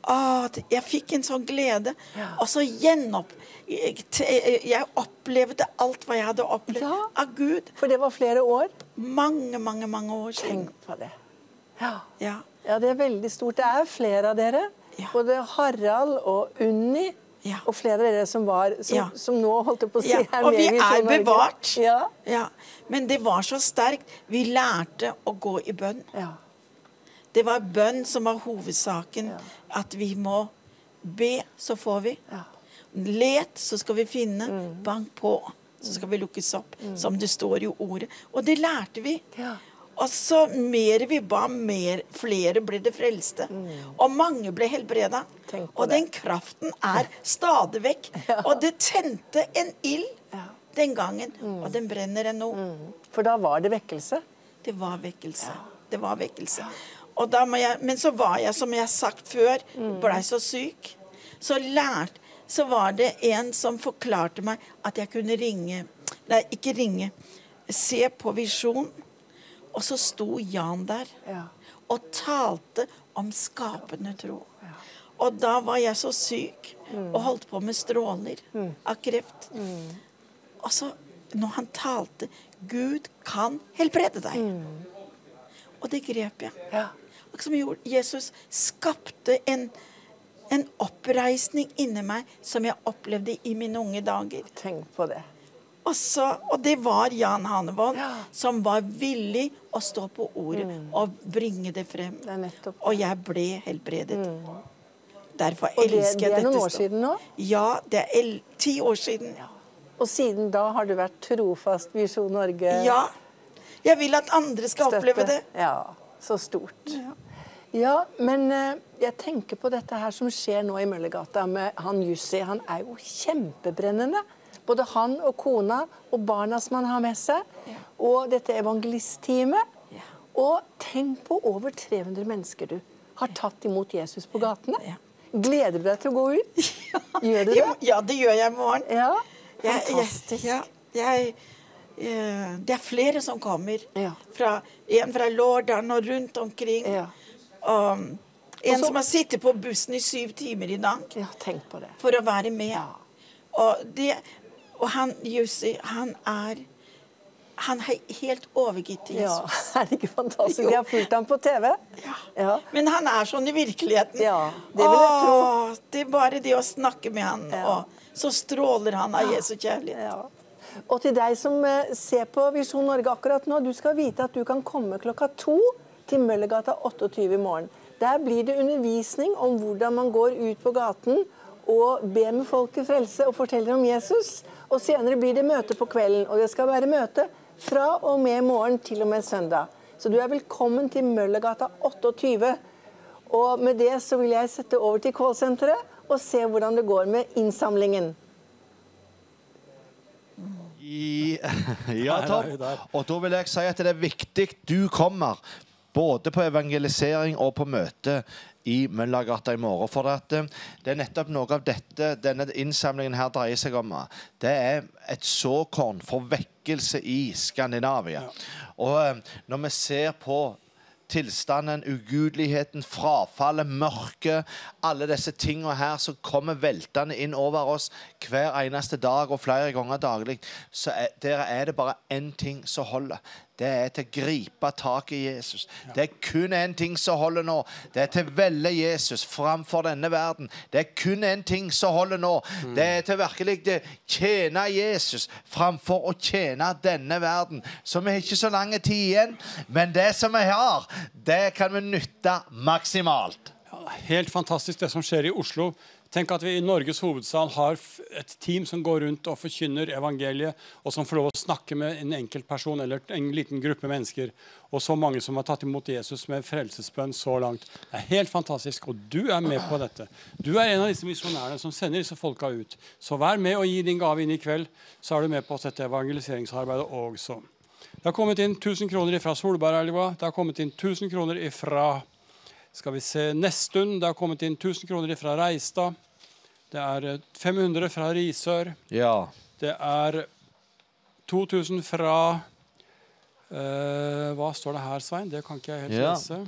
Åh, jeg fikk en sånn glede. Og så gjenopp... Jeg, opplevde alt hva jeg hadde opplevd av Gud. For det var flere år? Mange, mange, mange år siden. Tenk på det. Ja. Ja. Ja, det er veldig stort. Det er flere av dere. Både Harald og Unni Og flere av dere som var Som, Ja. som nå holdt jeg på å si Ja, er og vi er bevart. Ja. Ja, Men det var så sterkt. Vi lærte å gå i bønn. Det var bønn som var hovedsaken. At vi må be, så får vi. Let, så skal vi finne. Mm. Bank på, så skal vi lukkes opp. Som det står i ordet. Og det lærte vi. Og så mer vi ba, mer flere ble det frelste. Og mange ble helbreda. Og den kraften er stadig vekk. *laughs* Og det tente en ild den gangen, og den brenner ennå. For da var det vekkelse? Det var vekkelse. Det var vekkelse. Og da må jeg, men så var jeg, som jeg har sagt før, blei så syk. Så lært Så var det en som forklarte meg at jeg kunne ringe Nei, ikke ringe. Se på Visjon. Og så sto Jan der og talte om skapende tro. Og da var jeg så syk og holdt på med stråler av kreft. Og så, når han talte Gud kan helbrede deg. Og det grep jeg. Akkurat som gjorde- Jesus skapte en, en oppreisning inni meg som jeg opplevde i mine unge dager. Tenk på det. Og, så, og det var Jan Hanevold som var villig å stå på ordet og bringe det frem. Det nettopp, ja. Og jeg ble helbredet. Derfor Og det, Og det er noen år siden nå? Ja, det er ti år siden. Og siden da har du vært trofast Visjon Norge? Ja. Jeg vil at andre skal Støtte. oppleve det. Ja, så stort. Ja, men eh, jeg tenker på dette her som skjer nå i Møllergata med han Jussi. Han er jo kjempebrennende. Både han og kona og barna som han har med seg. Og dette evangelistteamet. Og tenk på over 300 mennesker du har tatt imot Jesus på gatene. Gleder du deg til å gå ut? *laughs* Gjør du det? Jo, Ja, det gjør jeg i morgen. Ja, fantastisk. Jeg, ja, jeg, eh, det er flere som kommer. Fra, en fra Lårdalen og rundt omkring. Og en Også, som har sittet på bussen i syv timer i dag tenk på det. for å være med. Og, det, og han Jussi, han er Han er helt overgitt til Ja, Jesus. *laughs* er det ikke fantastisk? De har fulgt ham på TV. Ja. Men han er sånn i virkeligheten. Ja, det vil jeg tro. Åh, det er bare det å snakke med han, og så stråler han av Jesu kjærlighet. Og til deg som eh, ser på Visjon Norge akkurat nå, du skal vite at du kan komme klokka to til Møllergata 28 i morgen. Der blir det undervisning om hvordan man går ut på gaten og ber med folk til frelse og forteller om Jesus. Og senere blir det møte på kvelden, og det skal være møte fra og med morgen til og med søndag. Så du er velkommen til Møllergata 28. Og med det så vil jeg sette over til callsenteret og se hvordan det går med innsamlingen. I, *laughs* ja, Tom. Og da vil jeg si at det er viktig du kommer både på evangelisering og på møte i Møllergata i morgen. For at eh, det er nettopp noe av dette denne innsamlingen her dreier seg om. Det er et såkorn for vekkelse i Skandinavia. Og eh, når vi ser på tilstanden, ugudeligheten, frafallet, mørket, alle disse tingene her som kommer veltende inn over oss hver eneste dag og flere ganger daglig, så er, der er det bare én ting som holder. Det er til å gripe tak i Jesus. Det er kun én ting som holder nå. Det er til å velge Jesus framfor denne verden. Det er kun én ting som holder nå. Det er til virkelig å tjene Jesus framfor å tjene denne verden. Så vi har ikke så lang tid igjen, men det som vi har, det kan vi nytte maksimalt. Helt fantastisk det som skjer i Oslo. Tenk at vi i Norges hovedstad har et team som går rundt og forkynner evangeliet, og som får lov å snakke med en enkeltperson eller en liten gruppe mennesker. Og så mange som har tatt imot Jesus med frelsesbønn så langt. Det er helt fantastisk, og du er med på dette. Du er en av disse misjonærene som sender disse folka ut. Så vær med og gi din gave inn i kveld, så er du med på dette evangeliseringsarbeidet også. Det har kommet inn 1000 kroner fra Solbergelva. Det har kommet inn 1000 kroner fra skal vi se, Nesttun. Det har kommet inn 1000 kroner fra Reistad. Det er eh, 500 fra Risør. Ja. Det er 2000 fra uh, Hva står det her, Svein? Det kan ikke jeg helt Ja. lese.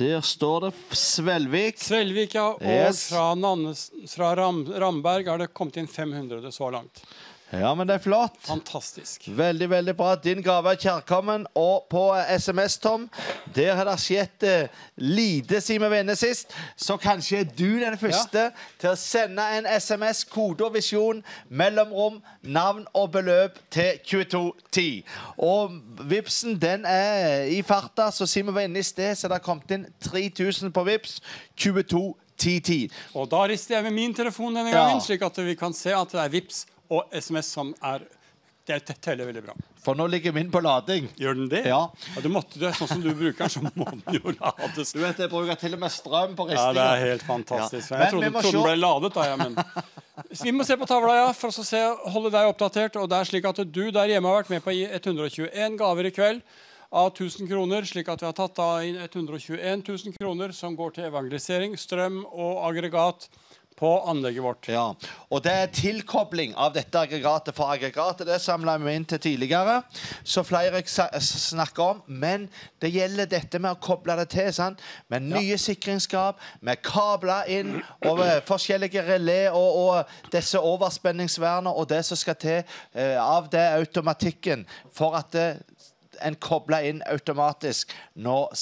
Der står det Svelvik. Svelvik, ja. Og Yes. fra, Nannes, fra Ram, Ramberg er det kommet inn 500 så langt. Ja, men det er flott. Fantastisk. Veldig, veldig bra. Din gave er kjærkommen. Og på SMS, Tom, der har det skjedd eh, lite siden vi var inne sist. Så kanskje er du den første til å sende en SMS, kode og visjon, mellomrom, navn og beløp til 2210. Og Vipsen den er i farta, så siden vi var inne i sted, så det har kommet inn 3000 på Vips. 221010. Og da rister jeg med min telefon denne Ja. gangen, slik at vi kan se at det er VIPS og SMS som er Det teller veldig bra. For nå ligger min på lading. Gjør den det? Ja. du måtte det. Sånn som du bruker den, så må den jo lades. Du vet, Jeg bruker til og med strøm på ristingen. Ja, det er helt fantastisk. Ja. Jeg trodde, trodde den ble ladet, da, ja, men *laughs* Vi må se på tavla, ja, for å se, holde deg oppdatert. Og det er slik at du der hjemme har vært med på å gi 121 gaver i kveld av 1000 kroner, slik at vi har tatt da inn 121 000 kroner som går til evangelisering, strøm og aggregat på anlegget vårt. Ja, og det er tilkobling av dette aggregatet. For aggregatet det samla vi inn til tidligere, så flere snakker om. Men det gjelder dette med å koble det til. sant? Med nye sikringsskap, med kabler inn, og forskjellige relé og, og disse overspenningsvernene og det som skal til eh, av det automatikken for at det, en kobler inn automatisk når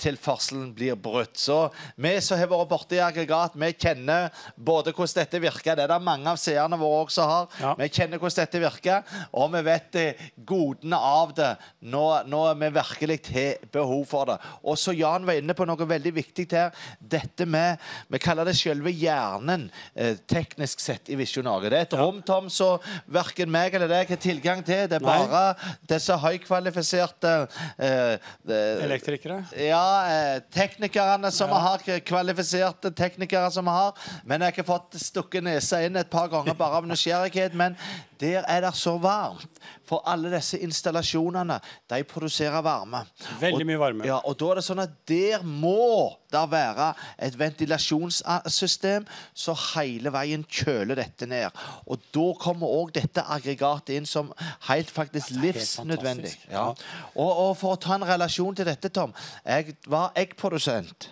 strømtilførselen blir brutt. Så vi som har vært borti aggregat, vi kjenner både hvordan dette virker. Det er det mange av seerne våre også har. Vi kjenner hvordan dette virker, og vi vet eh, godene av det når, når vi virkelig har behov for det. Og så Jan var inne på noe veldig viktig her. Dette med Vi kaller det selve hjernen eh, teknisk sett i Visjon Norge. Det er et rom, Tom, så verken meg eller deg har tilgang til. Det er Nei. bare disse høykvalifiserte eh, eh, Elektrikere? Ja, eh, teknikerne som vi har, kvalifiserte teknikere som vi har. Men jeg har ikke fått stukket nesa inn et par ganger bare av nysgjerrighet. Men der er det så varmt. For alle disse installasjonene, de produserer varme. Veldig mye varme. Ja, og da er det sånn at der må det være et ventilasjonssystem som hele veien kjøler dette ned. Og da kommer òg dette aggregatet inn som helt faktisk livsnødvendig. fantastisk. Ja. Og, og for å ta en relasjon til dette, Tom. Jeg var eggprodusent.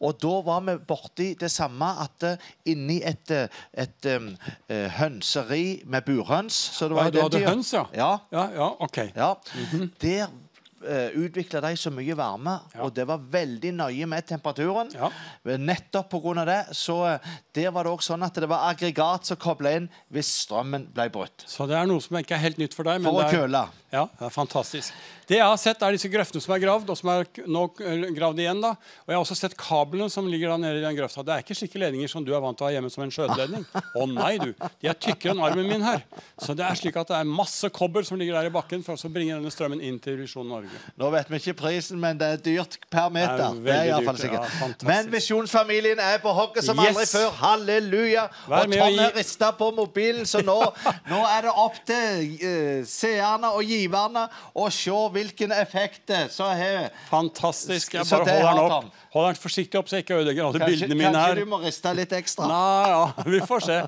Og da var vi borti det samme at uh, inni et, eh, et um, hønseri med burhøns så det var Ja, du hadde høns, ja? Ja. Ja, ja, ok. Ja. Der uh, utvikla de så mye varme, og det var veldig nøye med temperaturen. Nettopp pga. det. Så uh, der var det også sånn at det var aggregat som kobla inn hvis strømmen ble brutt. Så det er noe som ikke er helt nytt for deg. men For å det er, køle. Ja, det er fantastisk. Det jeg har sett, er disse grøftene som er gravd, og som er nå gravd igjen. da. Og jeg har også sett kablene som ligger da nede i den grøfta. Det er ikke slike ledninger som du er vant til å ha hjemme som en skjøteledning. Å nei, du. De er tykkere enn armen min her. Så det er slik at det er masse kobber som ligger der i bakken for å bringe denne strømmen inn til Visjon Norge. Nå vet vi ikke prisen, men det er dyrt per meter. Det er Det er, i hvert fall dyrt, ja, sikkert. men visjonsfamilien er på hogget som Yes. aldri før. Halleluja! Vær og Tom er rista på mobilen, så nå, *laughs* nå er det opp til uh, seerne og giverne å se hvilken effekt det så har. Fantastisk. Jeg bare holder den opp. Hold den forsiktig opp, så jeg ikke ødelegger alle Kanskje, bildene mine kanskje her. du må riste litt ekstra. Nei, ja, *laughs* vi får se.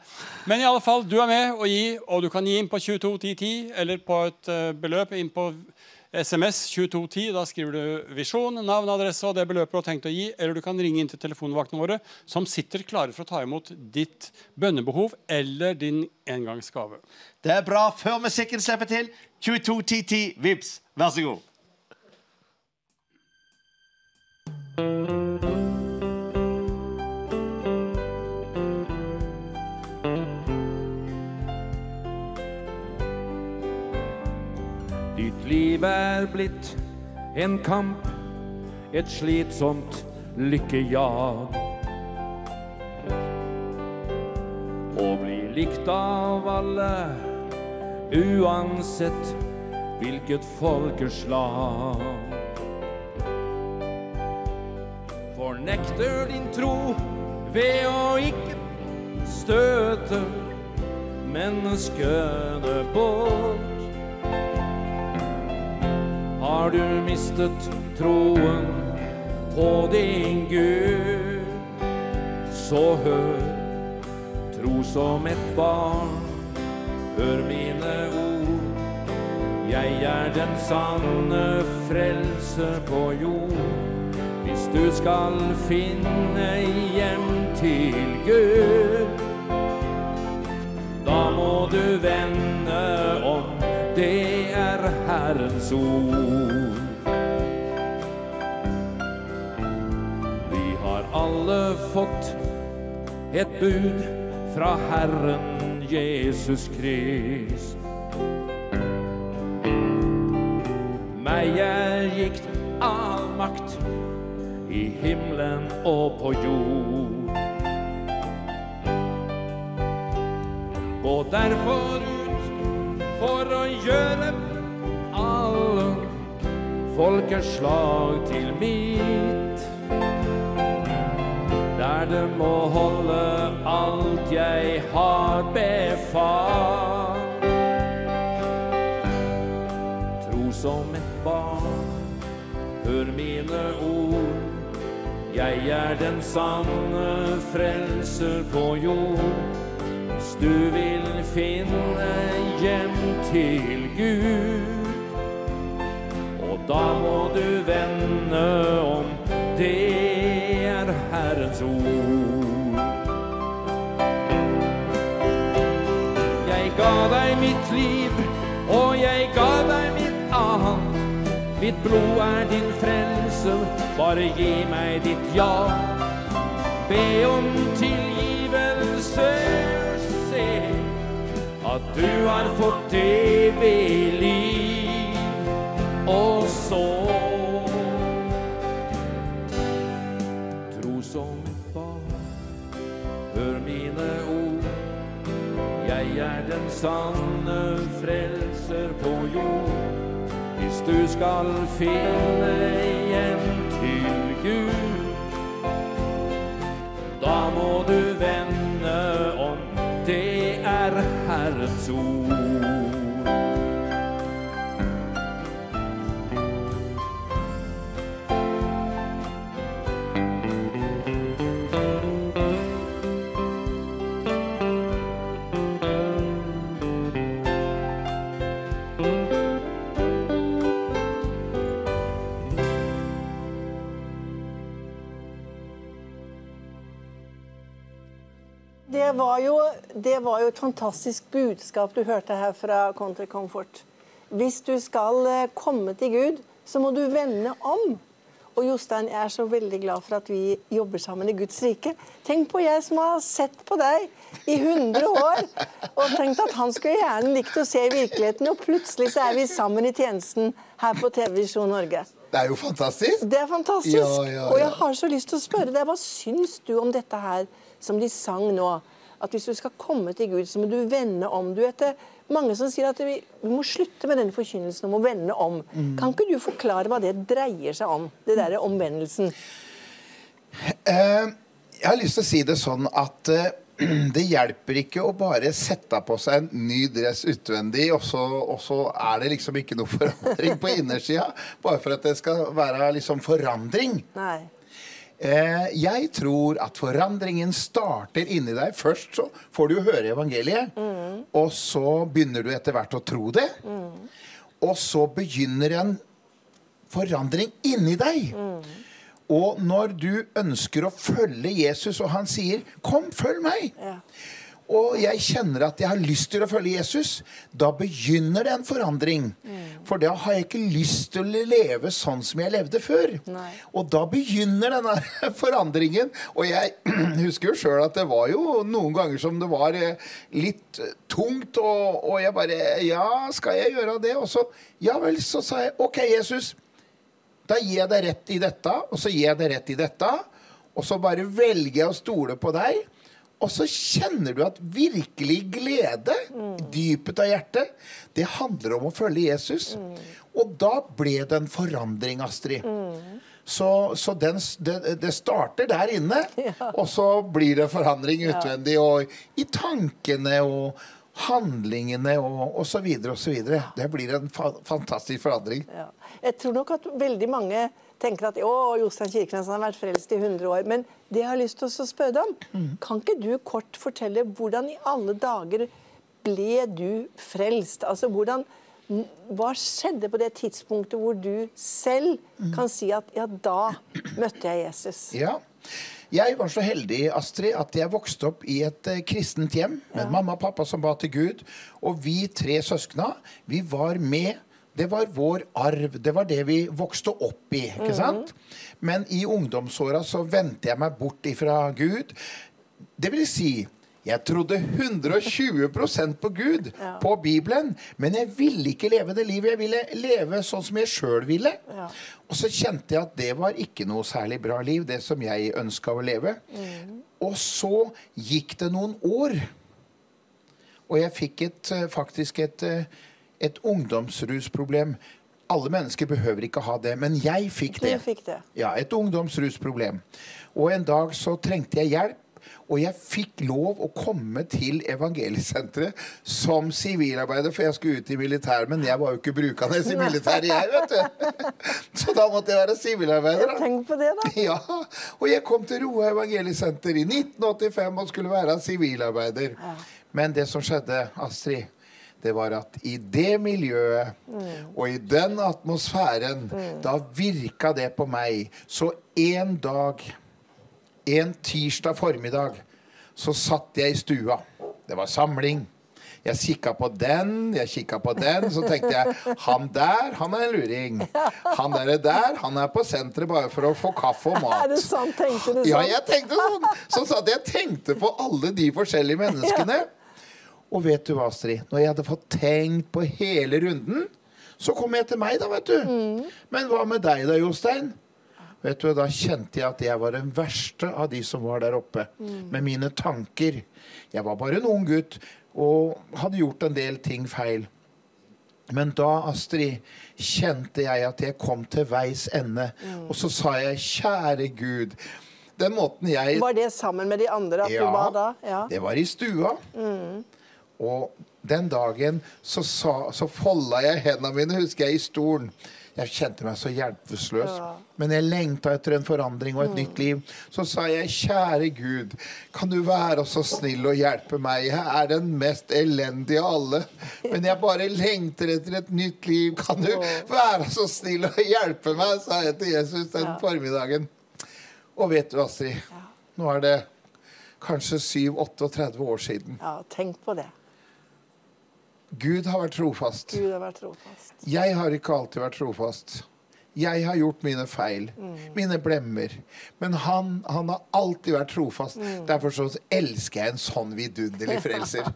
Men i alle fall, du er med og gi, og du kan gi inn på 221010 eller på et uh, beløp inn på SMS 2210. Da skriver du visjon, navn, adresse og det beløpet du har tenkt å gi. Eller du kan ringe inn til telefonvaktene våre, som sitter klare for å ta imot ditt bønnebehov eller din engangsgave. Det er bra. Før musikken slipper til, 221010 Vips. Vær så god. Ditt liv er blitt en kamp, et slitsomt lykkejag. Å bli likt av alle, uansett hvilket folkeslag. Fornekter din tro ved å ikke støte menneskene bort. Har du mistet troen på din Gud, så hør, tro som et barn, hør mine ord. Jeg er den sanne frelse på jord. Hvis du skal finne hjem til Gud, da må du vende Herrens ord. Vi har alle fått et bud fra Herren Jesus Krist. Meg er gitt all makt i himmelen og på jord. Gå derfor ut for å gjøre alle folkeslag til mitt. Der det må holde alt jeg har befalt. Tro som et barn, hør mine ord. Jeg er den sanne frelser på jord. Hvis du vil finne hjem til Gud, da må du vende om. Det er Herrens ord. Jeg ga deg mitt liv, og jeg ga deg mitt annet. Mitt blod er din frelse, bare gi meg ditt ja. Be om tilgivelse, se at du har fått evig liv. Og så Tro som et barn, hør mine ord. Jeg er den sanne frelser på jord. Hvis du skal finne hjem til Gud, da må du vende om. Det er Herrens ord. Det var, jo, det var jo et fantastisk budskap du hørte her fra Country Comfort. Hvis du skal eh, komme til Gud, så må du vende om. Og Jostein, jeg er så veldig glad for at vi jobber sammen i Guds rike. Tenk på jeg som har sett på deg i 100 år og tenkt at han skulle gjerne likt å se virkeligheten, og plutselig så er vi sammen i tjenesten her på TV Visjon Norge. Det er jo fantastisk. Det er fantastisk. Ja, ja, Og jeg har så lyst til å spørre deg, hva syns du om dette her som de sang nå? At hvis du skal komme til Gud, så må du vende om. Du vet det, mange som sier at vi, vi må slutte med denne forkynnelsen om å vende om. Mm. Kan ikke du forklare hva det dreier seg om? Det derre omvendelsen. Uh, jeg har lyst til å si det sånn at uh, *clears throat* det hjelper ikke å bare sette på seg en ny dress utvendig, og så, og så er det liksom ikke noe forandring på innersida. Bare for at det skal være liksom forandring. Nei. Eh, jeg tror at forandringen starter inni deg. Først så får du høre evangeliet, og så begynner du etter hvert å tro det. Og så begynner en forandring inni deg. Og når du ønsker å følge Jesus, og han sier 'Kom, følg meg', og jeg kjenner at jeg har lyst til å følge Jesus, da begynner det en forandring. For da har jeg ikke lyst til å leve sånn som jeg levde før. Og da begynner denne *laughs* forandringen. Og jeg *clears throat* husker jo sjøl at det var jo noen ganger som det var eh, litt eh, tungt, og, og jeg bare Ja, skal jeg gjøre det? Og så Ja vel, så sa jeg OK, Jesus. Da gir jeg deg rett i dette, og så gir jeg deg rett i dette. Og så bare velger jeg å stole på deg. Og så kjenner du at virkelig glede, dypet av hjertet, det handler om å følge Jesus. Og da ble det en forandring, Astrid. Så, så den, det, det starter der inne, *laughs* og så blir det forandring utvendig. Og i tankene og handlingene og osv. osv. Det blir en fa fantastisk forandring. Ja. Jeg tror nok at veldig mange tenker at å, Jostein Kirkenes har vært frelst i 100 år. Men det jeg har lyst til å spørre deg om, kan ikke du kort fortelle hvordan i alle dager ble du frelst? Altså hvordan Hva skjedde på det tidspunktet hvor du selv kan si at ja, da møtte jeg Jesus? Ja. Jeg var så heldig Astrid, at jeg vokste opp i et eh, kristent hjem med mamma og pappa som ba til Gud. Og vi tre søskna vi var med Det var vår arv. Det var det vi vokste opp i. ikke Mhm. sant? Men i ungdomsåra så vendte jeg meg bort ifra Gud. Det vil si, jeg trodde 120% på Gud, Ja. på Bibelen, men jeg ville ikke leve det livet. Jeg ville leve sånn som jeg sjøl ville. Ja. Og så kjente jeg at det var ikke noe særlig bra liv, det som jeg ønska å leve. Mm. Og så gikk det noen år, og jeg fikk et, eh, faktisk et, eh, et ungdomsrusproblem. Alle mennesker behøver ikke ha det, men jeg fikk det. Fikk det. Ja, et ungdomsrusproblem. Og en dag så trengte jeg hjelp, og jeg fikk lov å komme til evangeliesenteret som sivilarbeider, for jeg skulle ut i militæret, men jeg var jo ikke brukende i militæret, jeg, vet du. *laughs* Så da måtte jeg være sivilarbeider. Tenk på det, da. *laughs* Ja, og jeg kom til Roa evangeliesenter i 1985 og skulle være sivilarbeider. Men det som skjedde, Astrid, det var at i det miljøet og i den atmosfæren, da virka det på meg. Så en dag, en tirsdag formiddag, så satt jeg i stua. Det var samling. Jeg kikka på den, jeg kikka på den, så tenkte jeg han der, han er en luring. Han der, der han er på senteret bare for å få kaffe og mat. *laughs* Er det sant? Tenkte du sånn? Ja, jeg tenkte sånn. Så satt jeg tenkte på alle de forskjellige menneskene. *laughs* Og vet du hva, Astrid? Når jeg hadde fått tenkt på hele runden, så kom jeg til meg, da, vet du. Mm. Men hva med deg da, Jostein? Vet du, Da kjente jeg at jeg var den verste av de som var der oppe. Mm. Med mine tanker. Jeg var bare en ung gutt og hadde gjort en del ting feil. Men da, Astrid, kjente jeg at jeg kom til veis ende. Mm. Og så sa jeg, kjære Gud Den måten jeg Var det sammen med de andre at du var ba da? Ja. Det var i stua. Mm. Og den dagen så, sa, så folda jeg hendene mine, husker jeg, i stolen. Jeg kjente meg så hjelpeløs. Ja. Men jeg lengta etter en forandring og et Mm. nytt liv. Så sa jeg, kjære Gud, kan du være så snill å hjelpe meg? Jeg er den mest elendige av alle. Men jeg bare lengter etter et nytt liv. Kan du være så snill å hjelpe meg? sa jeg til Jesus den Ja. formiddagen. Og vet du, Astrid, nå er det kanskje 7-38 år siden. ja, tenk på det. Gud har vært trofast. Gud har vært trofast. Jeg har ikke alltid vært trofast. Jeg har gjort mine feil, Mm. mine blemmer. Men han, han har alltid vært trofast. Mm. Derfor så elsker jeg en sånn vidunderlig *laughs* frelser.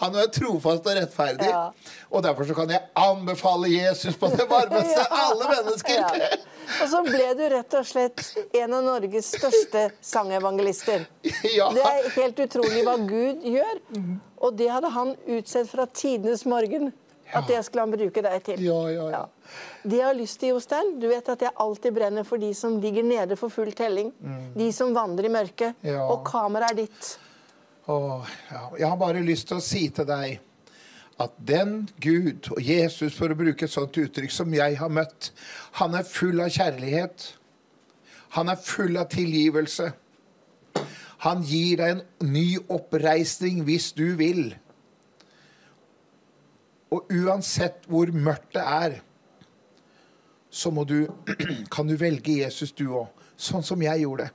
Han er trofast og rettferdig. Ja. Og derfor så kan jeg anbefale Jesus på det varmeste *laughs* Ja. alle mennesker. Ja. Og så ble du rett og slett en av Norges største sangevangelister. *laughs* Ja. Det er helt utrolig hva Gud gjør. Og det hadde han utsett fra tidenes morgen. At det skulle han bruke deg til. Ja, ja, ja. Det jeg har lyst til, Jostein, du vet at jeg alltid brenner for de som ligger nede for full telling. De som vandrer i mørket. Og kameraet er ditt. Åh, ja. Jeg har bare lyst til å si til deg at den Gud og Jesus, for å bruke et sånt uttrykk, som jeg har møtt, han er full av kjærlighet. Han er full av tilgivelse. Han gir deg en ny oppreisning hvis du vil. Og uansett hvor mørkt det er, så må du, *clears throat* kan du velge Jesus du òg. Sånn som jeg gjorde.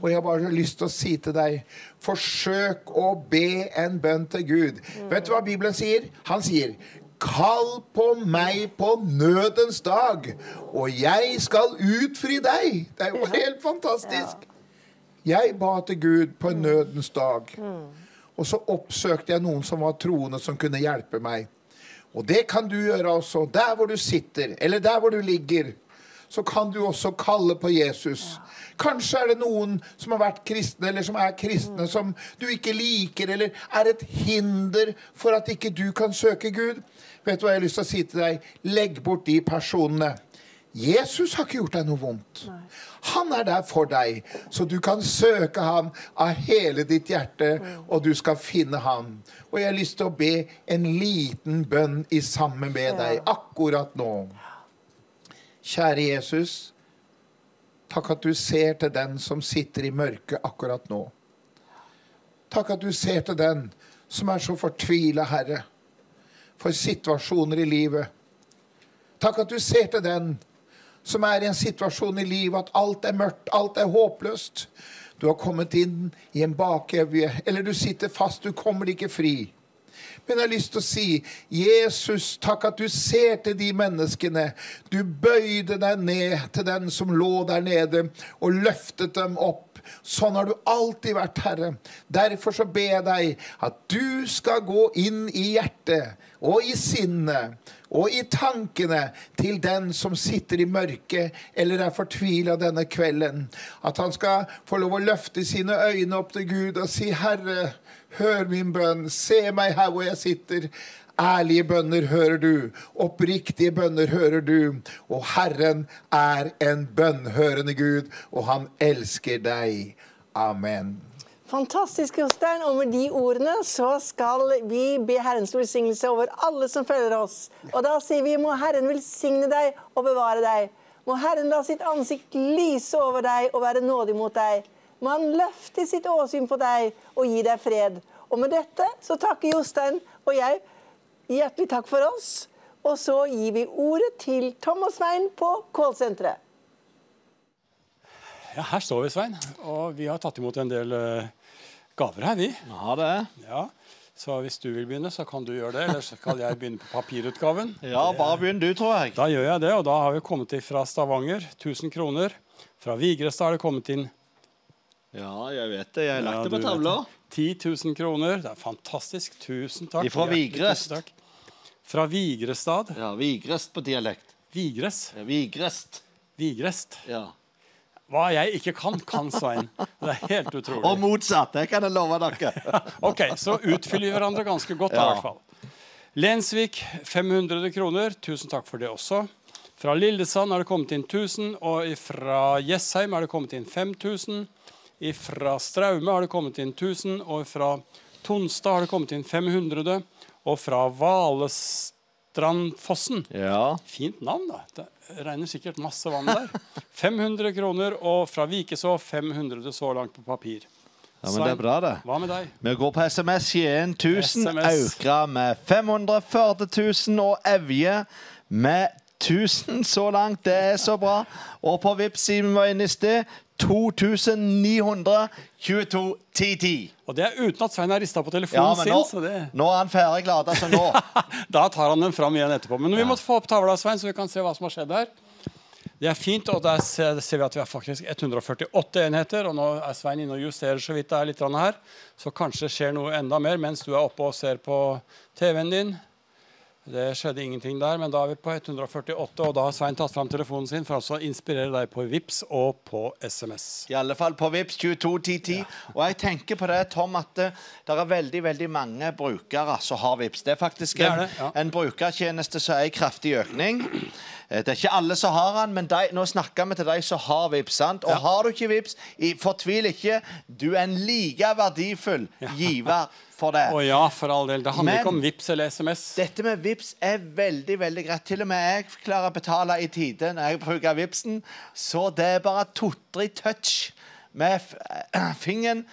Og jeg har bare lyst til å si til deg forsøk å be en bønn til Gud. Vet du hva Bibelen sier? Han sier Kall på meg på nødens dag, og jeg skal utfri deg. Det er jo helt fantastisk. Jeg ba til Gud på en nødens dag. Og så oppsøkte jeg noen som var troende, som kunne hjelpe meg. Og det kan du gjøre også. Der hvor du sitter, eller der hvor du ligger, så kan du også kalle på Jesus. Kanskje er det noen som har vært kristne, eller som er kristne, som du ikke liker, eller er et hinder for at ikke du kan søke Gud. Vet du hva jeg har lyst til å si til deg? Legg bort de personene. Jesus har ikke gjort deg noe vondt. Han er der for deg, så du kan søke ham av hele ditt hjerte, og du skal finne ham. Og jeg har lyst til å be en liten bønn i sammen med deg akkurat nå. Kjære Jesus, takk at du ser til den som sitter i mørket akkurat nå. Takk at du ser til den som er så fortvila, Herre, for situasjoner i livet. Takk at du ser til den som er i en situasjon i livet at alt er mørkt, alt er håpløst. Du har kommet inn i en bakevje, eller du sitter fast, du kommer ikke fri. Men jeg har lyst til å si, Jesus, takk at du ser til de menneskene. Du bøyde deg ned til den som lå der nede, og løftet dem opp. Sånn har du alltid vært, Herre. Derfor så ber jeg deg at du skal gå inn i hjertet og i sinnet og i tankene til den som sitter i mørket eller er fortvila denne kvelden. At han skal få lov å løfte sine øyne opp til Gud og si, Herre, hør min bønn, se meg her hvor jeg sitter. Ærlige bønner hører du, oppriktige bønner hører du. Og Herren er en bønnhørende Gud, og han elsker deg. Amen. Fantastisk, Jostein. Og med de ordene så skal vi be Herrens velsignelse over alle som følger oss. Og da sier vi må Herren velsigne deg og bevare deg. Må Herren la sitt ansikt lyse over deg og være nådig mot deg. Må Han løfte sitt åsyn på deg og gi deg fred. Og med dette så takker Jostein og jeg hjertelig takk for oss. Og så gir vi ordet til Tom og Svein på Kålsenteret. Ja, her står vi, Svein. Og vi har tatt imot en del eh, gaver her, vi. Ja, det. er. Ja, Så hvis du vil begynne, så kan du gjøre det. Eller så skal jeg begynne på papirutgaven. *laughs* Ja, bare begynn du, tror jeg. Da gjør jeg det, og da har vi kommet inn fra Stavanger. 1000 kroner. Fra Vigrestad har det kommet inn Ja, jeg vet det. Jeg har lagt Ja, det på tavla. det. 10 000 kroner. Det er fantastisk. Tusen takk. Fra Vigrest. Fra Vigrestad. Ja, Vigrest på dialekt. Vigres. Ja, Vigrest. Vigrest. Ja. Hva jeg ikke kan, kan Svein. Det er helt utrolig. Og motsatt. Det kan jeg love dere. *laughs* Ok, Så utfyller vi hverandre ganske godt. Ja. i hvert fall. Lensvik 500 kroner. Tusen takk for det også. Fra Lillesand er det kommet inn 1000, og fra Jessheim er det kommet inn 5000. Fra Straume har det kommet inn 1000, og fra Tonstad har det kommet inn 500. Og fra Valestrandfossen Ja. Fint navn, da. Regner sikkert masse vann der. *laughs* 500 kroner, og fra Vikeså 500 så langt på papir. Ja, men det er bra, det. Hva med deg? Vi går på SMS. Skien 1000. Aukra med 540 000 Og Evje med 1000 så langt. Det er så bra. Og på Vipps siden var inne i sted, 2922 1010. Og det er uten at Svein har rista på Ja, telefonen men sin. nå, så det... nå er han ferdig glad, altså nå. *laughs* Da tar han den fram igjen etterpå. Men vi må få opp tavla, Svein, så vi kan se hva som har skjedd her. Det er fint, og der ser ser vi at vi har faktisk 148 enheter. Og nå er Svein inne og justerer så vidt det er litt her. Så kanskje skjer noe enda mer mens du er oppe og ser på TV-en din. Det skjedde ingenting der, men da er vi på 148, og da har Svein tatt fram telefonen sin for å inspirere deg på Vips og på SMS. I alle fall på Vips 221010. Og jeg tenker på det, Tom, at det, det er veldig veldig mange brukere som har Vips. Det er faktisk Det er en, det, ja. en brukertjeneste som er i kraftig økning. *clears throat* Eh, Det er ikke alle som har den, men de, nå snakker vi til de som har Vips. sant? Og har du ikke Vips, fortvil ikke. Du er en like verdifull giver for det. Å ja, for all del. Det handler Men- ikke om Vips eller SMS. Dette med Vips er veldig veldig greit. Til og med jeg klarer å betale i tide når jeg bruker Vipsen. Så det er bare totter i touch med *clears throat* fingeren.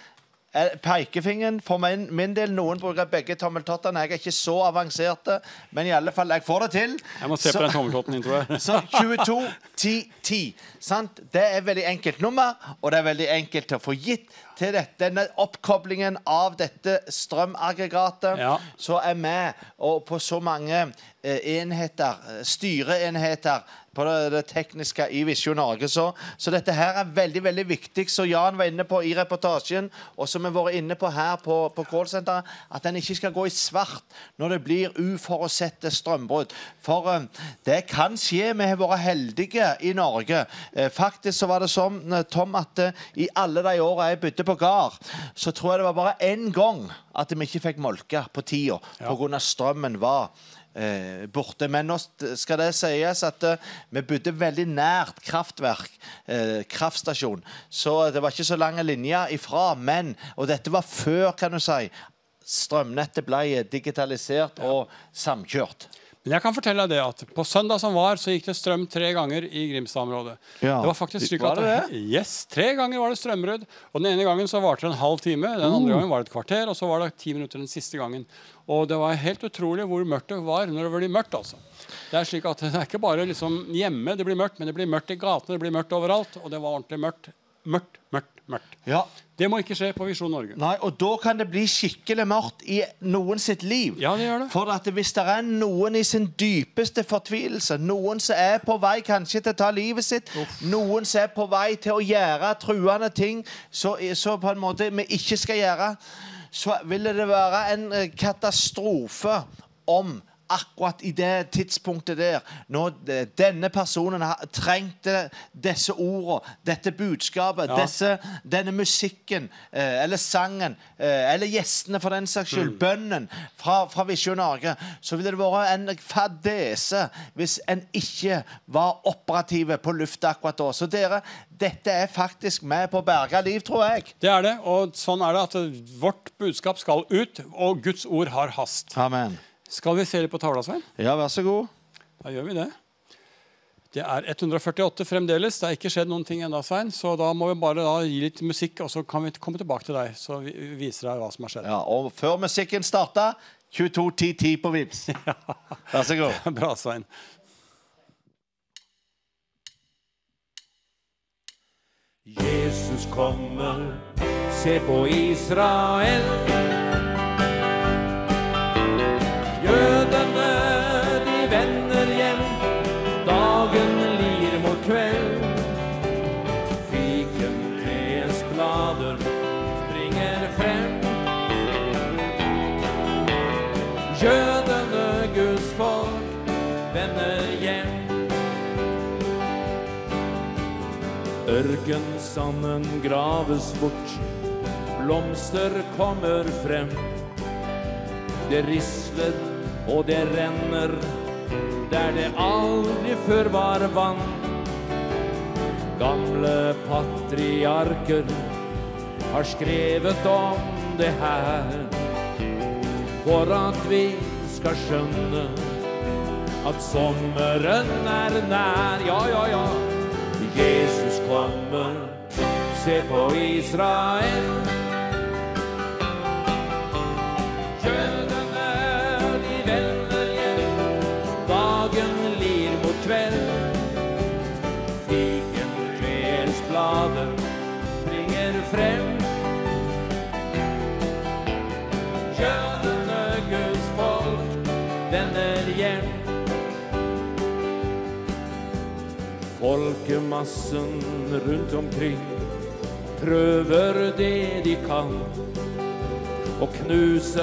Eh, Pekefingeren for min, min del. Noen bruker begge tommeltottene. Jeg er ikke så avanserte, men i alle fall, jeg får det til. Jeg må se Så- på den tommeltotten din, tror jeg. *laughs* så 22, 10, 10. Sant? Det er veldig enkelt nummer, og det er veldig enkelt å få gitt til dette, denne oppkoblingen av dette strømaggregatet. Ja. Så er og på så mange eh, enheter, eh, styreenheter på det, tekniske i Visjon Norge. Så, så dette her er veldig veldig viktig, som Jan var inne på i reportasjen, og som vi har vært inne på her på, på callsenteret, at den ikke skal gå i svart når det blir uforutsette strømbrudd. For uh, det kan skje. Vi har vært heldige i Norge. Uh, faktisk så var det sånn, eh, Tom, at uh, i alle de åra jeg bodde på gard, så tror jeg det var bare én gang at vi ikke fikk molke på tida Ja. pga. strømmen var eh, borte. Men nå skal det sies at eh, vi bodde veldig nært kraftverk, eh, kraftstasjon. Så det var ikke så lange linjer ifra. Men, og dette var før, kan du si, strømnettet ble digitalisert og samkjørt. Men jeg kan fortelle deg det at på søndag som var, så gikk det strøm tre ganger i Grimstad-området. Ja. Det var faktisk slik at det *laughs* Yes, Tre ganger var det strømbrudd. Og Den ene gangen så varte det en halv time, den andre mm. gangen var det et kvarter, og så var det ti minutter den siste gangen. Og det var helt utrolig hvor mørkt det var når det blir mørkt. altså. Det er slik at *laughs* det er ikke bare liksom hjemme det blir mørkt, men det blir mørkt i gatene, det blir mørkt overalt. Og det var ordentlig mørkt mørkt, mørkt, mørkt. Ja. Det må ikke skje på Visjon Norge. Nei, og da kan det bli skikkelig mørkt i noen sitt liv. Ja, det gjør det. For at hvis det er noen i sin dypeste fortvilelse, noen som er på vei kanskje til å ta livet sitt, noen som er på vei til å gjøre truende ting så, så på en måte vi ikke skal gjøre, så ville det være en eh, katastrofe om akkurat i det tidspunktet der, når denne personen trengte disse ordene, dette budskapet, Ja. disse, denne musikken, eh, eller sangen, eh, eller gjestene for den saks skyld, bønnen fra, fra Visjon Norge, så ville det vært en fadese hvis en ikke var operative på lufta akkurat da. Så dere, dette er faktisk med på å berge liv, tror jeg. Det er det, og sånn er det at vårt budskap skal ut, og Guds ord har hast. Amen. Skal vi se litt på tavla, Svein? Ja, vær så god. Da gjør vi det. Det er 148 fremdeles. Det har ikke skjedd noen ting ennå, Svein. Så da må vi bare da gi litt musikk, og så kan vi komme tilbake til deg. Så vi vi viser deg hva som har skjedd. Ja, og før musikken starta 22.10.10 på Vips. *laughs* Vær så god. Bra, Svein. Jesus kommer, se på Israel. Ørkensanden graves bort, blomster kommer frem. Det risler og det renner der det aldri før var vann. Gamle patriarker har skrevet om det her. For at vi skal skjønne at sommeren er nær. Ja, ja, ja. Jesus kommer, se på Israel. Jødene, de vender hjem, dagen lir mot kveld. Fikentreets blader springer frem. Jødene, Guds folk, vender hjem. Folkemassen rundt omkring prøver det de kan å knuse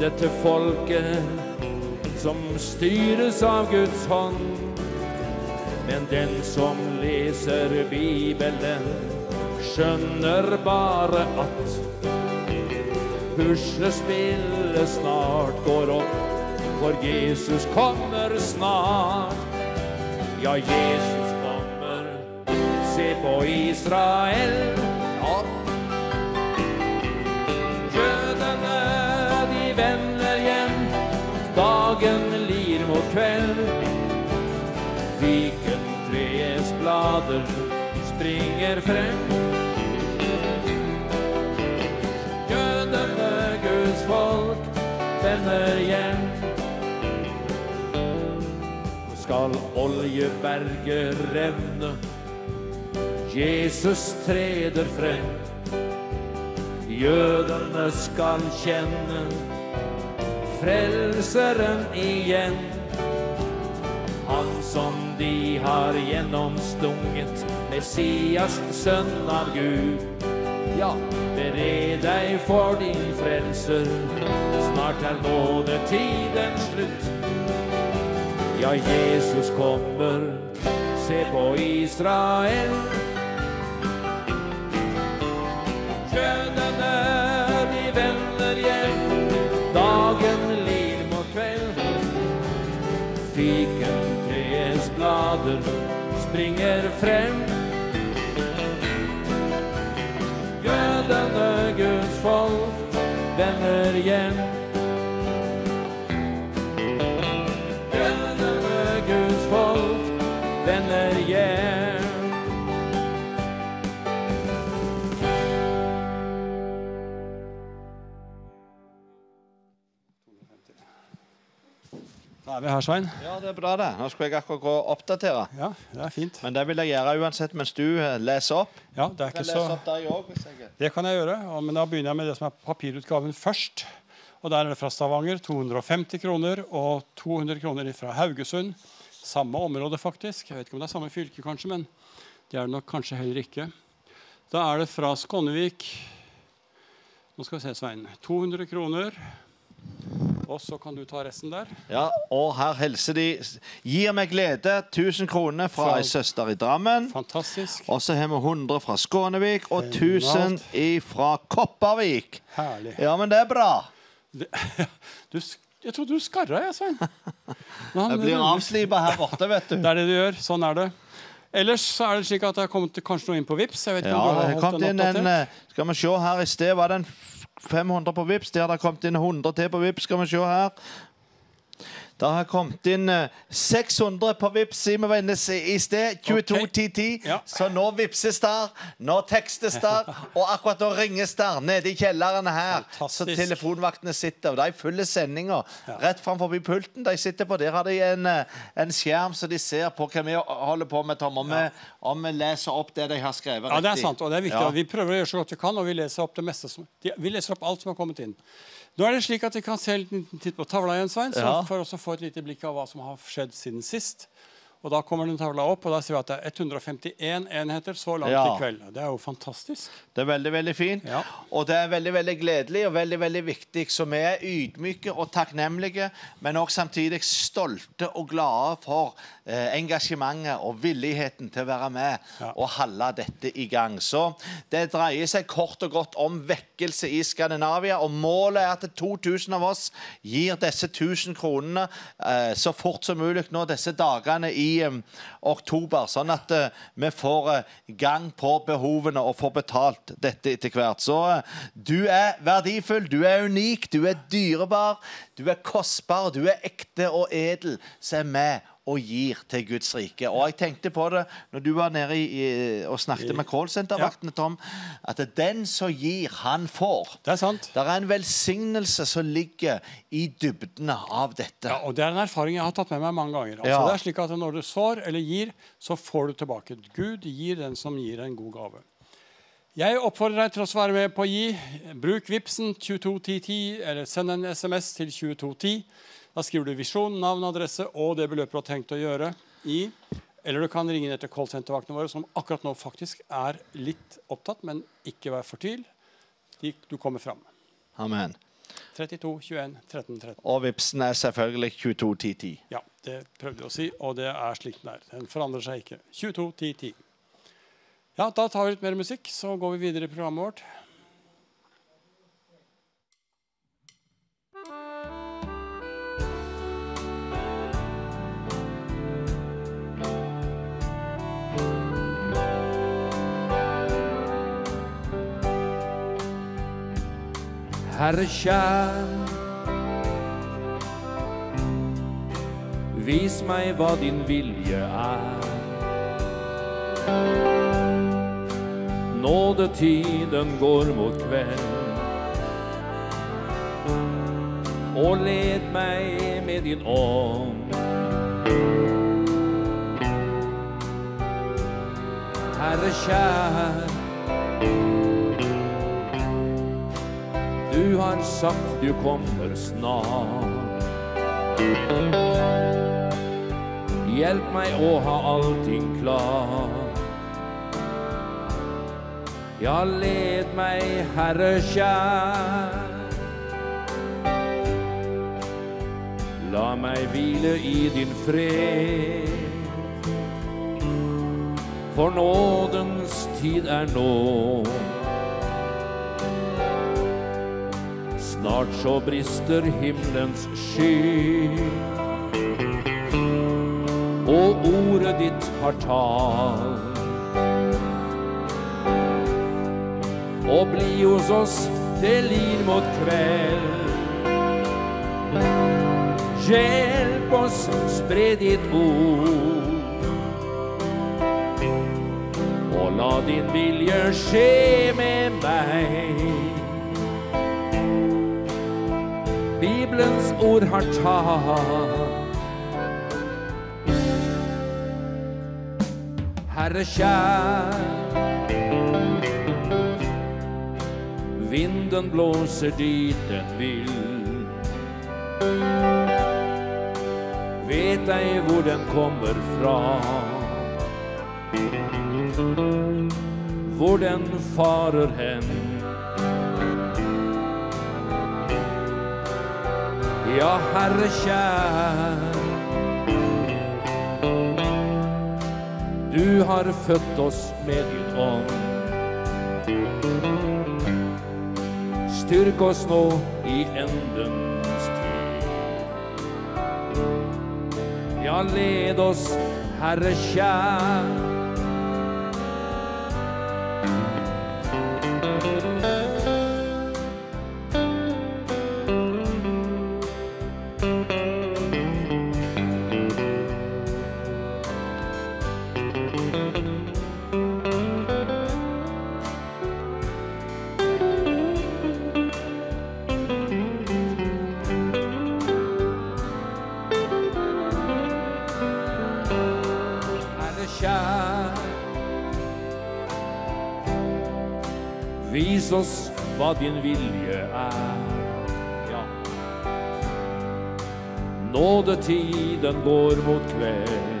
dette folket som styres av Guds hånd. Men den som leser Bibelen, skjønner bare at puslespillet snart går opp, for Jesus kommer snart. Ja, Jesus kommer, se på Israel. Vender hjem, dagen lir mot kveld. Fikentreets blader springer frem. Jødene, Guds folk, vender hjem. Skal oljeberget revne, Jesus treder frem. Jødene skal kjenne frelseren igjen. Han som de har gjennomstunget, Messias, sønn av Gud. Ja, bered deg for din frelser, snart er nådetiden slutt. Ja, Jesus kommer, se på Israel. Frem. Er vi her, Svein. Ja, det er bra, det. Nå skulle jeg akkurat gå og oppdatere. Ja, det er fint. Men det vil jeg gjøre uansett mens du eh, leser opp. Ja, det er ikke så... også, jeg Det kan jeg gjøre, men da begynner jeg med det som er papirutgaven først. Og Der er det fra Stavanger 250 kroner og 200 kroner fra Haugesund. Samme område, faktisk. Jeg vet ikke om det er samme fylke, kanskje, men det er det nok kanskje heller ikke. Da er det fra Skånevik Nå skal vi se, Svein. 200 kroner. Og så kan du ta resten der. Ja, og her hilser de Gir meg glede 1000 kroner fra Fra- ei søster i Drammen. Fantastisk. Og så har vi 100 fra Skånevik og Fenomenalt. 1000 fra Kopervik. Herlig. Ja, men det er bra. *laughs* Du, jeg trodde du skarra, jeg, Svein. Han- Jeg blir avslipa her borte, vet du. *laughs* Det er det du gjør. Sånn er det. Ellers så er det slik at det har kommet kanskje noe inn på Vips. Jeg vet ikke Ja, om du det har holdt inn en eh, Skal vi se her i sted, var det en 500 på Vips. det har det kommet inn 100 til på Vips. Skal vi se her. Det har kommet inn eh, 600 på Vips siden vi var inne s- i sted. 22.10.10. Så nå vipses der, nå tekstes der, *laughs* og akkurat nå ringes der nede i kjelleren her. Så telefonvaktene sitter. og De følger sendinga rett framfor pulten de sitter på. Der har de en, eh, en skjerm så de ser på hva vi holder på med, Tom. Om, vi, om vi leser opp det de har skrevet. Ja, det er sant, og det er viktig. Ja. Vi prøver å gjøre så godt vi kan, og vi leser opp det meste som, vi leser opp alt som har kommet inn. Nå er det slik at Vi kan se litt på tavla igjen, Svein, så Ja. for også å få et lite blikk av hva som har skjedd siden sist. Og Da kommer den tavla opp, og da ser vi at det er 151 enheter så langt Ja. i kveld. Det er jo fantastisk. Det er veldig veldig fint. Og det er veldig veldig gledelig og veldig veldig viktig. Så vi er ydmyke og takknemlige, men også samtidig stolte og glade for eh, engasjementet og villigheten til å være med og holde dette i gang. Så det dreier seg kort og godt om vekkelse i Skandinavia, og målet er at 2000 av oss gir disse 1000 kronene eh, så fort som mulig nå disse dagene i eh, oktober, sånn at eh, vi får eh, gang på behovene og får betalt dette etter hvert. Så eh, du er verdifull, du er unik, du er dyrebar, du er kostbar, du er ekte og edel, Så er med og gir til Guds rike. Og jeg tenkte på det når du var nede i, og snakket med callsentervaktene, Tom, at det er den som gir, han får. Det er sant. Det er en velsignelse som ligger i dybdene av dette. Ja, og Det er en erfaring jeg har tatt med meg mange ganger. Altså, Ja. det er slik at Når du sår eller gir, så får du tilbake. Gud gir den som gir en god gave. Jeg oppfordrer deg til å være med på å gi. Bruk Vipsen 221010, eller send en SMS til 2210. Da skriver du visjon, navn, adresse og det beløpet du har tenkt å gjøre i. Eller du kan ringe ned til callsentervaktene våre, som akkurat nå faktisk er litt opptatt, men ikke vær fortvil. Du kommer fram. Amen. 32 21 13 13. Og vipsen er selvfølgelig 22 10 10. Ja, det prøvde jeg å si, og det er slik den er. Den forandrer seg ikke. 22 10 10. Ja, da tar vi litt mer musikk, så går vi videre i programmet vårt. Herre kjær, vis meg hva din vilje er. Nådetiden går mot kveld. Og led meg med din ånd. Herre kjær, du har sagt du kommer snart. Hjelp meg å ha allting klart. Ja, led meg, Herre kjær. La meg hvile i din fred. For nådens tid er nå. Snart så brister himmelens sky. Og ordet ditt har tal. Og bli hos oss, det lir mot kveld. Hjelp oss, spre ditt ord. Og la din vilje skje med meg. Herrens ord har talt. Herre kjær, vinden blåser dit den vil. Vet ei hvor den kommer fra. Hvor den farer hen. Ja, Herre kjær. Du har født oss med din ånd. Styrk oss nå i endens tid. Ja, led oss, Herre kjær. Din vilje er. Ja. Nådetiden går mot kveld.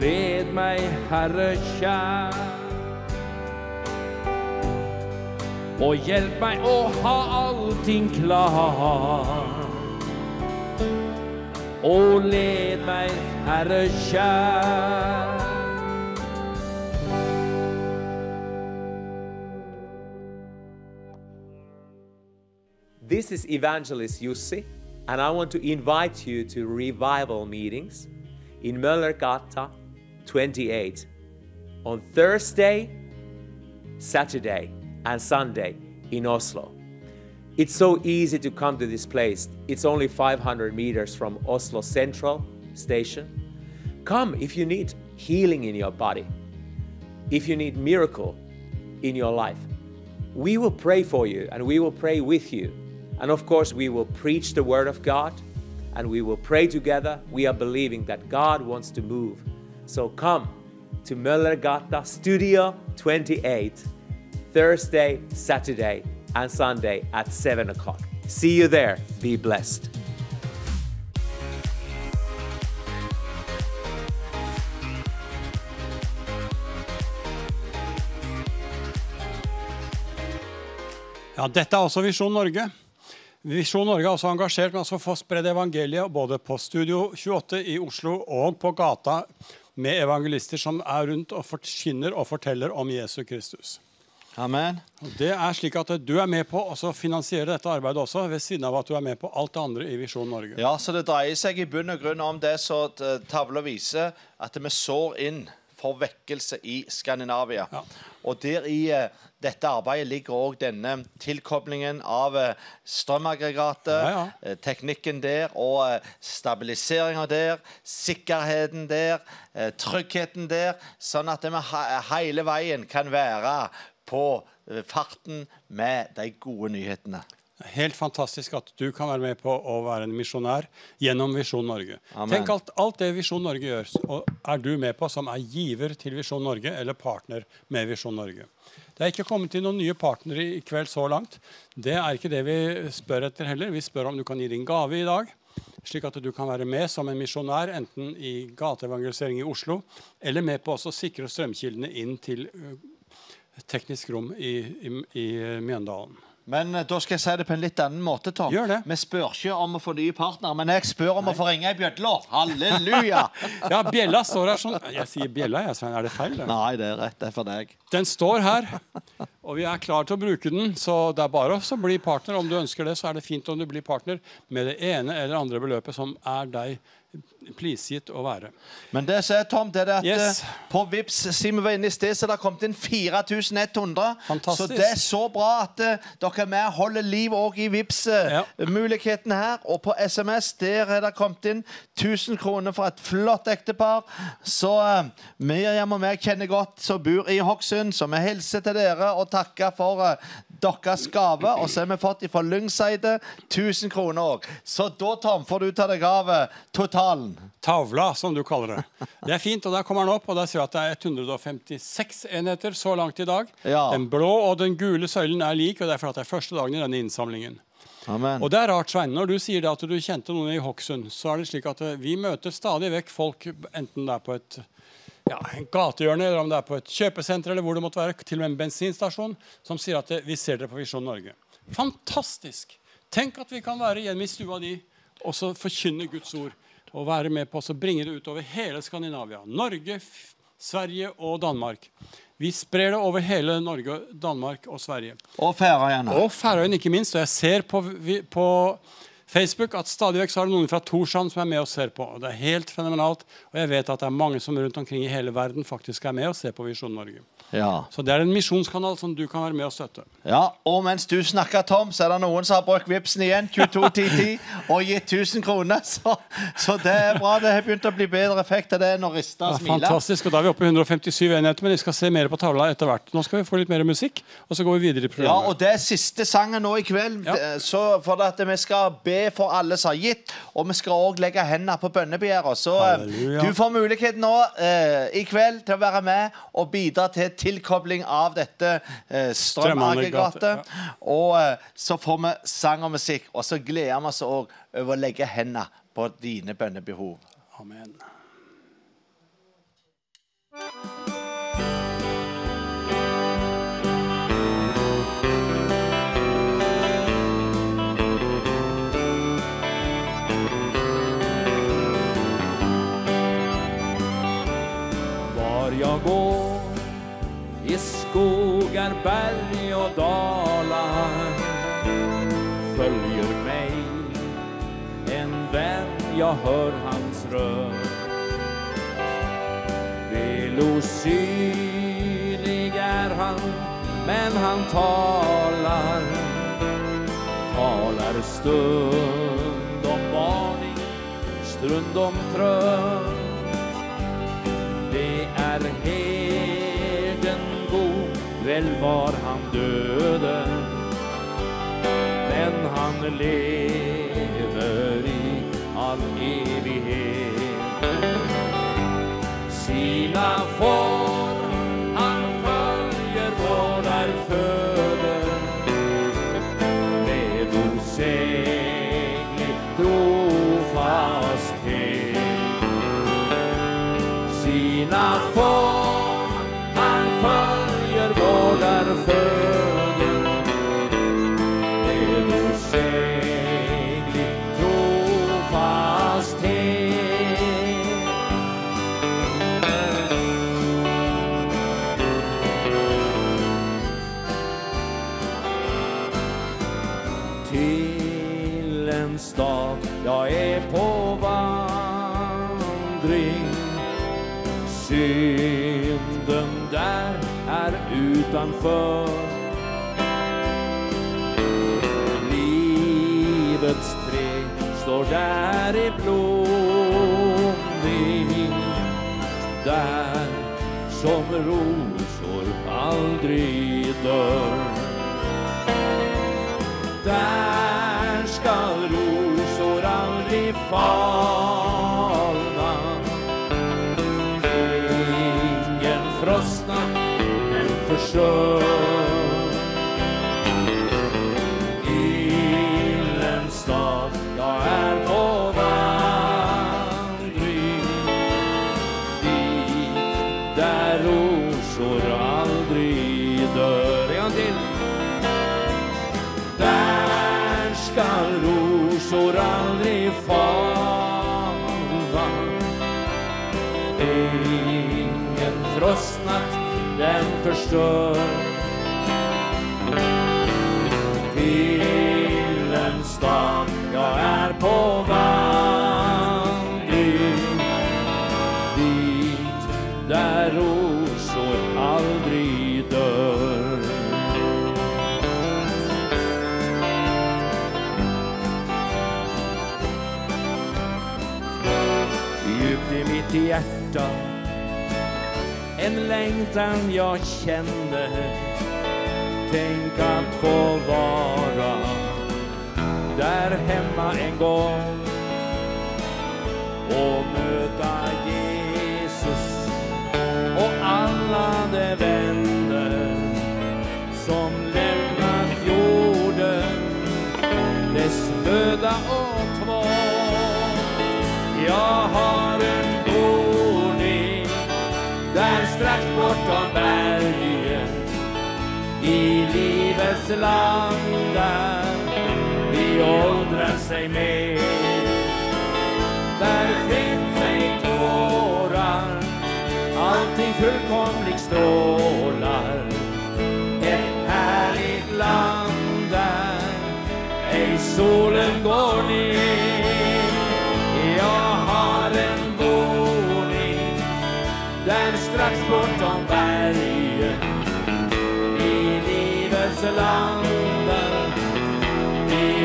Led meg, Herre kjær. Og hjelp meg å ha allting klar. Og led meg, Herre kjær. This is Evangelist Jussi, and I want to invite you to revival meetings in Möllergata 28 on Thursday, Saturday, and Sunday in Oslo. It's so easy to come to this place. It's only 500 meters from Oslo Central Station. Come if you need healing in your body, if you need miracle in your life. We will pray for you and we will pray with you. And of course, we will preach the word of God and we will pray together. We are believing that God wants to move. So come to Möllergata Studio 28, Thursday, Saturday, and Sunday at 7 o'clock. See you there. Be blessed. Ja, Dette er også Visjon Norge. Visjon Norge er også engasjert med å få spredd evangeliet både på Studio 28 i Oslo og på gata med evangelister som er rundt og forkynner og forteller om Jesus Kristus. Amen. Det er slik at Du er med på å finansiere dette arbeidet også, ved siden av at du er med på alt det andre i Visjon Norge. Ja, så det dreier seg i bunn og grunn om det som eh, tavla viser, at vi sår inn for vekkelse i Skandinavia. Og der i eh, dette arbeidet ligger òg denne tilkoblingen av eh, strømaggregatet, Ja, eh, teknikken der, og stabiliseringa der, sikkerheten der, tryggheten der, sånn at vi he hele veien kan være på farten med de gode nyhetene. Helt fantastisk at du kan være med på å være en misjonær gjennom Visjon Norge. Amen. Tenk alt, alt det Visjon Norge gjør, og er du med på som er giver til Visjon Norge eller partner med Visjon Norge. Det er ikke kommet til noen nye partnere i kveld så langt. Det er ikke det vi spør etter heller. Vi spør om du kan gi din gave i dag, slik at du kan være med som en misjonær enten i gateevangelisering i Oslo, eller med på å sikre strømkildene inn til teknisk rom i, i, i Mjøndalen. Men eh, da skal jeg si det på en litt annen måte, Tom. Gjør det. Vi spør ikke om å få nye partnere, men jeg spør om å få ringe ei bjølle. Halleluja! *laughs* Ja, bjella står her sånn Jeg sier bjella, jeg, Svein. Er det feil? det? Nei, det er rett. Det er for deg. Den står her, og vi er klare til å bruke den. Så det er bare å bli partner. Om du ønsker det, så er det fint om du blir partner med det ene eller andre beløpet som er deg prisgitt å være. Men det som er, Tom, det er at Yes. eh, på Vips var inne i sted, så det har kommet inn 4100. Fantastisk. Så det er så bra at eh, dere er med og holder liv òg i Vips-muligheten her. Og på SMS der er det kommet inn 1000 kroner for et flott ektepar. Så eh, Miriam og meg kjenner godt, som bor i Hokksund, så vi hilser til dere og takker for eh, deres gave. Og så har vi fått fra Lyngseide 1000 kroner òg. Så da, Tom, får du ta deg av eh, totalen. Tavla, som du kaller det. Det er fint, og Der kommer den opp, og der ser vi at det er 156 enheter så langt i dag. Ja. Den blå og den gule søylen er lik, og det er fordi det er første dagen i denne innsamlingen. Amen. Og det er rart, Svein, Når du sier det at du kjente noen i Hokksund, så er det slik at eh, vi møter stadig vekk folk, enten det er på et ja, en gatehjørne, eller om det er på et kjøpesenter, eller hvor det måtte være, til og med en bensinstasjon, som sier at eh, vi ser dere på Visjon Norge. Fantastisk! Tenk at vi kan være hjemme i stua di og så forkynne Guds ord. Og være med på å bringe det utover hele Skandinavia. Norge, Sverige og Danmark. Vi sprer det over hele Norge, Danmark og Sverige. Og Færøyene. Og Færøyene, ikke minst. Og jeg ser på, vi- på Facebook at stadig vekk så er det noen fra Torshavn som er med og ser på. Og det er helt fenomenalt. Og jeg vet at det er mange som rundt omkring i hele verden faktisk er med og ser på Visjon Norge. Ja. Så det er en misjonskanal som du kan være med og støtte. Ja, og mens du snakker, Tom, så er det noen som har brukt Vipsen igjen, 221010, og gitt 1000 kroner. *laughs* Så, så det er bra. Det har begynt å bli bedre effekt av det enn å riste og smile. fantastisk. Og da er vi oppe i 157 enheter, men vi skal se mer på tavla etter hvert. Nå skal vi få litt mer musikk, og så går vi videre i programmet. Ja, og det er siste sangen nå i kveld. ja. Så for at vi skal be for alle som har gitt, og vi skal òg legge hendene på bønnebegjæret. Så eh, Halleluja. du får mulighet nå eh, i kveld til å være med og bidra til tilkobling av dette eh, strømaggregatet. Og eh, så får vi sang og musikk, og så gleder vi oss over å legge hendene på dine bønnebehov. Amen. Var jag går skogar, berg och dalar följer mig en vän, jag hör hans röst. Väl osynlig är han, men han talar talar stund om varning, stund om tröst. Det är herden väl var han døde, men han lever i all evighet. Sina får utanför Livets tre står där i blomning. Där som rosor aldrig dör Där skall rosor aldrig falna den längtan jag kände Tänk att få vara där hemma en gång och möta Jesus och alla de vänner livets land der vi åldrer seg med. Der fins ei tårar, allting fullkomlig strålar. Et herlig land der ei solen går ned. Jeg har en boning der straks bortom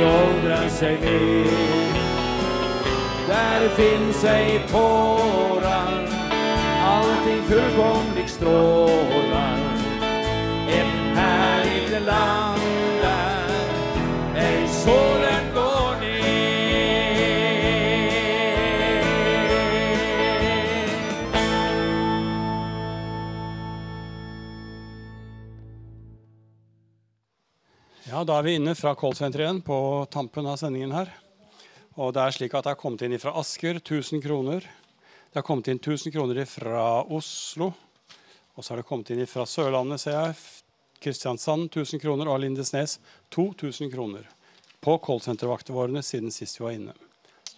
åldrar sig med. Där finns ej tårar, allting fullkomligt strålar. Ett härligt land Ja, Da er vi inne fra callsenteret igjen på tampen av sendingen her. Og det er slik at det har kommet inn fra Asker 1000 kroner. Det har kommet inn 1000 kroner fra Oslo. Og så har det kommet inn fra Sørlandet, ser jeg. Kristiansand 1000 kroner og Lindesnes 2000 kroner. På callsentervaktene våre siden sist vi var inne.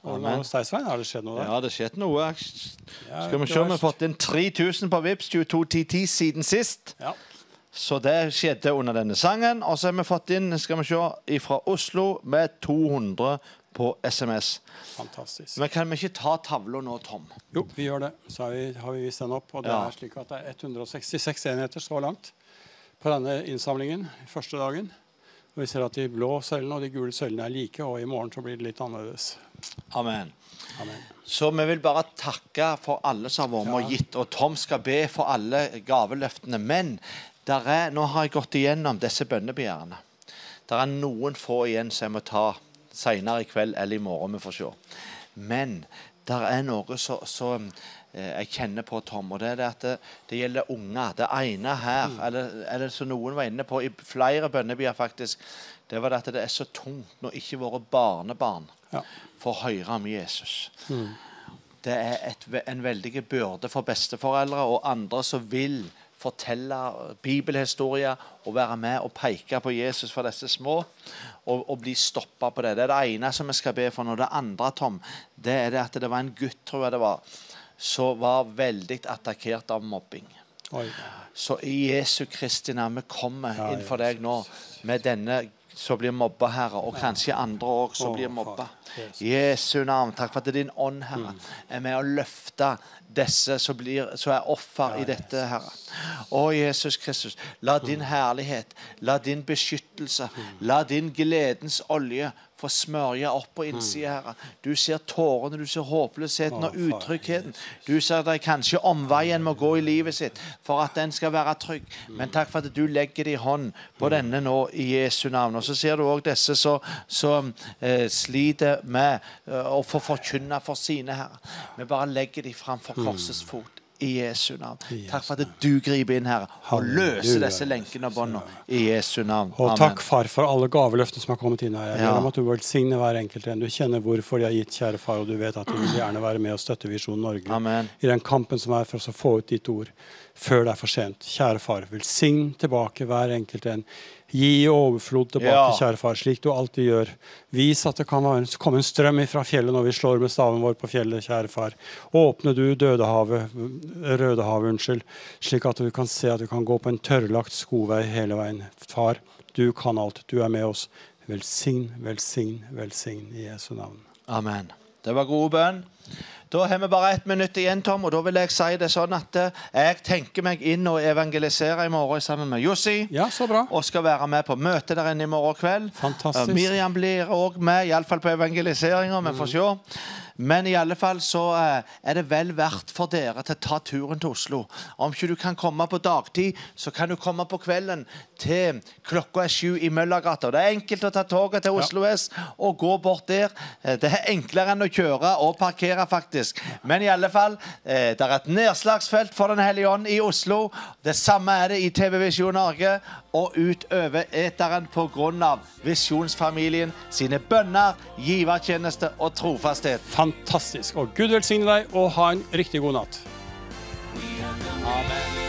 Amen. Steisvein, har det skjedd noe der? Ja, det skjedde noe. Skal vi se se, vi har fått inn 3000 på Vips 2210 siden sist. Ja. Så det skjedde under denne sangen. Og så har vi fått inn skal vi se, fra Oslo med 200 på SMS. Fantastisk. Men kan vi ikke ta tavla nå, Tom? Jo, vi gjør det. Så har vi, har vi vist den opp. Og det Ja. er slik at det er 166 enheter så langt på denne innsamlingen første dagen. Og vi ser at de blå søylene og de gule søylene er like, og i morgen så blir det litt annerledes. Amen. Amen. Så vi vil bare takke for alle som har vært med og gitt. Og Tom skal be for alle gaveløftene. Men er, nå har jeg gått igjennom disse bønnebegjærene. Det er noen få igjen som jeg må ta senere i kveld eller i morgen. Vi får se. Men det er noe så, så eh, jeg kjenner på, Tom, og det er det at det, det gjelder unger. Det ene her, eller, eller som noen var inne på i flere bønnebyer, faktisk, det var det at det er så tungt når ikke våre barnebarn får høre om Jesus. Det er et, en veldig byrde for besteforeldre og andre som vil fortelle bibelhistorier og være med og peke på Jesus for disse små, og, og bli stoppa på det. Det er det ene som vi skal be for nå. Det andre, Tom, det er det at det var en gutt, tror jeg det var, som var veldig attakkert av mobbing. Oi. Så i Jesu Kristi navn, vi kommer Ja, inn for deg nå med denne som blir mobba, Herre, og kanskje andre òg som blir mobba. Jesu navn, takk for at din ånd, Herre, Mm. er med å løfte disse som, blir, som er offer i dette, Herre. Å, Jesus Kristus, la din Mm. herlighet, la din beskyttelse, la din gledens olje få smørje opp på innsida, Herre. Du ser tårene, du ser håpløsheten og. Utryggheten. Du ser det er kanskje omveien må gå i livet sitt for at den skal være trygg. Men takk for at du legger det i hånd på denne nå i Jesu navn. Og så ser du òg disse som som, eh, sliter med eh, å få forkynne for sine herre. Vi bare legger dem framfor korsets fot. I Jesu navn. Takk for at du griper inn, Herre, og løser disse lenkene og båndene. I Jesu navn. Og takk, far, for alle gaveløftene som har kommet inn her. Jeg ber om at du velsigner hver enkelt en. Du kjenner hvorfor de har gitt, kjære far, og du vet at de vil gjerne være med og støtte Visjon Norge Amen. i den kampen som er for oss å få ut ditt ord før det er for sent. Kjære far, velsign tilbake hver enkelt en. Gi i overflod tilbake, Ja. kjære far, slik du alltid gjør. Vis at det kan være- komme en strøm fra fjellet når vi slår med staven vår på fjellet, kjære far. Åpne du Dødehavet, Rødehavet, unnskyld, slik at vi kan se at vi kan gå på en tørrlagt skovei hele veien. Far, du kan alt. Du er med oss. Velsign, velsign, velsign i Jesu navn. Amen. Det var gode bønn. Da har vi bare ett minutt igjen, Tom, og da vil jeg si det sånn at eh, jeg tenker meg inn og evangeliserer i morgen sammen med Jussi. Ja, så bra. Og skal være med på møte der inne i morgen kveld. Fantastisk. Eh, Miriam blir òg med, iallfall på evangeliseringa. Vi får se. Men i alle fall så eh, er det vel verdt for dere til å ta turen til Oslo. Om ikke du kan komme på dagtid, så kan du komme på kvelden til klokka er sju i Møllergata. Det er enkelt å ta toget til Oslo S og gå bort der. Det er enklere enn å kjøre og parkere, faktisk. Men i alle fall, eh, det er et nedslagsfelt for Den hellige ånd i Oslo. Det samme er det i TV Visjon Norge og utover eteren pga. Visjonsfamilien sine bønner, givertjeneste og trofasthet. Fantastisk. Og Gud velsigne deg, og ha en riktig god natt. Amen.